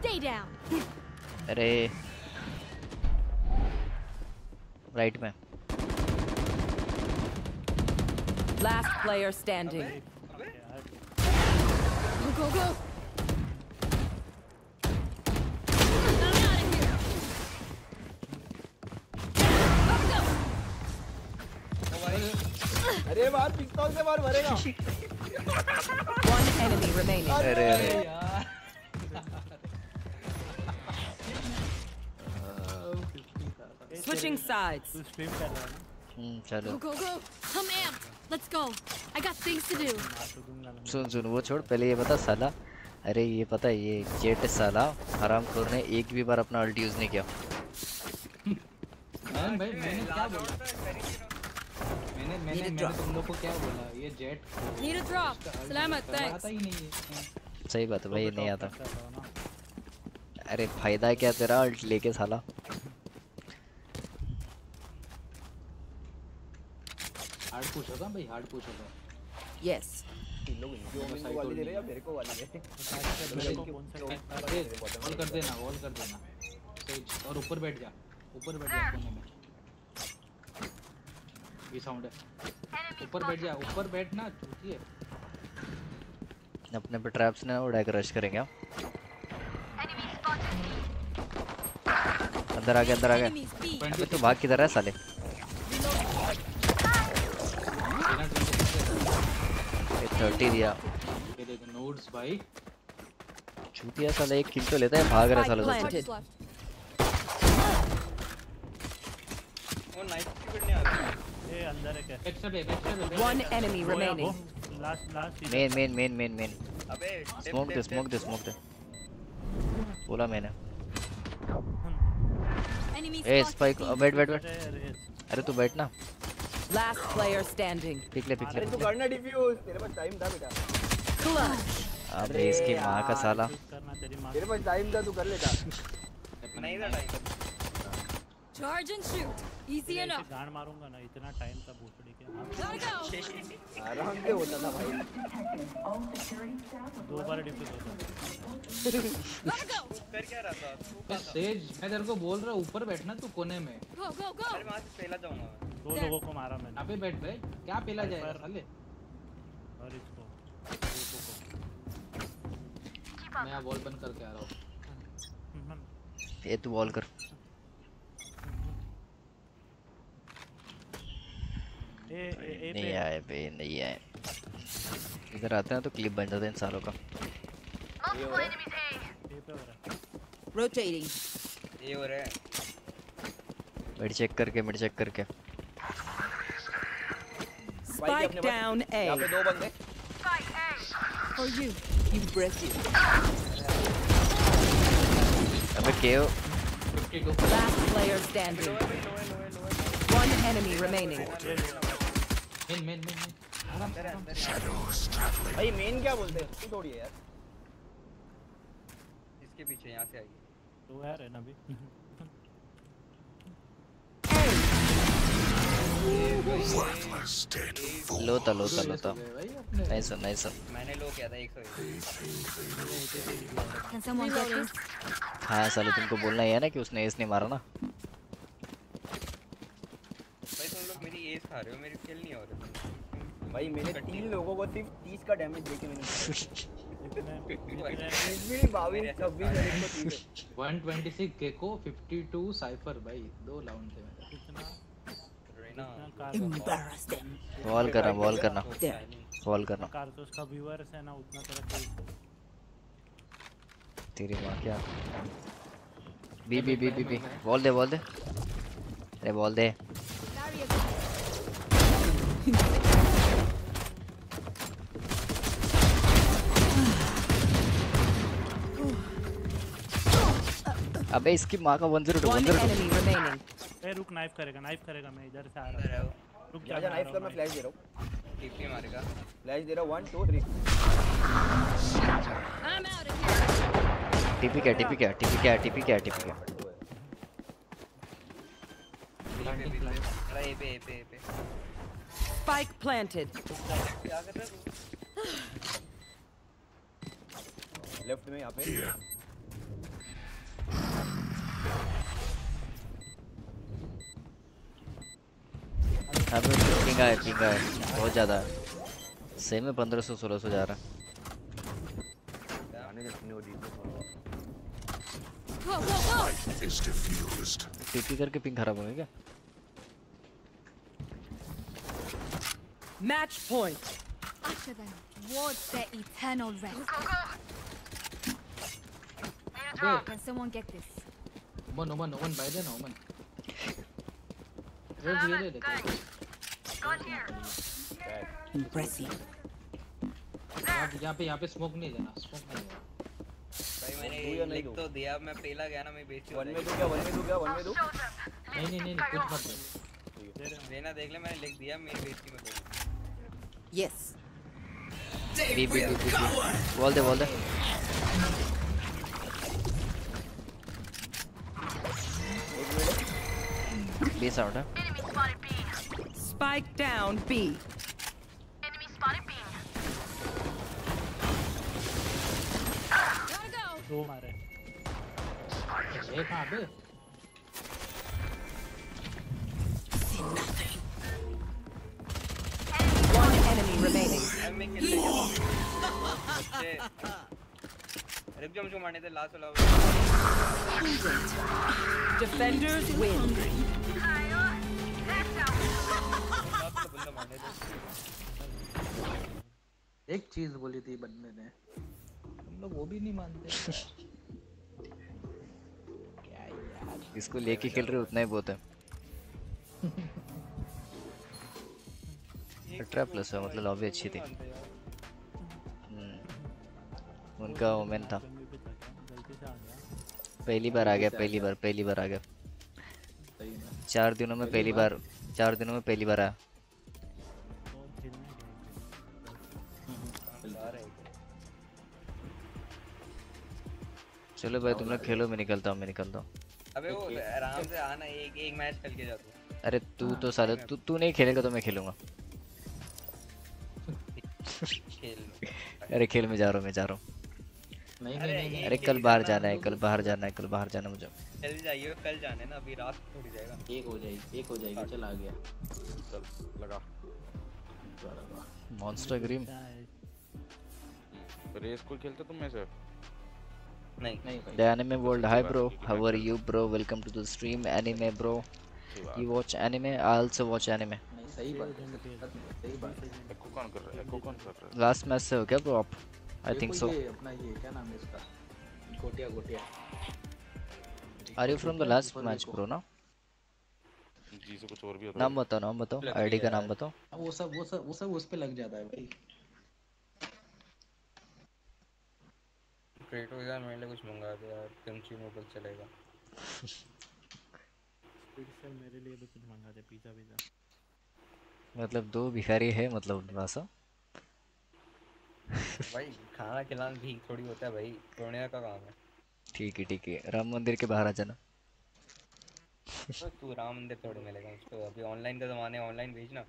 Stay down. अरे राइट में Last player standing. Go, go, go. I'm out of here. Go, go. अरे मार पिस्तौल से मार मरेगा One enemy remaining. अरे अरे Switching sides. तू स्ट्रीम कर रहा है ना हम्म चलो Go, go, go. I'm amped. Let's go. I got things to do. तो मैं सुन सुन वो छोड़ पहले ये बता साला अरे ये पता है ये जेट साला हरामखोर ने एक भी बार अपना अल्ट यूज़ नहीं किया मैंने भाई मैंने क्या बोला मैंने मैंने मैंने तुम लोग को क्या बोला ये Jett Need a drop. Salamat, thanks. आता ही नहीं है सही बात है भाई नहीं आता अरे फ़ायदा क्या तेरा अल्ट लेके साला हार्ड पुश होगा भाई हार्ड पुश होगा Yes. इन लोग इनको वाली दे रहे हैं या मेरे को वाली दे रहे हैं? वॉल कर देना वॉल कर देना। तेज और ऊपर बैठ जा ऊपर बैठ जा कोने में। ये साउंड है। ऊपर बैठ जा ऊपर बैठ ना चूतिए अपने पे ट्रैप्स ने उड़ा के रश करेंगे हम अंदर आ गया अंदर आ गया। अबे तू भाग किधर है साले? 30 दिया। ये देख नोड्स भाई चूतिया साले एक किल तो लेता है भाग रहा साला Planted. दूसरा। वो नाइफ की करने आ रहा ये अंदर है। क्या एक्स्ट्रा पे extra One enemy remaining. Last last main main main main main अबे स्मोक दे स्मोक दे स्मोक दे। बोला मैंने। ए स्पाइक वेट वेट वेट अरे तू बैठ ना। Last player standing. पिक ले पिक ले अरे तू करना डिफ्यूज तेरे पास टाइम था बेटा Clutch. अबे इसकी माँ का साला तेरे पास टाइम था तू कर लेता नहीं था time Charge and shoot. Easy enough. गांड मारूँगा ना इतना टाइम था go. आराम से होता था भाई दो बार होता कर क्या रहा था तू ए, मैं तेरे को बोल रहा ऊपर बैठना तू कोने में Go, go, go. अरे से पहला जाऊँगा दो लोगों को मारा मैंने पे बैठ भाई क्या पेला जाएगा साले और इसको मैं वॉल बंद करके आ रहा हूँ ये तू वॉल कर नहीं आए बे नहीं आए इधर आते हैं तो क्लिप बन जाते हैं इन सालों का रोटेटिंग ये हो रहा है मिड चेक करके मिड चेक करके स्पाइक डाउन ए यहाँ पे दो बंदे for you you break it अबे KO last player standing one enemy remaining main main main main आराम से भाई मेन क्या बोलते हैं? तू थोड़ी है यार। इसके पीछे यहाँ से आएगी तो यार है ना भी। Worthless dead fool. लो था लो था लो था भाई अपने। नहीं सर नहीं सर मैंने लो किया था 101 Can someone get this? हाँ साले तुमको बोलना ही है ना कि उसने एस नहीं मारा ना भाई तुम लोग मेरी एज खा रहे हो मेरी किल नहीं हो रही। भाई मैंने तीन लोगों को सिर्फ़ तीस का डैमेज देके मैंने इतने बाईस छब्बीस और एक सौ तीस 126 गेको 52 साइफर भाई दो लाउंड थे मेरे. वॉल करना वॉल करना। वॉल करना। कारतूस का व्यूअर्स है ना उतना तेरा तेरी माँ क्या? B B B B B. Wall दे वॉल दे। अरे वॉल दे। अबे इसकी माँ का one zero two one One zero two enemy remaining. ए रुक नाइफ करेगा नाइफ करेगा मैं इधर से आ रहा हूँ। रुक जा जा नाइफ कर मैं फ्लैश दे रहा हूँ। टीपी मारेगा। फ्लैश दे रहा हूँ one two three I'm out of here. TP क्या टीपी क्या टीपी क्या टीपी क्या टीपी क्या? अरे ए पे ए पे ए पे। Spike planted. लेफ़्ट में यहाँ पे Here. अबे पिंगा है पिंगा है बहुत ज़्यादा। सेम में पंद्रह सौ सोलह सौ जा रहा है. टीपी करके पिंग खराब हो गया क्या? Match point. Usher them towards their eternal rest. अबे Can someone get this? ओमन ओमन ओमन भाई देना ओमन रेड ये ले लेते Impressive. यहाँ पे यहाँ पे स्मोक नहीं देना स्मोक नहीं देना. भाई मैंने लिख तो दिया मैं पहला गया ना मैं हो वन में दू क्या वन में दू क्या वन में दू? नहीं नहीं नहीं कुछ मत दे। रेना देख ले मैंने लिख दिया मेरी बेइज्जती मत होगी Yes. B B B B B wall दे वॉल दे बी साउंड है Spike down B. Gotta go. दो मारे ये कहाँ पे One Last वाला Defenders win. लास्ट वाला बंदा मारने दे एक चीज़ बोली थी बंदे ने। हम लोग वो भी नहीं मानते। क्या यार इसको लेके खेल रहे उतना ही बहुत है। अठारह प्लस है मतलब लॉबी अच्छी थी। हम्म, उनका ओमेन था। पहली बार आ गया पहली बार पहली बार आ गया। चार दिनों में पहली बार चार दिनों में पहली बार आया। चलो भाई तुम लोग खेलो मैं निकलता हूँ मैं निकलता हूँ। अबे वो आराम से आना एक एक मैच खेल के जा तू अरे तू तो साले तू तू नहीं खेलेगा तो मैं खेलूँगा। खेल अरे खेल में जा रहा हूँ मैं जा रहा हूँ। नहीं अरे नहीं नहीं अरे कल बाहर जाना है कल बाहर जाना है कल बाहर जाना मुझे। चल जाइए कल जाने ना अभी रात थोड़ी जाएगा। एक हो जाएगी एक हो जाएगी चल आ गया। चल लगा। मॉन्स्टर ग्रीम रेस कोई खेलते तुम में से नहीं। नहीं भाई। The Anime World. Hi, bro. How are you, bro? Welcome to the stream. You watch anime? I also watch anime. नहीं सही बात है सही बात है एको कौन कर रहा है एको कौन कर रहा है Last match से हो क्या bro आप? Think so. ये अपना ये क्या नाम है इसका गोटिया गोटिया Are you from the last match, bro? ना? जी से कुछ और भी होता नाम बताओ नाम बताओ आईडी का नाम बताओ अब वो सब वो सब वो सब उस पे लग जाता है भाई क्रेटो यार मेरे लिए कुछ मंगा दे यार किमची नूडल चलेगा फिर से मेरे लिए भी कुछ मंगा दे पिज्जा पिज्जा। मतलब दो भिखारी है मतलब वासा भाई खाना खिलाना ठीक थोड़ी होता है भाई पुण्य का काम है। ठीक है ठीक है। राम मंदिर के बाहर आ जाना। तो तू राम मंदिर थोड़ी मिलेगा मुझको अभी ऑनलाइन का जमाना है ऑनलाइन भेजना।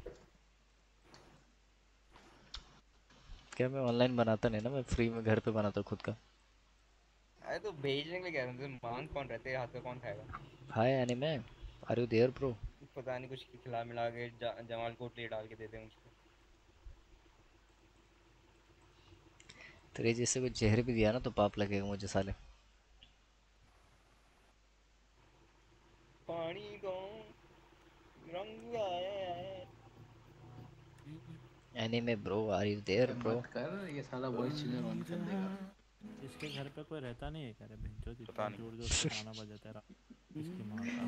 क्या मैं ऑनलाइन बनाता नहीं ना मैं फ्री में घर पे बनाता हूँ खुद का। अरे तो भेजने के लिए कह रहा हूँ तो मांग कौन रहते हाथ में कौन खाएगा? Hi anime are you there bro पता नहीं कुछ खिला मिला के जमाल को प्लेट डाल के दे दे मुझको। तेरे जैसे को जहर भी दिया ना तो पाप लगेगा मुझे साले। पानी को रंग आया है। Anime bro are you there bro कर ये साला वॉइस चेंजर ऑन कर देगा। इसके घर पे कोई रहता नहीं है क्या रे भिंचो नहीं। ज़ोर ज़ोर से गाना बजाता रहा। इसकी माँ का।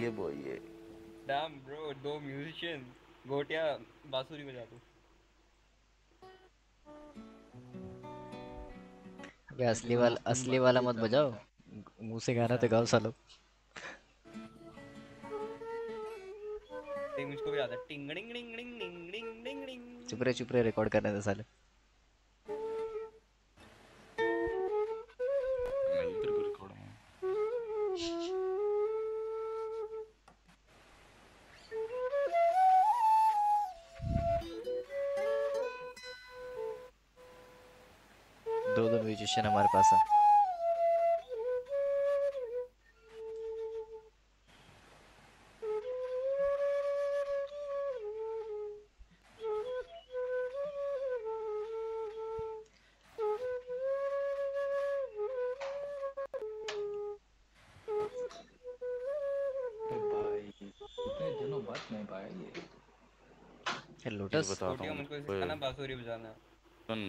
ये वो ये। डैम ब्रो दो म्यूजिशियन गोटिया बांसुरी बजा दो। अबे असली वाला असली वाला मत बजाओ। मुँह से गाना तो गाओ सालो। मुझको भी आता है। टिंग डिंग डिंग डिंग डिंग डिंग डिंग डिंग चुप रहे चुप रहे रिकॉर्ड करने दे साले दो दो म्यूजिशियन हमारे पास है. ये बताता हूँ बांसुरी बजाना सुन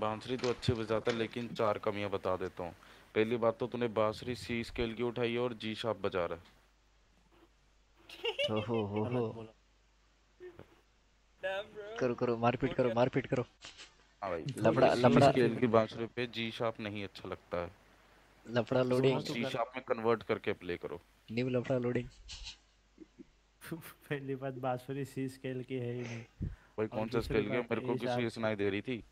बांसुरी तो अच्छी बजाता है लेकिन चार कमियाँ बता देता हूँ। पहली बात तो तूने बांसुरी सी स्केल की उठाई है और जी शार्प बजा रहा है। हो हो हो हो करो करो मारपीट करो मारपीट करो। हाँ लफड़ा लफड़ा। स्केल की बांसुरी पे जी शार्प नहीं अच्छा लगता है। लफड़ा लोडिंग जी शार्प में कन्वर्ट करके प्ले करो। न्यू लफड़ा लोडिंग पहली बात बांसुरी सी स्केल की है ही नहीं। भाई कौन सा स्केल गया मेरे को किसी सुनाई दे रही थी?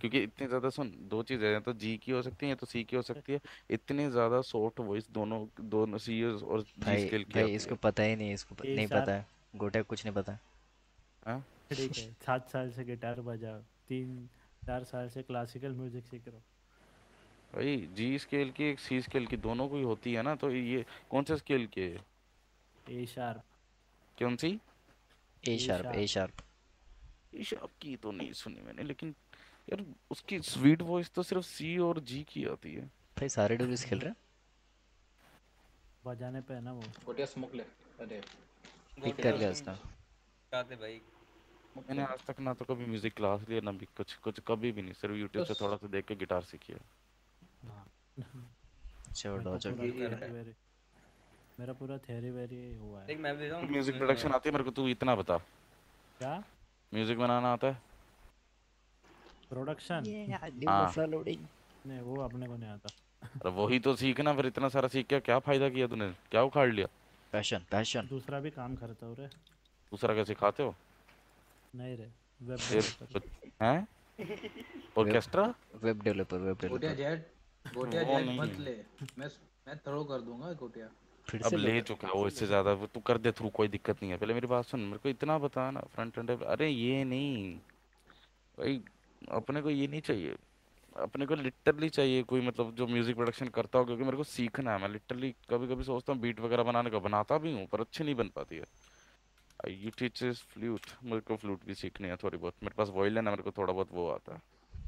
क्योंकि इतनी ज़्यादा सुन दो चीज़ें हैं तो जी की हो सकती है या तो सी की हो सकती है। इतनी ज़्यादा सॉफ्ट वॉइस दोनों दोनों सी और जी भाई स्केल की भाई इसको पता ही नहीं इसको नहीं पता है। गोटे को कुछ नहीं पता। है? हाँ? ठीक है सात साल से गिटार बजाओ तीन चार साल से क्लासिकल म्यूज़िक सीख रहे हो। भाई जी स्केल की एक सी स्केल की दोनों कोई होती है ना तो ये कौन सा स्केल की है ए शार्प कौन सी? ए शार्प ए शार्प ईशाब की तो नहीं सुनी मैंने लेकिन यार उसकी स्वीट वॉइस तो सिर्फ़ सी और जी की आती है। भाई सारे डब्ल्यूस खेल रहे हैं? बजाने पे है ना वो? गोटिया स्मोक ले। अरे पिक कर लिया उसने जाते भाई। मैंने आज तक ना तो कभी म्यूज़िक क्लास लिया ना भी कुछ कुछ कभी भी नहीं सिर्फ़ यूट्यूब से थोड़ा सा देख के गिटार सीखी है। ये है। वेरी- मेरा पूरा थ्योरी वेरी हुआ है। एक मैं भी जाऊँ म्यूज़िक प्रोडक्शन आती है मेरे को तू इतना बता। क्या? म्यूज़िक बनाना आता है? प्रोडक्शन हाँ। नहीं वो अपने को नहीं आता। अरे वही तो सीखना फिर इतना सारा सीख के क्या फ़ायदा किया तूने? क्या उखाड़ लिया? पैशन पैशन दूसरा भी काम करता हूँ रे। दूसरा क्या सिखाते हो? नहीं रे वेब डेवलपर हैं? ऑर्केस्ट्रा वेब डेवलपर वेब गोटिया डेवलपर जेट गोटिया वो जेट नहीं। मत ले। मैं मैं थ्रो कर दूँगा गोटिया फिर अब से ले चुका है वो इससे ज़्यादा वो तू कर दे थ्रू कोई दिक्कत नहीं है। पहले मेरी बात सुन मेरे को इतना बता ना फ्रंट एंड अरे ये नहीं। भाई अपने को ये नहीं चाहिए। अपने को लिटरली चाहिए कोई मतलब जो म्यूज़िक प्रोडक्शन करता हो क्योंकि मेरे को सीखना है। मैं लिटरली कभी कभी सोचता हूँ बीट वगैरह बनाने का बनाता भी हूँ पर अच्छी नहीं बन पाती है। यू टीचेस फ्लूट मेरे को फ्लूट भी सीखनी है थोड़ी बहुत। मेरे पास वॉयलिन है मेरे को थोड़ा बहुत वो आता है।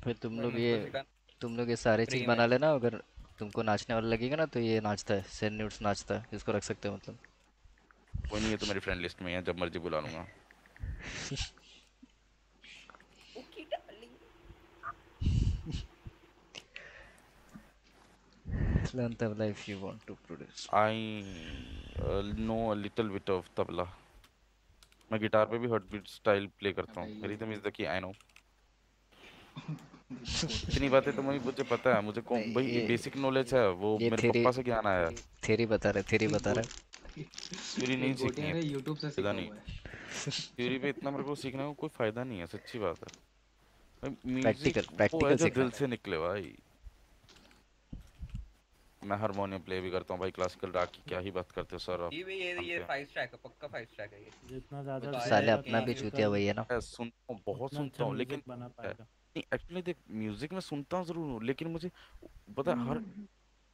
फिर तुम लोग ये तुम लोग ये सारे चीज़ बना लेना अगर तुमको नाचने वाला लगेगा ना तो ये नाचता है सेन न्यूट्स नाचता है इसको रख सकते हो मतलब। कोई नहीं है तो मेरी फ्रेंड लिस्ट में है जब मर्ज़ी बुला लूँगा। Learn tabla if you want to produce I uh, know a little bit of tabla. मैं गिटार पे भी हॉट बीट स्टाइल प्ले करता हूँ। Rhythm is the key I know इतनी बातें तो मुझे मुझे पता है मुझे कौन भाई ये- बेसिक नॉलेज है वो मेरे पापा से ज्ञान आया है। थ्योरी बता रहे थ्योरी बता रहे। थ्योरी नहीं सीखनी है यूट्यूब से सीखा नहीं थ्योरी पे इतना मेरे को सीखने का कोई फ़ायदा नहीं है सच्ची बात है। practical जो सीखना। दिल से निकले भाई। मैं हारमोनियम प्ले भी करता हूँ भाई क्लासिकल राग की क्या ही बात करते हो सर आप। ये भी ये ये। फाइव स्ट्रैक है पक्का फाइव स्ट्रैक है ये। जितना ज़्यादा साले अपना भी चूतिया वही है ना। सुनता हूँ बहुत सुनता अच्छा हूँ लेकिन बना पाएगा। एक्चुअली देख म्यूज़िक में सुनता हूँ ज़रूर हूँ लेकिन मुझे पता है हर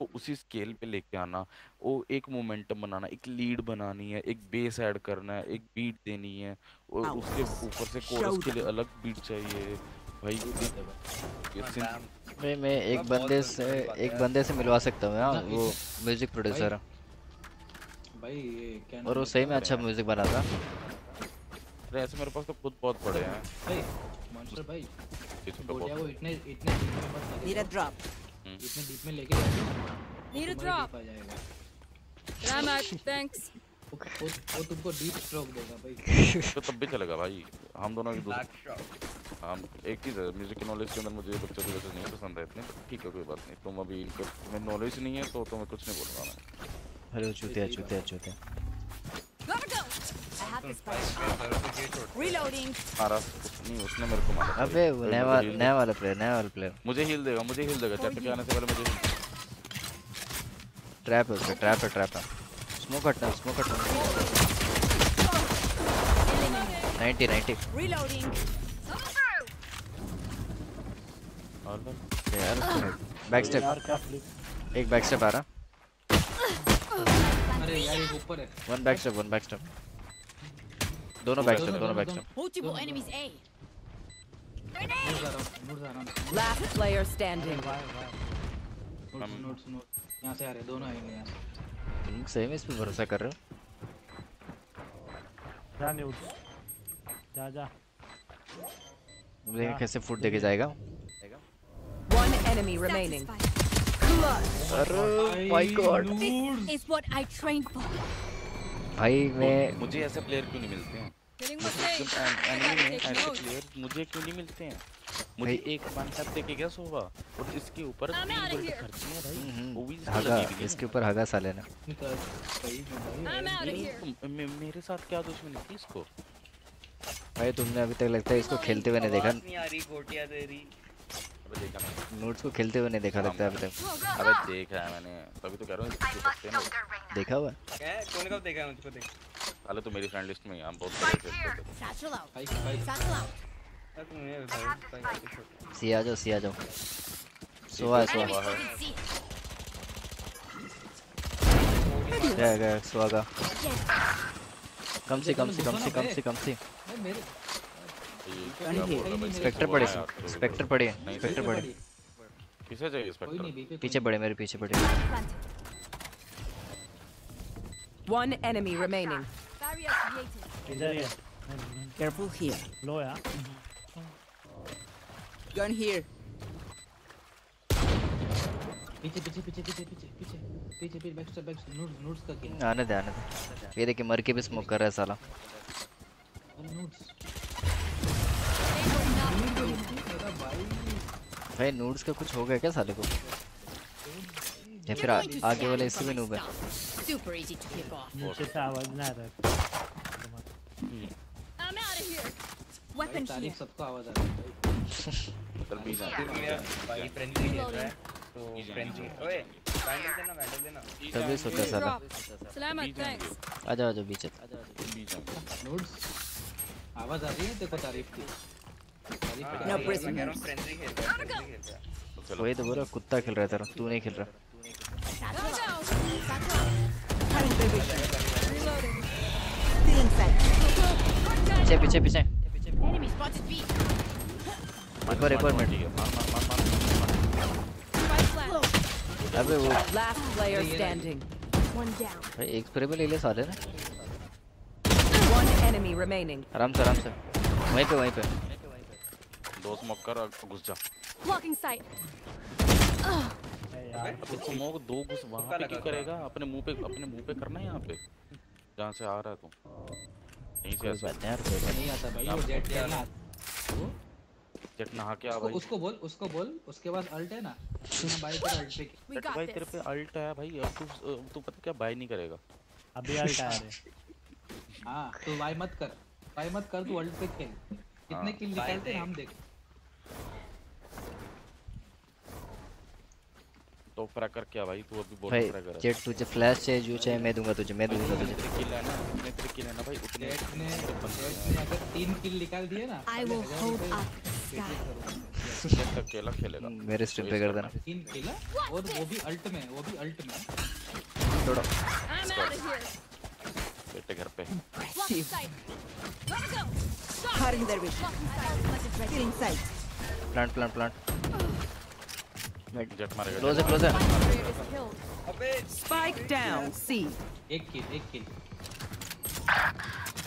को उसी स्केल पे लेके आना वो एक मोमेंटम बनाना एक लीड बनानी है एक बेस ऐड करना है एक बीट देनी है और उसके ऊपर से कोरस के लिए अलग बीट चाहिए भाई ये सिं- मैं एक बंदे से एक बंदे से मिलवा सकता हूँ हाँ वो म्यूज़िक प्रोड्यूसर है। भाई ये और वो सही में अच्छा म्यूज़िक बनाता है अरे ऐसे मेरे पास तो खुद बहुत पड़े हैं। भाई। मॉन्स्टर भाई गोटिया को इतने इतने डीप में मत लेके Need a इतने डीप में लेके जाओ Need a तुम्हारी drop. deep आ जाएगा। I'm out. वो वो वो तुमको डीप स्ट्रोक देगा भाई। तो तब भी चलेगा भाई। हम दोनों शॉट हम एक चीज़ है म्यूज़िक की नॉलेज के अंदर मुझे बच्चों की वजह नहीं पसंद है इतने। ठीक है कोई बात नहीं। तुम अभी इनको तुम्हें नॉलेज नहीं है तो तुम्हें कुछ नहीं बोलूँगा मैं चूतिया चूतिया चूतिया। मारा कुछ नहीं उसने मेरे को मारा। अबे वो नया वाला नया वाला प्लेयर नया वाला प्लेयर मुझे हील देगा मुझे हील देगा। चट के आने से पहले मुझे ट्रैप है उसका ट्रैप है ट्रैप है। स्मोक हटना स्मोक हटना। 90 90 Reloading. यार बैक स्टेप एक बैक स्टेप आ रहा। अरे यार ये ऊपर है। One back step one back step दोनों बैक स्टेप दोनों back step Multiple enemies A. Note जा रहा हूँ नोट जा रहा हूँ Last player standing. Notes notes note से आ रहे दोनों आएँगे यहाँ से। तुम सही में इस पे भरोसा कर रहे हो? जा न्यूज़ जा जा। देखिए कैसे फुट देके जाएगा। One enemy remaining. अरे my god This is what I trained for. भाई मैं मुझे ऐसे प्लेयर क्यों नहीं मिलते हैं? एनिमी में ऐसे प्लेयर मुझे क्यों नहीं मिलते हैं? मुझे एक वन टैप देके क्या सोवा और इसके ऊपर. खर्ची हैं। भाई। वो भी हगा है। इसके ऊपर हगा साले ने here. तो मेरे साथ क्या दुश्मनी थी इसको? भाई तुमने अभी तक लगता है इसको खेलते हुए नहीं देखा। आ रही देखा मैंने नोट्स को खेलते हुए नहीं देखा लगता है अभी तक। अबे देखा है मैंने तभी तो कह रहा हूँ हैं देखा हुआ है? क्या तूने कब देखा है? मुझको देख। साले तो मेरी फ्रेंड लिस्ट में ही हम बहुत थे भाई भाई। छोटा सी आ जाओ सी आ जाओ। सोआ है सोआ हुआ है See. गया गया सोआ का कम से कम से कम से कम से कम से। स्पेक्टर पड़े स्पेक्टर पड़े स्पेक्टर पड़े। किसे चाहिए स्पेक्टर? पीछे पड़े मेरे पीछे पड़े। One enemy remaining. इधर है Careful here. लो यार। Gun here. पीछे पीछे पीछे पीछे पीछे पीछे पीछे पीछे back step back notes notes का क्या आने दे आने दे। ये देखिए मर के भी स्मोक कर रहा है साला। नोट्स भाई नूड्स का कुछ हो गया क्या साले को? या फिर आगे वाले इससे भी नूब है. नीचे से आवाज़ ना आ रहा here. Weapon तारीफ़. सबको आवाज़ आ रही है फ्रेंडली खेल रहा है। तो फ्रेंडली ओए बैंडल देना बैंडल देना। तभी सोचा साला। Salamat, thanks. आ जाओ आ जाओ बीच बी नोट्स आवाज़ आ रही है देखो तारीफ़ तारीफ़ हाँ, की? नो प्रेसिंग वही तो बोल कुत्ता खेल रहा है तेरा तू नहीं खेल रहा पीछे पीछे पीछे मार मार मार मार मार अबे वो last player standing one down एक स्प्रे में ले ले सारे ना वन एनिमी रिमेनिंग आराम से आराम से वहीं पे वहीं पे दो स्मोक कर और घुस जा. Blocking sight. तो स्मोक दो घुस वहाँ पे क्यों करेगा? अपने मुँह पे अपने मुँह पे करना है यहाँ पे? जहाँ से आ रहा है तू। यहीं से ऐसे। नहीं यार नहीं। आता भाई वो जेट खेलना जेट नहा के आ भाई। उसको बोल उसको बोल। उसके पास अल्ट है ना। तूने बाई पर अल्ट पे भाई तेरे पे अल्ट है भाई। अब तू तू पता क्या बाय नहीं करेगा। अभी अल्ट आ रहे हाँ तो वाई मत कर। वाई मत कर तू अल्ट पे खेल। कितने हाँ। किल निकालते हैं हम देख तो फ्रैकर क्या भाई? तू अभी बोल भाई फ्रैकर जेट तुझे फ्लैश चाहिए जो चाहिए मैं दूँगा तुझे मैं दूँगा तुझे। किल है ना उतने तेरे किल है ना भाई उतने ने अगर तीन किल निकाल दिए ना I will hold up the sky. Jett अकेला खेलेगा। मेरे स्ट्रिप पे कर देना। तीन किल है और वो भी अल्ट में वो भी अल्ट में। here. बेटे घर पे. Cutting their vision. Still inside. Plant plant plant Jett मारेगा क्लोज है क्लोज है. अबे Spike down. C. एक किल एक किल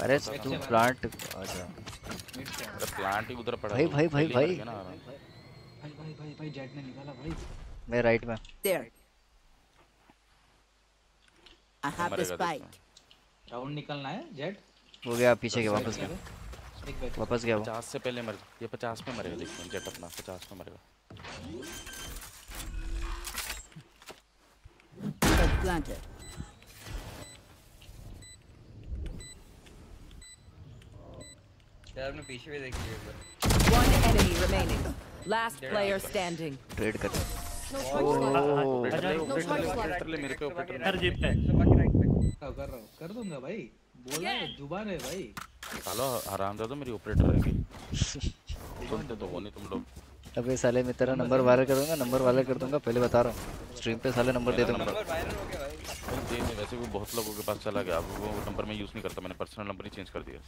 अरे तू प्लांट आजा अरे प्लांट ही उधर पड़ा भाई, भाई, भाई, भाई। आराम। भाई भाई भाई भाई जेट ने निकाला भाई मैं राइट में. I have the मरेगा spike. राउंड निकलना है जेट हो गया पीछे के वापस गया वापस गया वो पचास से पहले मर ये पचास में मरेगा देखो जेट अपना पचास में मरेगा यार मैं पीछे भी देख लिया वन कर कर दूँगा भाई बोला ज़ुबान है भाई सालो हराम दे दो मेरी ऑपरेटर रहेगी। सुनते तो हो नहीं तुम लोग। अबे साले मैं तेरा नंबर वायरल कर दूँगा नंबर वायरल कर दूँगा पहले बता रहा हूँ। स्ट्रीम पे साले नंबर दे दूँगा। नंबर वायरल हो गया भाई। भाई दे नहीं वैसे भी बहुत लोगों के पास चला गया अब वो नंबर मैं यूज़ नहीं करता मैंने पर्सनल नंबर ही चेंज कर दिया।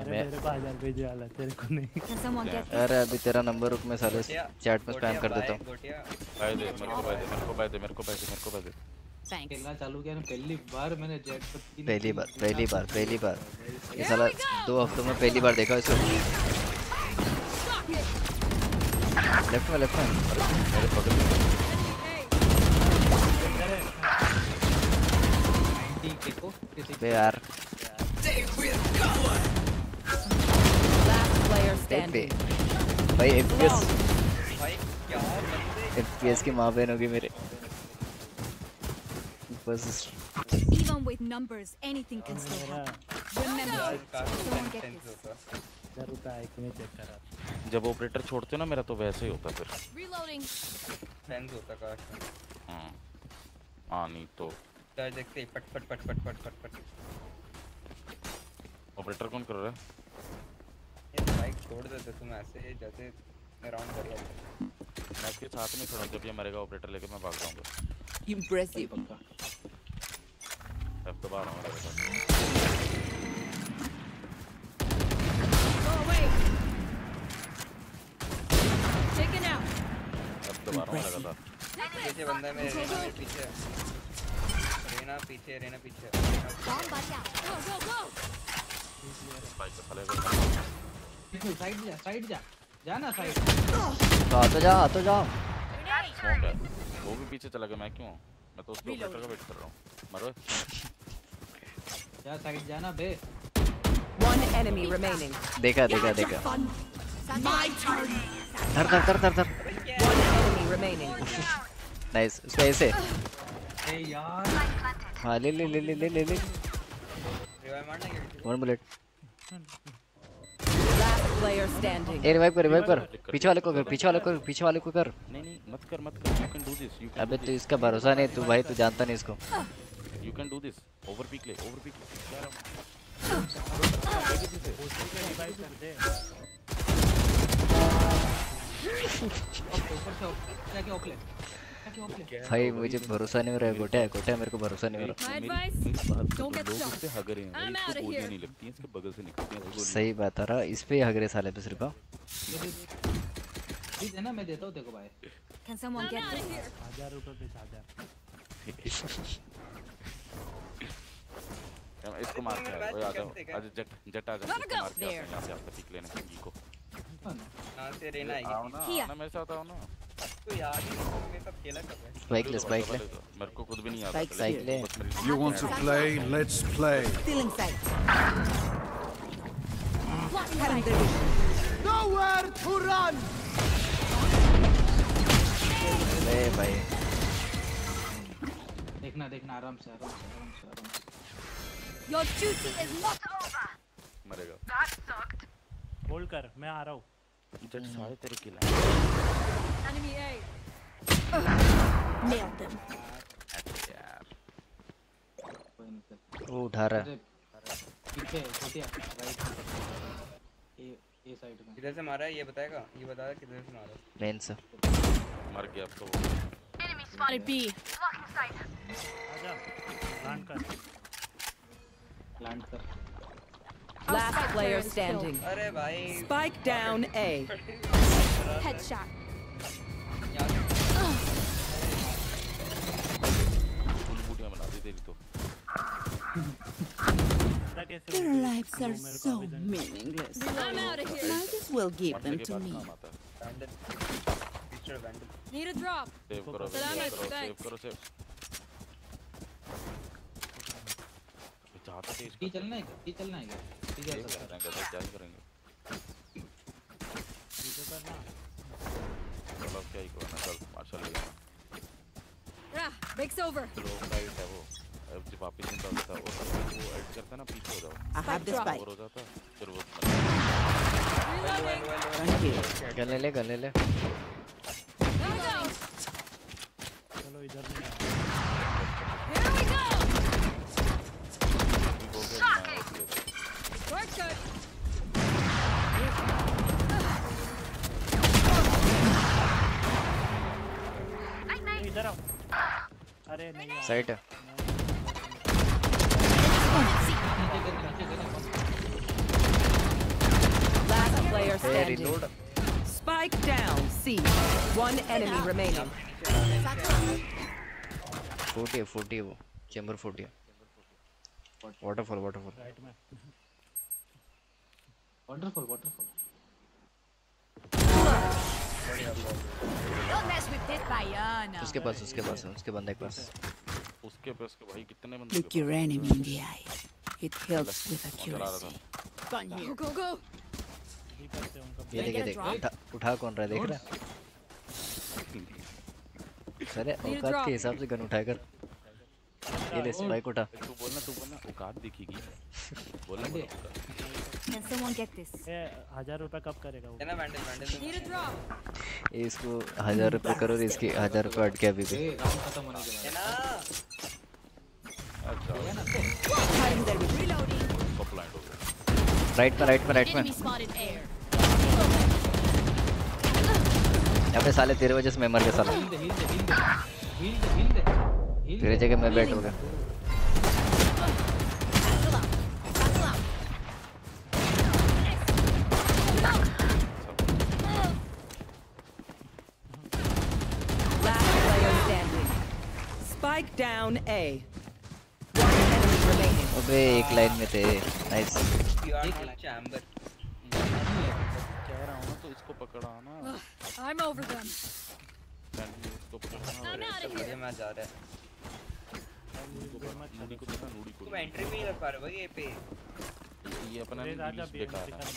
अरे मेरे को हज़ार भेजे वाला तेरे को नहीं। अरे अभी तेरा नंबर रुक मैं साले चैट में स्पैम कर देता हूँ। बाय दे मेरे को बाय दे मेरे को बाय दे मेरे को बाय दे मेरे को बाय दे। Thanks. खेलना चालू किया पहली बार मैंने जेट पर पहली बार पहली बार पहली बार। ये साला दो हफ्तों में पहली बार देखा इसको। लेफ़्ट में लेफ़्ट में। में देखो किसी बे यार। बे standing. भाई एफपीएस भाई क्या बंदे एफपीएस की माँ बहन होगी मेरे। बस Even with numbers, anything can still happen. Remember, someone get sense this. जब ऑपरेटर छोड़ते हो ना मेरा तो वैसे ही होता फिर। Reloading. सेंस होता काश हाँ। हाँ नहीं तो। चाहे देखते ही फट फट फट फट फट फट फट ऑपरेटर कौन कर रहा है? ये बाइक छोड़ देते तुम ऐसे जैसे अराउंड कर रहा मैं उसके साथ में खड़ा जब ये मरेगा ऑपरेटर लेके मैं भाग जाऊँगा। इंप्रेसिव पक्का। अब तो बाहर आऊँगा बेटा ओह वेट टेकन आउट अब तो बाहर हमारा बेटा पीछे बंदा है रेना पीछे। रेना पीछे रेना पीछे। बॉम्ब आ गया गो गो गो भाई चले गए साइड जा साइड जा। जा ना साइड तो आ तो जा। आ तो जा वो भी पीछे चला गया मैं क्यों? मैं तो उसके ऑपरेटर का वेट कर रहा हूँ। मरो। जा साइड जा ना बे। One enemy remaining. देखा देखा देखा। My turn. धर धर धर धर धर। One enemy remaining. नाइस उसको ऐसे। ए यार। हाँ ले ले ले ले ले ले ले। रिवाइव मारना क्या वन बुलेट player standing. ए रिवाइव कर रिवाइव कर पीछे वाले को कर पीछे वाले को पीछे वाले को कर नहीं नहीं मत कर मत कर you can do this you अबे तू इसका भरोसा नहीं तू भाई तू जानता नहीं इसको you can do this over peek ले ओवर पीक ले ऊपर से भाई मुझे भरोसा नहीं हो रहा है गोटा है गोटा मेरे को भरोसा नहीं हो रहा। हैं हैं हैं सही बात आ रहा इस पे हगरे साले पे सिर्फ़ हाँ। है ना मैं देता हूँ देखो भाई। Someone get this? हज़ार रुपए पे हज़ार इसको मार के आ जाओ। आज जट जट आ जाओ मार के हैं आपका पिक लेने की को कहाँ से रेना आएगी आओ ना मेरे साथ आओ ना। तो यार नहीं, खेला कब है। स्पाइक ले स्पाइक ले मेरे को खुद भी नहीं आता। ले. Nowhere to run! ले भाई। देखना देखना आराम से आराम से आराम से आराम से। Your duty is not over. मरेगा। होल्ड कर मैं आ रहा हूँ। जट सारे तेरे किल Enemy A. Nailed them. वो उठा रहा अरे, पीछे छोटिया राइट ए ए साइड में किधर से मारा है? ये बताएगा। ये बताएगा किधर से मारा है। मेन से। मर गया अब तो। Enemy spotted B. आजा। प्लांट कर। प्लांट कर। Last player standing. Spike down A. Headshot. Their lives are so meaningless. I'm out of here. Might as well give them to me. Need a drop. Save, Salamat, thanks. Save चाहते थे चलना है क्या? चलना है क्या? सकता है करेंगे तो क्या ही करेंगे। वीडियो करना। चलो क्या ही करना चल मार्शल ले Ah, breaks over. चलो राइट है वो अब जब वापस नहीं होता वो वो एड करता ना पीछे हो जाओ। Have the spike. और हो जाता फिर वो Right here. गले ले गले ले। चलो इधर नहीं इधर आओ। अरे नहीं यार। साइट है। Last player ए standing. Reload Spike down. C. One enemy remaining. Forty है फोर्टी है वो। चेंबर फोर्टी है। वाटरफॉल वाटरफॉल राइट में। वंडरफुल वंडरफुल उसके पास उसके पास उसके बंदे के पास उसके पास के भाई कितने बंदे Look your enemy in the eye. It helps with accuracy. Go, go, go. ये देख देख उठा उठा कौन रहा है देख रहा है? अरे औकात के हिसाब से गन उठाया कर ये ले स्पाइक उठा तू बोलना तू बोलना। औकात दिखेगी। बोलना। Can someone get this? ए हज़ार रुपए कब करेगा वो? ना बैंडल बैंडल. ये इसको हज़ार रुपए करो और इसकी हज़ार रुपए अटके अभी भी। राउंड खत्म होने के है बाद ना? अच्छा हो गया राइट पर राइट पर राइट में Enemy यहाँ पे साले तेरे वजह से मैं मर गया साला। तेरे जगह मैं बैठ हो गया Battle out. Battle out. Last player standing. down A. अबे एक लाइन में थे नाइस chamber. कह रहा हूँ ना तो इसको पकड़ा ना I'm over them. फ्रेंडली इसको पकड़ना of बढ़िया here. मैच आ रहा है नूडी को पकड़- नूडी को देखा नूडी को तुम एंट्री में ही लग पा रहे भाई ये पे। ये- अपना बेकार है।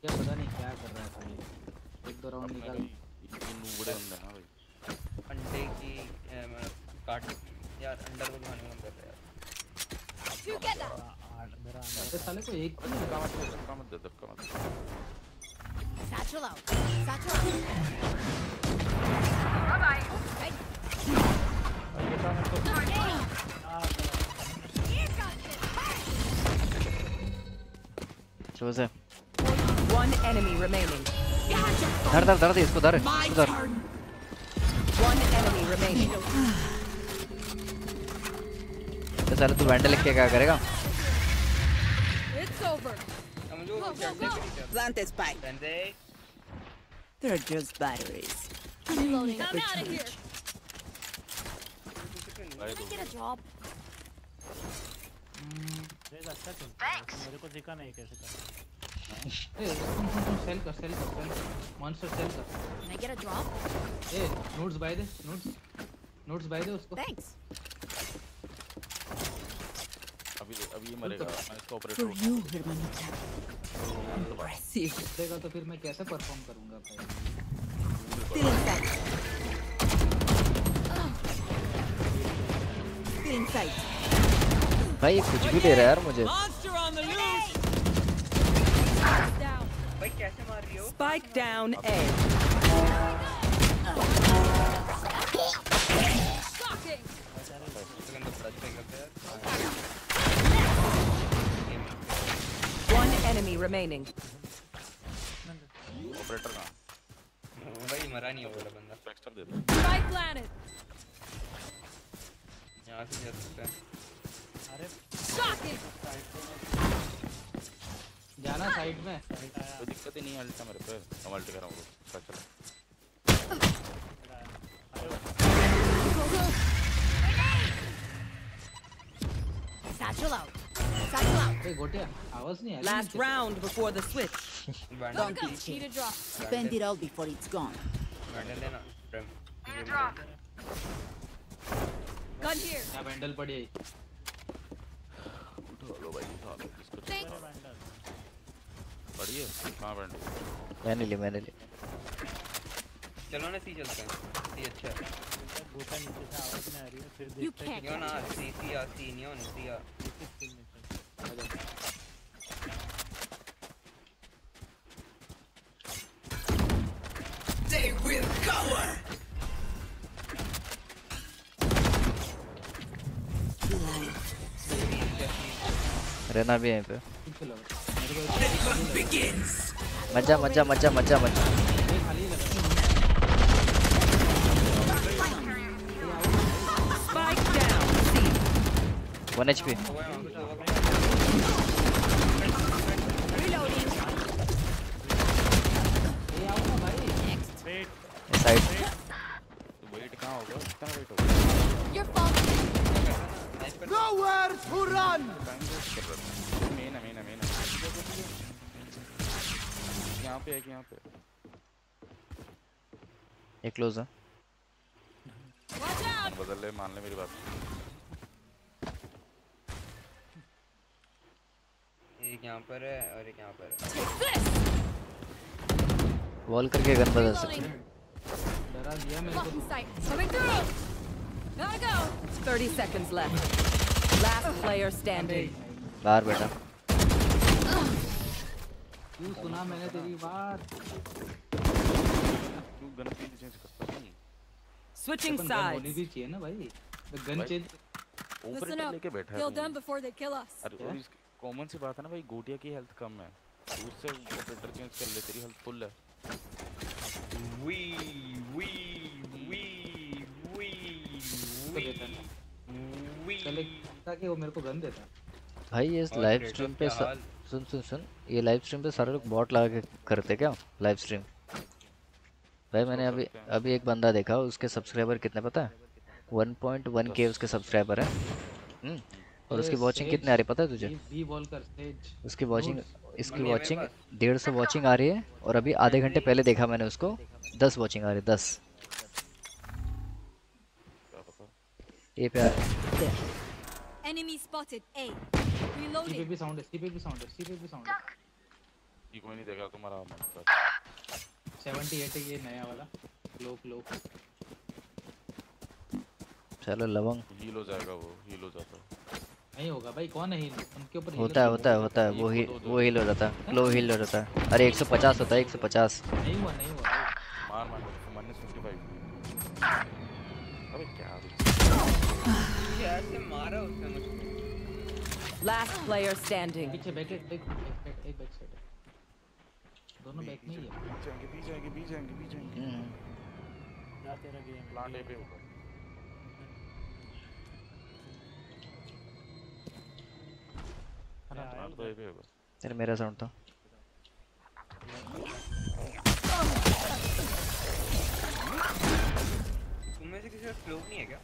क्या पता नहीं क्या कर रहा है भाई। एक दो राउंड निकाल। ये नूबड़े बंदे ना भाई। अंडे की काट। यार अंडर को खाने मन कर रहा है यार साले को एक धक्का मत दे धक्का मत दे धक्का मत दे। Satchel out. Satchel out. Chose है One enemy remaining. धर धर धर दे इसको धर इसको धर One enemy remaining. तो साले तू वैंडल लेके क्या करेगा It's over. समझो Go, go, go. Plant a spike. बंदे They're just batteries. Reloading. I'm out of here. Can I get a job? अच्छा चलता मेरे को दिखा नहीं कैसे करना ए सेल कर सेल कर सेल मॉन्स्टर सेल कर Can I get a a notes buy they notes notes buy दे उसको Thanks. अभी अभी मरेगा मैं इसको. Impressive. देगा तो फिर मैं कैसे परफॉर्म करूँगा भाई भाई ये कुछ भी दे रहा है यार मुझे Monster on the loose. Down. भाई कैसे मार रही हो Spike down A. Shocking. Second तो बड़ा अच्छा करते हैं One enemy remaining. ऑपरेटर कहाँ भाई मरा नहीं है वो वाला बंदा फ्लेक्सर दे दो Spike planted. यहाँ से जा सकते हैं अरे Shocking. जाना साइड में कोई दिक्कत ही नहीं है अल्टा मेरे पे हम अल्ट कर रहा हूँ पता चला Satchel out. Satchel out. ए गोटिया आवाज नहीं आ रही Last नीचे से। round before the switch. बैंडल Don't be Need a drop. Spend it all before it's gone. बैंडल लेना फ्रेम Gun here. क्या बैंडल पड़ी है। उठा लो भाई उठा लो इसको Thanks. बढ़िया कहाँ बैंड मैंने ली मैंने ली। चलो ना सी चलते हैं। सी अच्छा है। गोटा नीचे से आवाज़ नहीं आ रही है फिर देखते हैं क्यों ना सी सी आ सी नियॉन सी आ। They will cover. रहना भी यहीं पे. मज़ा मज़ा मज़ा मज़ा मज़ा. वन एच पी भाई वेट साइड तो वेट कहाँ होगा कितना वेट होगा. Nowhere to run! मेन है मेन है मेन है यहाँ पे है कि यहाँ पे ये क्लोज है। बदल ले मान ले मेरी बात। एक यहाँ पर है और एक यहाँ पर है। वॉल करके गन बदल सकते हैं। डरा दिया मेरे को। Gotta go. 30 seconds left. Last player standing. बाहर बेटा क्यों सुना मैंने तेरी बात तू गन फील चेंज करता नहीं Switching अपन गन होनी sides. भी चाहिए ना भाई गन भाई, चेंज Listen ऑपरेटर up. लेके बैठा है Kill तू। them before they kill us. अरे और इस कॉमन सी बात है ना भाई गोटिया की हेल्थ कम है तो उससे ऑपरेटर चेंज कर ले तेरी हेल्थ फुल है वी वी वी वी देता ना वी चले ताकि वो मेरे को गन देता। भाई ये लाइव स्ट्रीम पे सुन सुन सुन। ये लाइव स्ट्रीम पे सारे लोग बॉट लगा के करते क्या? लाइव स्ट्रीम भाई मैंने अभी अभी एक बंदा देखा उसके सब्सक्राइबर कितने पता है? 1.1 के उसके सब्सक्राइबर है। हम्म। और उसकी वॉचिंग कितने आ रही पता है तुझे? बी बॉल कर स्टेज उसकी वॉचिंग इसकी वॉचिंग डेढ़ सौ वॉचिंग आ रही है और अभी आधे घंटे पहले देखा मैंने उसको। दस वॉचिंग आ रही है दस। ये पे आ रहा है Enemy spotted. A. सी पे भी साउंड है सी पे भी साउंड है सी पे भी साउंड है। ये कोई नहीं देगा तुम्हारा मन 78 है ये नया वाला। लो लो चलो लवंग। हील हो जाएगा वो हील हो जाता है। नहीं होगा भाई कौन है heal? उनके ऊपर होता है होता है होता है वो ही वो हील हो जाता है लो हील हो जाता है। अरे 150 होता है 150 नहीं हुआ नहीं हुआ। मार मार माइनस 55 Last player standing. पीछे बैक एक बैक एक एक बैक साइड है दोनों बैक में ही है बीच जाएँगे बीच जाएँगे बीच जाएँगे बीच जाएँगे क्या तेरा गेम प्लांट ए पे होगा प्लांट तो ए पे होगा तेरा मेरा साउंड था तुम में से किसी का क्लोक नहीं है क्या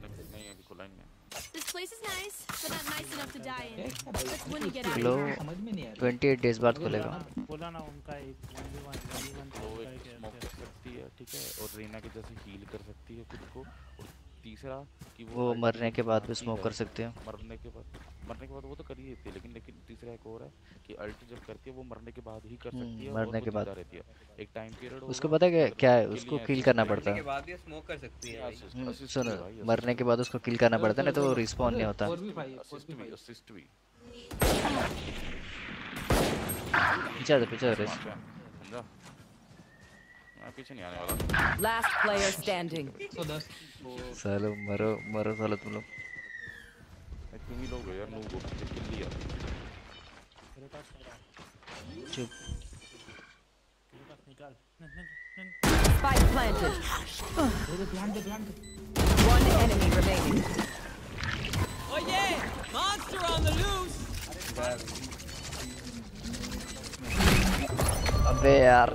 नहीं अभी खुला नहीं है This place is nice, but not nice enough to die in. Let's when you get out. लो समझ में नहीं आ रहा 28 days बाद खुलेगा बोला ना उनका एक 1v1 1v1 तो का एक एक स्मोक कर सकती है ठीक है और रीना के जैसे हील कर सकती है खुद को और तीसरा कि वो ult मरने के बाद भी है, कर सकती है। मरने के बाद मरने के बाद वो तो कर ही देती है लेकिन लेकिन तीसरा एक और है कि अल्ट जब करती है वो मरने के बाद ही कर हम्म, सकती है मरने के बाद। रहती है। एक टाइम पीरियड उसको पता है क्या क्या है? उसको किल करना पड़ता है। बाद ये स्मोक कर सकती है सुनो मरने के बाद उसको किल करना पड़ता है ना तो रिस्पॉन नहीं होता। भी असिस्ट भी भी असिस्ट भी। पीछे आ जा पीछे आ मैं पीछे नहीं आने वाला Last player standing. 110 सालो मरो मरो सालो तुम लोग भाई तुम ही लोग हो यार नूब हो किल लिया चुप Spike planted. One enemy remaining. Oh yeah! Monster on the loose! अबे यार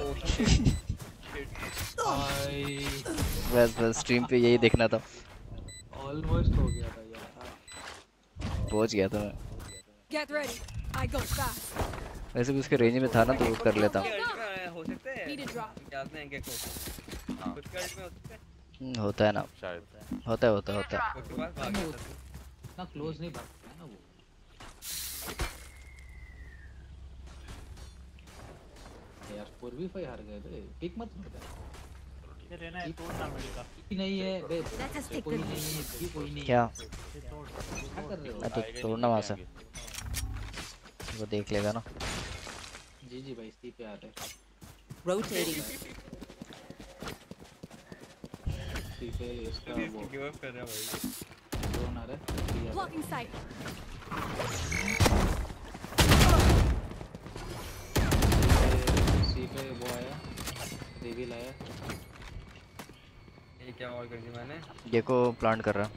बस बस स्ट्रीम पे यही देखना था। ऑलमोस्ट हो गया था यार। पहुँच गया था मैं। Get ready. I go fast. वैसे भी उसके रेंज में था ना तो वो कर लेता। हो सकता है. हैं हो सकता। है। हम्म, होता है ना। शायद। होता है होता है होता है। इतना क्लोज नहीं भागता है ना वो। यार 4v5 हार गए थे। पिक मत मार। ये रहना है तोड़ना नहीं है बे कोई नहीं है कोई नहीं क्या? क्या कर रहे हो? मैं तो तोड़ना वहाँ से। वो देख लेगा ना। जी जी भाई सी पे आ रहे Rotating. सी पे इसका वो गिव अप कर रहा है भाई। ड्रोन आ रहा है सी आ रहा है। Blocking sight. सी पे वो आया रिवील आया। ये क्या और कर दी मैंने? देखो प्लांट कर रहा।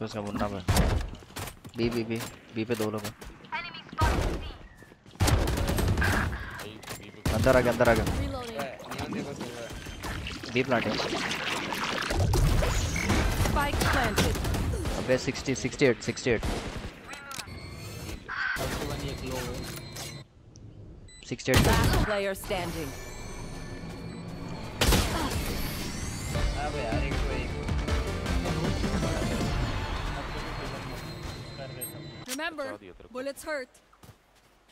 है उसका मुन्ना पे। बी बी बी बी पे दो लोग हैं। अंदर आ गया अंदर आ गया। तो है। B planting Spike planted. अबे 60 68 68 वन एक लो है 68 player standing. Remember, bullets hurt.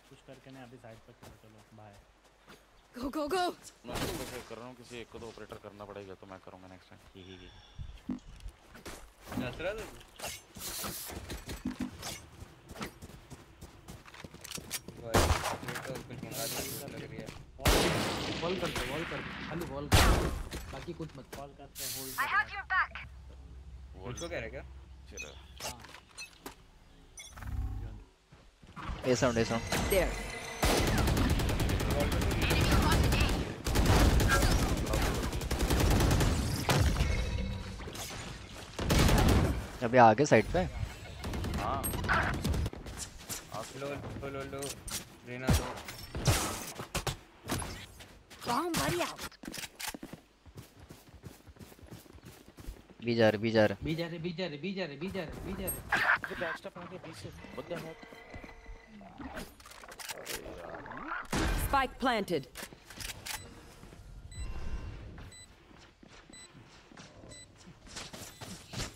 कुछ करके नहीं अभी साइड पर चलो चलो बाय Go, go, go. मैं तो प्रेफर कर रहा हूँ किसी एक को तो ऑपरेटर करना पड़ेगा तो मैं करूँगा नेक्स्ट टाइम ही ही ही हंस रहा था तू? भाई तो मंगा दिया लग रही है वॉल कर दो वॉल कर दो खाली वॉल कर बाकी कुछ मत कॉल करते हैं होल्ड उसको कह रहा है क्या चलो ए साउंड ए साउंड There. अबे आगे साइड पे? हाँ। लो लो लो लो। रीना लो। Bomb buddy out. बी जा रहे बी जा रहे बी जा रहे बी जा रहे बी जा रहे बी जा रहे बी जा रहे ये बैक स्टेप आ गया बीच से है Spike planted.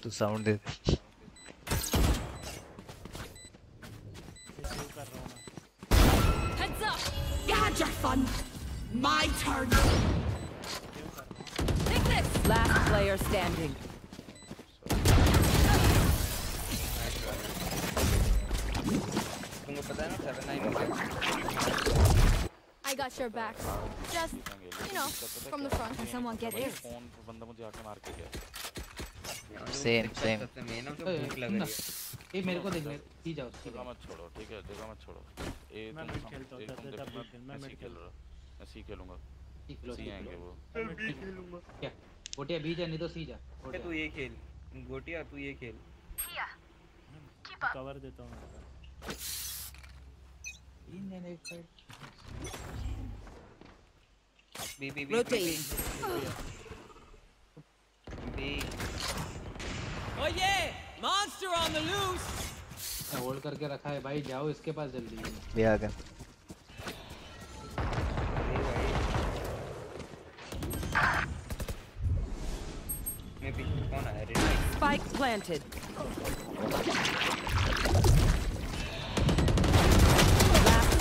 तू sound they they. Heads up! You had your fun. My turn. Take this. Last player standing. तुमको पता है ना seven nine I got your back. Just, you know, from the front. Can someone get this? Phone पे बंदा मुझे आके मार के गया। सेम सेम सबसे मेन है ओए, भूख लग ना, रही है। ये मेरे को देख ले सी जाओ सी जगह मत छोड़ो ठीक है जगह मत छोड़ो। ए मैं तुम हूँ, तुम तब देखो खेल, मैं मैं सी खेल खेल रहा मैं सी खेलूँगा। सीख लो सी आएँगे वो। क्या? गोटिया बी जा नहीं तो सी जा। तू ये खेल। गोटिया तू ये खेल। कवर देता हूँ B B B Rotating. Oh yeah! Monster on the loose! Hold करके रखा है भाई जाओ इसके पास जल्दी भी आ गया मैं पीछे कौन आया रे Spike planted. Last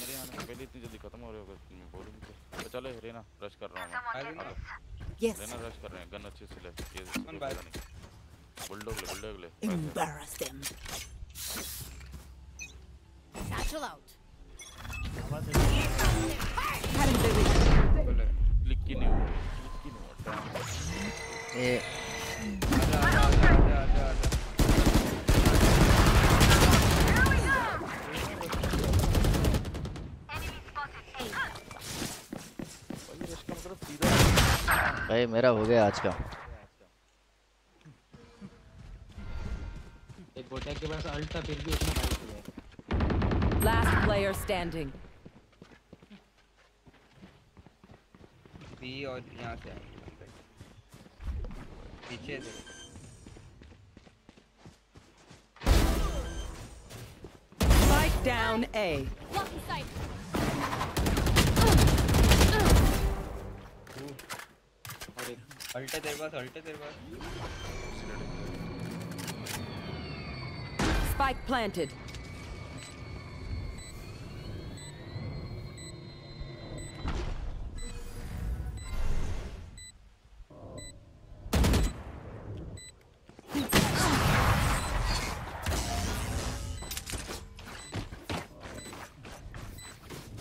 मेरे आने से पहले इतनी जल्दी खत्म हो रहे होगा मैं बोलूँ तो चलो रेना रश कर रहा हूँ? Yes. रेना रश कर रहे हैं गन अच्छे से ले? पता नहीं बुलडॉग ले बुलडॉग ले Embarrass them. Satchel out. Click की नहीं क्लिक की नहीं। ये आजा आजा आजा आजा भाई रश का मतलब सीधा भाई मेरा हो गया आज का एक गोटिया के पास अल्ट था फिर भी उसने फाइट किया Last player standing. बी और यहाँ से पीछे से down A. Lucky sight. अल्टे तेरे पास अल्टे तेरे पास Spike planted.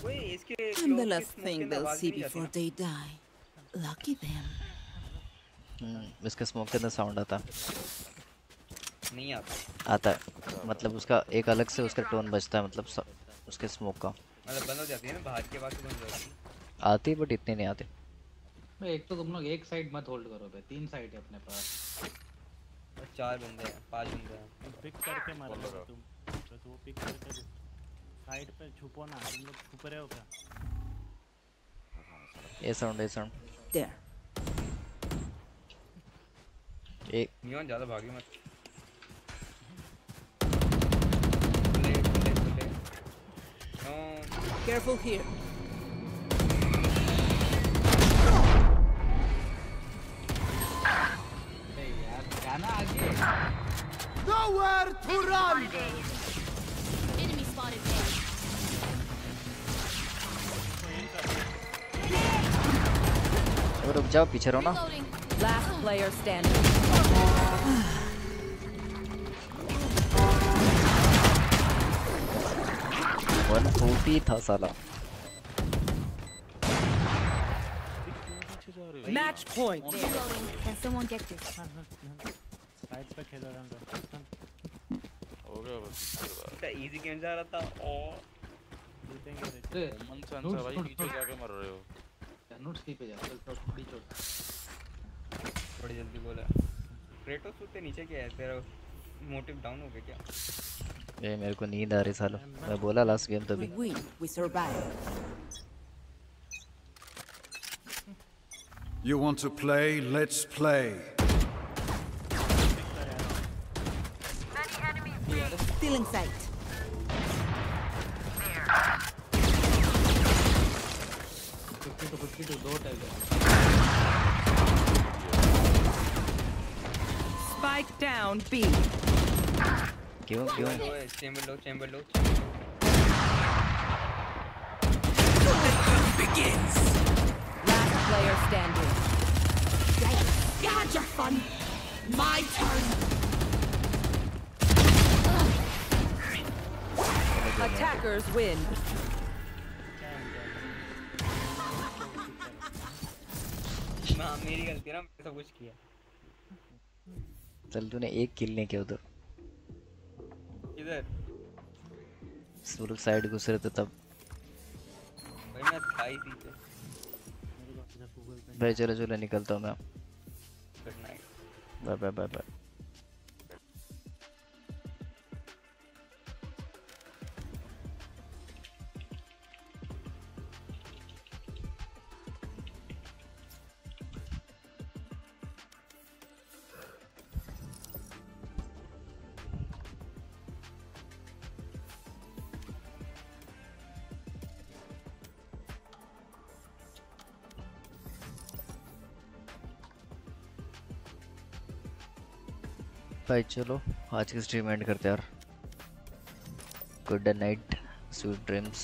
ओए इसके I'm the clone की last smoke thing के they'll आवाज see नहीं जाती before ना? they die. Lucky them. हम्म, इसके स्मोक के अंदर साउंड आता। नहीं आता। आता है। मतलब उसका एक अलग से उसका टोन बजता है मतलब स- उसके स्मोक का। मतलब बंद हो जाती है ना बाहर के आवाज़ से बंद हो जाती है। आती बट इतने नहीं आते। मैं एक तो तुम लोग एक साइड मत होल्ड करो बे तीन साइड है अपने पास। और चार बंदे हैं पाँच बंदे हैं। पिक करके मार लो तुम। बस वो पिक करके साइड पे छुपो ना तुम लोग छुप रहे हो क्या? ये साउंड ये साउंड There. एक नियॉन ज़्यादा भागी मत खुले खुले खुले नो Careful here. अरे यार जाना आगे Nowhere to run! Enemy spotted रुक जाओ पीछे रहो ना. Last player standing. One forty था साला क्यों पीछे जा अरे भाई Match point. Reloading. Can someone get this? Side पे खेलो रंग हो गया बस इतना इजी गेम जा रहा था और जीतेंगे रे मन से आंसर भाई पीछे जाके मर रहे हो नोट सी पे जा चल चल थोड़ी चल बड़ी जल्दी बोला क्रेटोस उससे नीचे क्या है तेरा मोटिव डाउन हो गया क्या ये मेरे को नींद आ रही सालो मैं बोला लास्ट गेम तभी We win. We. You want to play? Let's play. Still in sight. Fifty two fifty two दो टैग Spike down B. क्यों क्यों chamber low chamber low Last player standing. You had your fun. My turn. Attackers win. हाँ मेरी गलती है ना मैंने सब कुछ किया चल तूने एक किल नहीं किया उधर। इधर। सूरज लोग साइड घुस रहे थे तब। भाई मैं था ही थी तो भाई चलो चलो निकलता हूँ मैं। Good night bye bye bye bye भाई चलो आज की स्ट्रीम एंड करते यार गुड नाइट स्वीट ड्रीम्स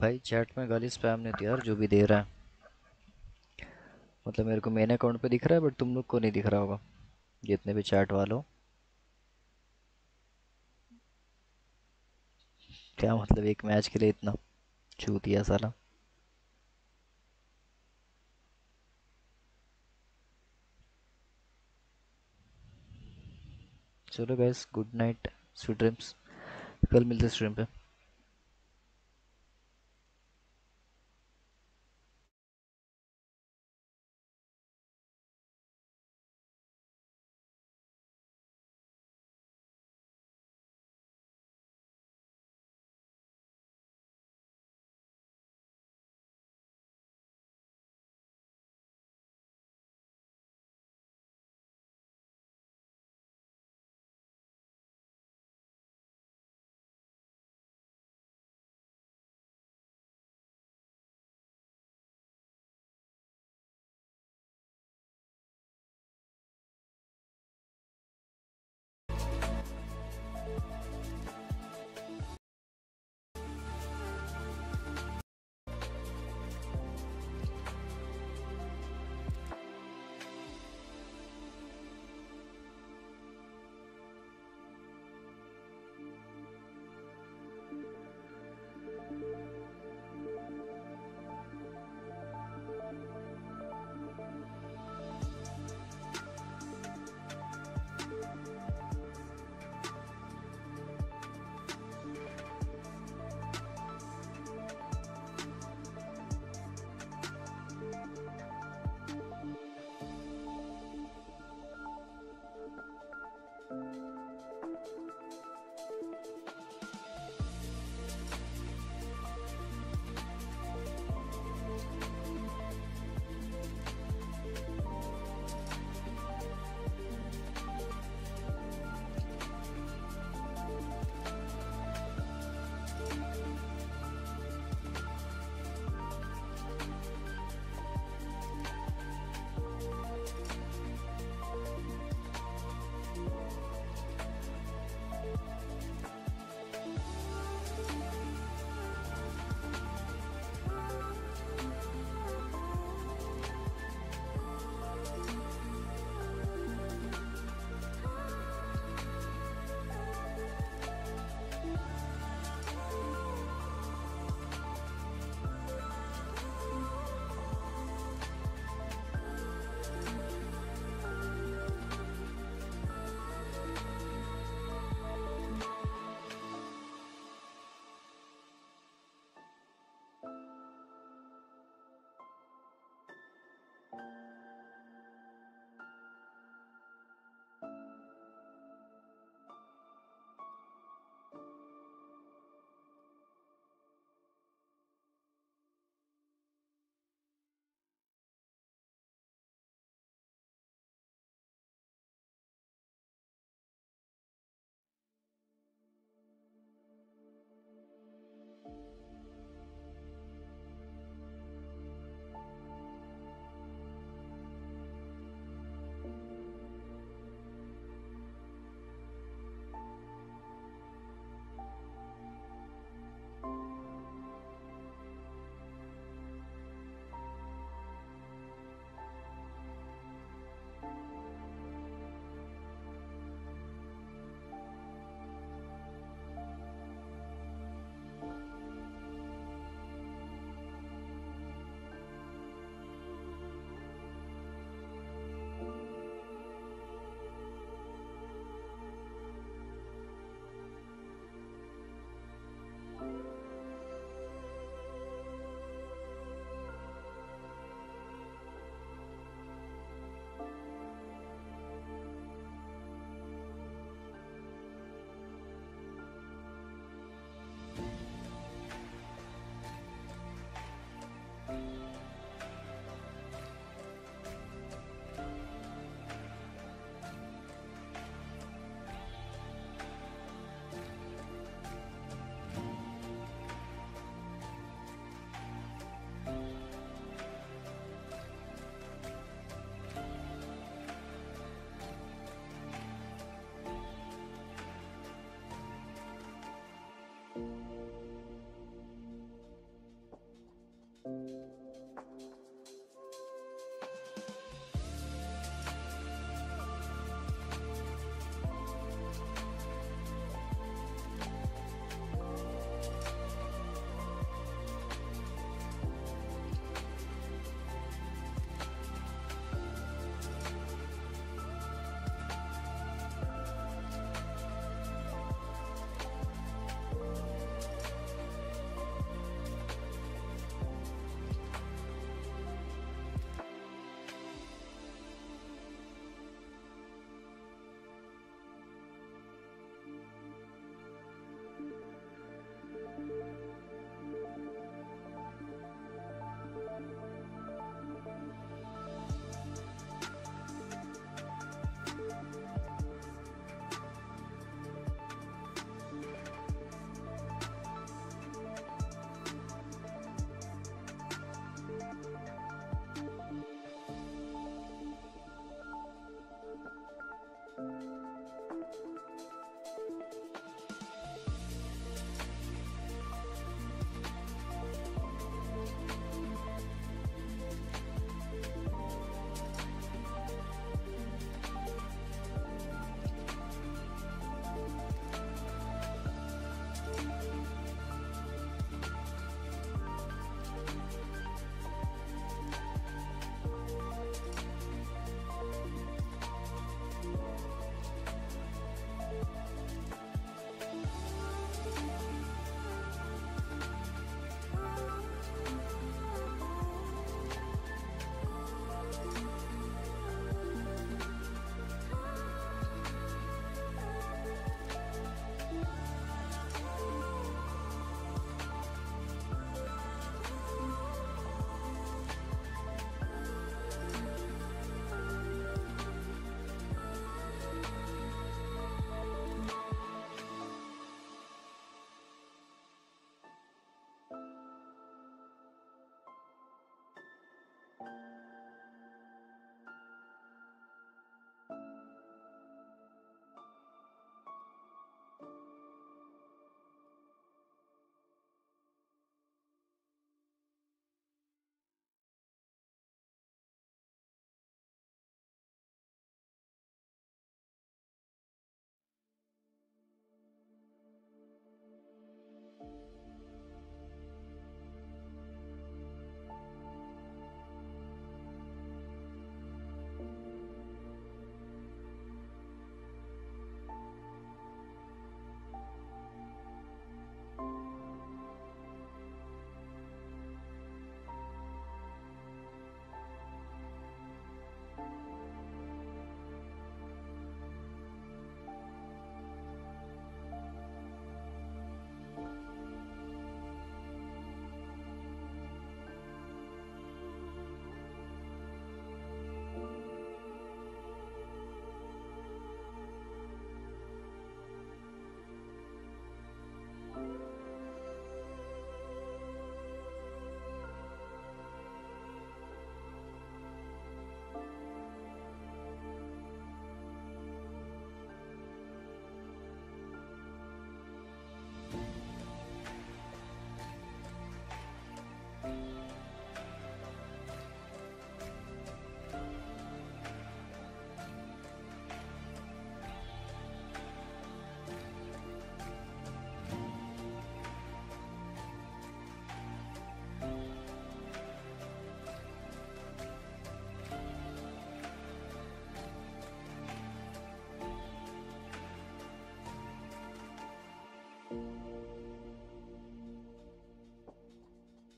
भाई चैट में गाली स्पैम नहीं यार, जो भी दे रहा है। मतलब मेरे को मेन अकाउंट पे दिख रहा है बट तुम लोग को नहीं दिख रहा होगा। जितने भी चैट वालों क्या मतलब एक मैच के लिए इतना? चूतिया साला। चलो guys good night sweet dreams कल मिलते स्ट्रीम पे।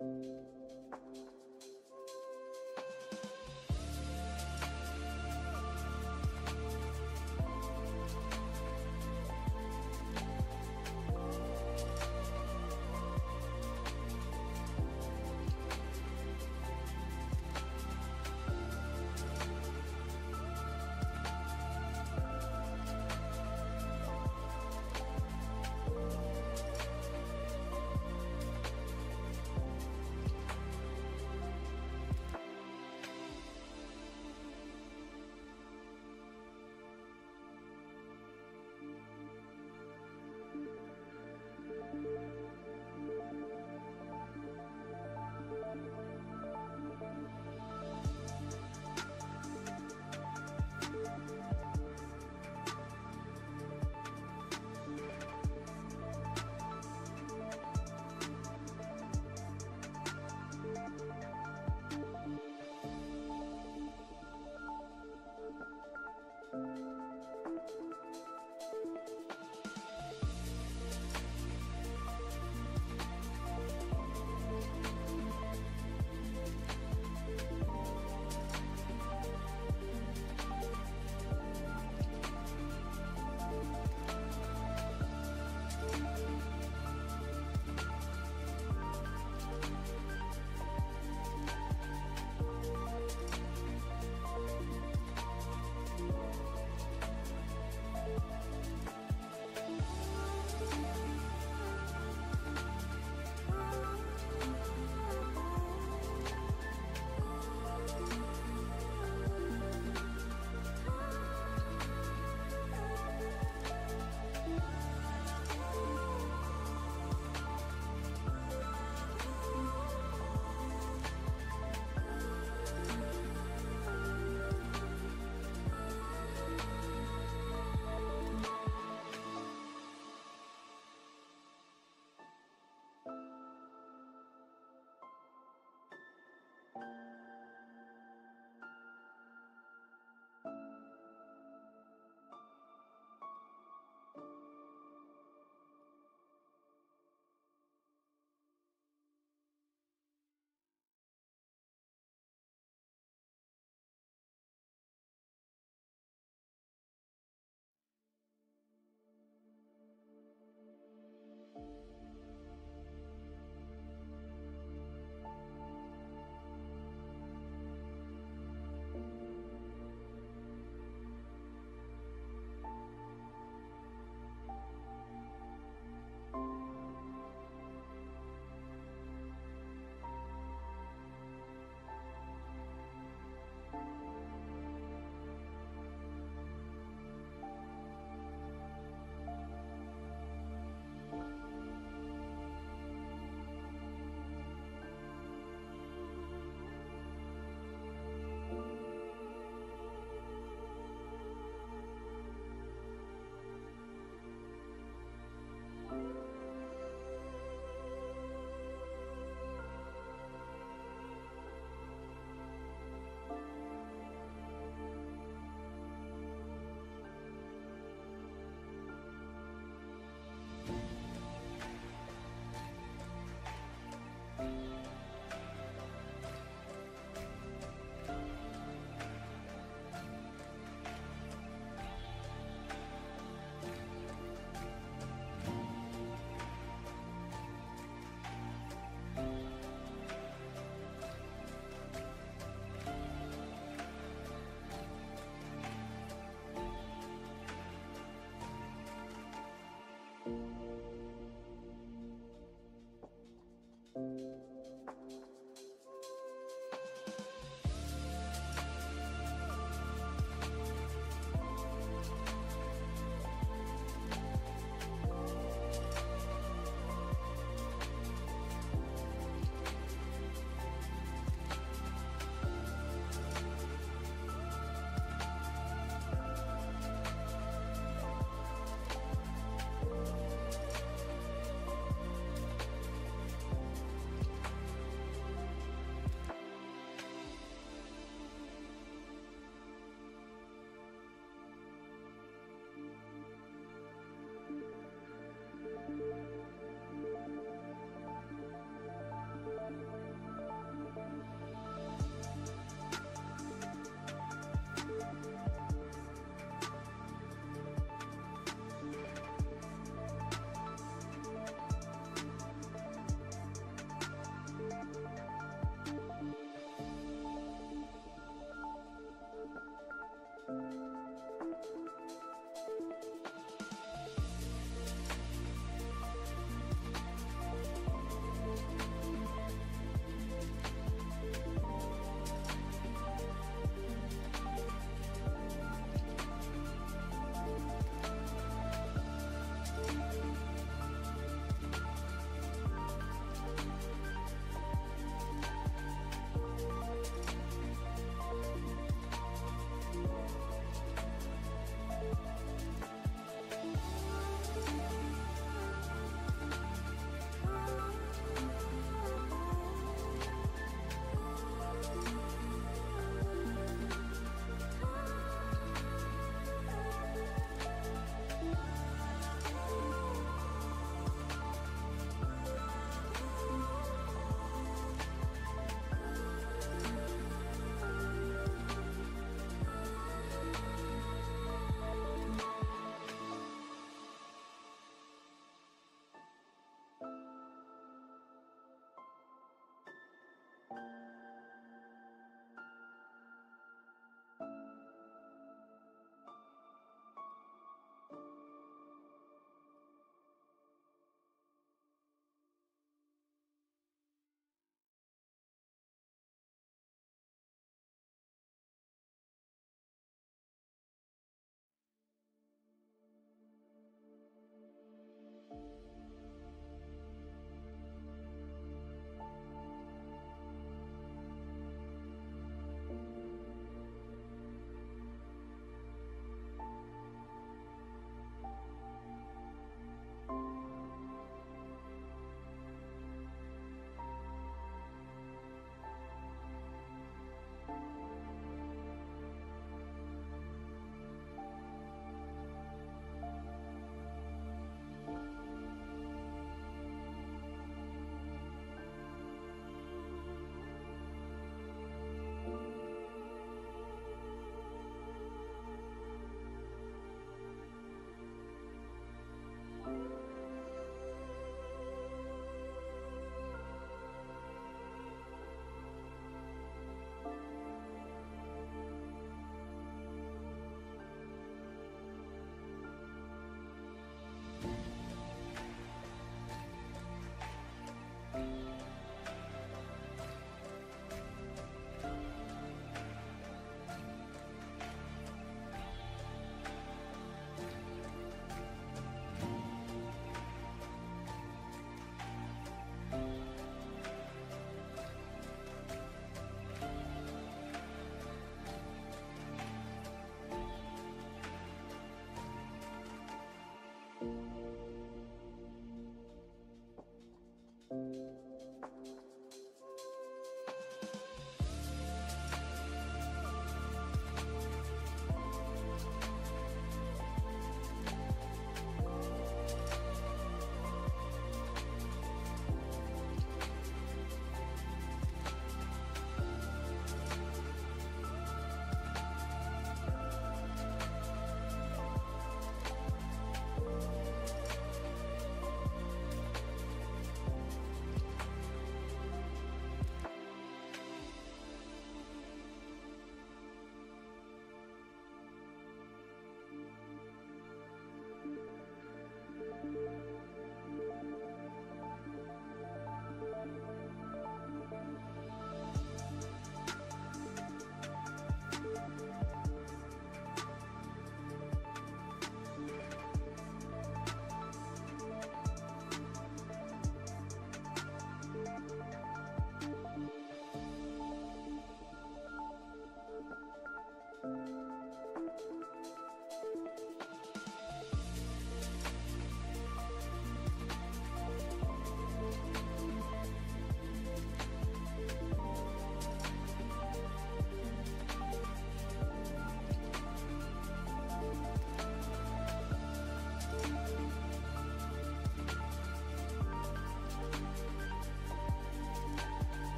Música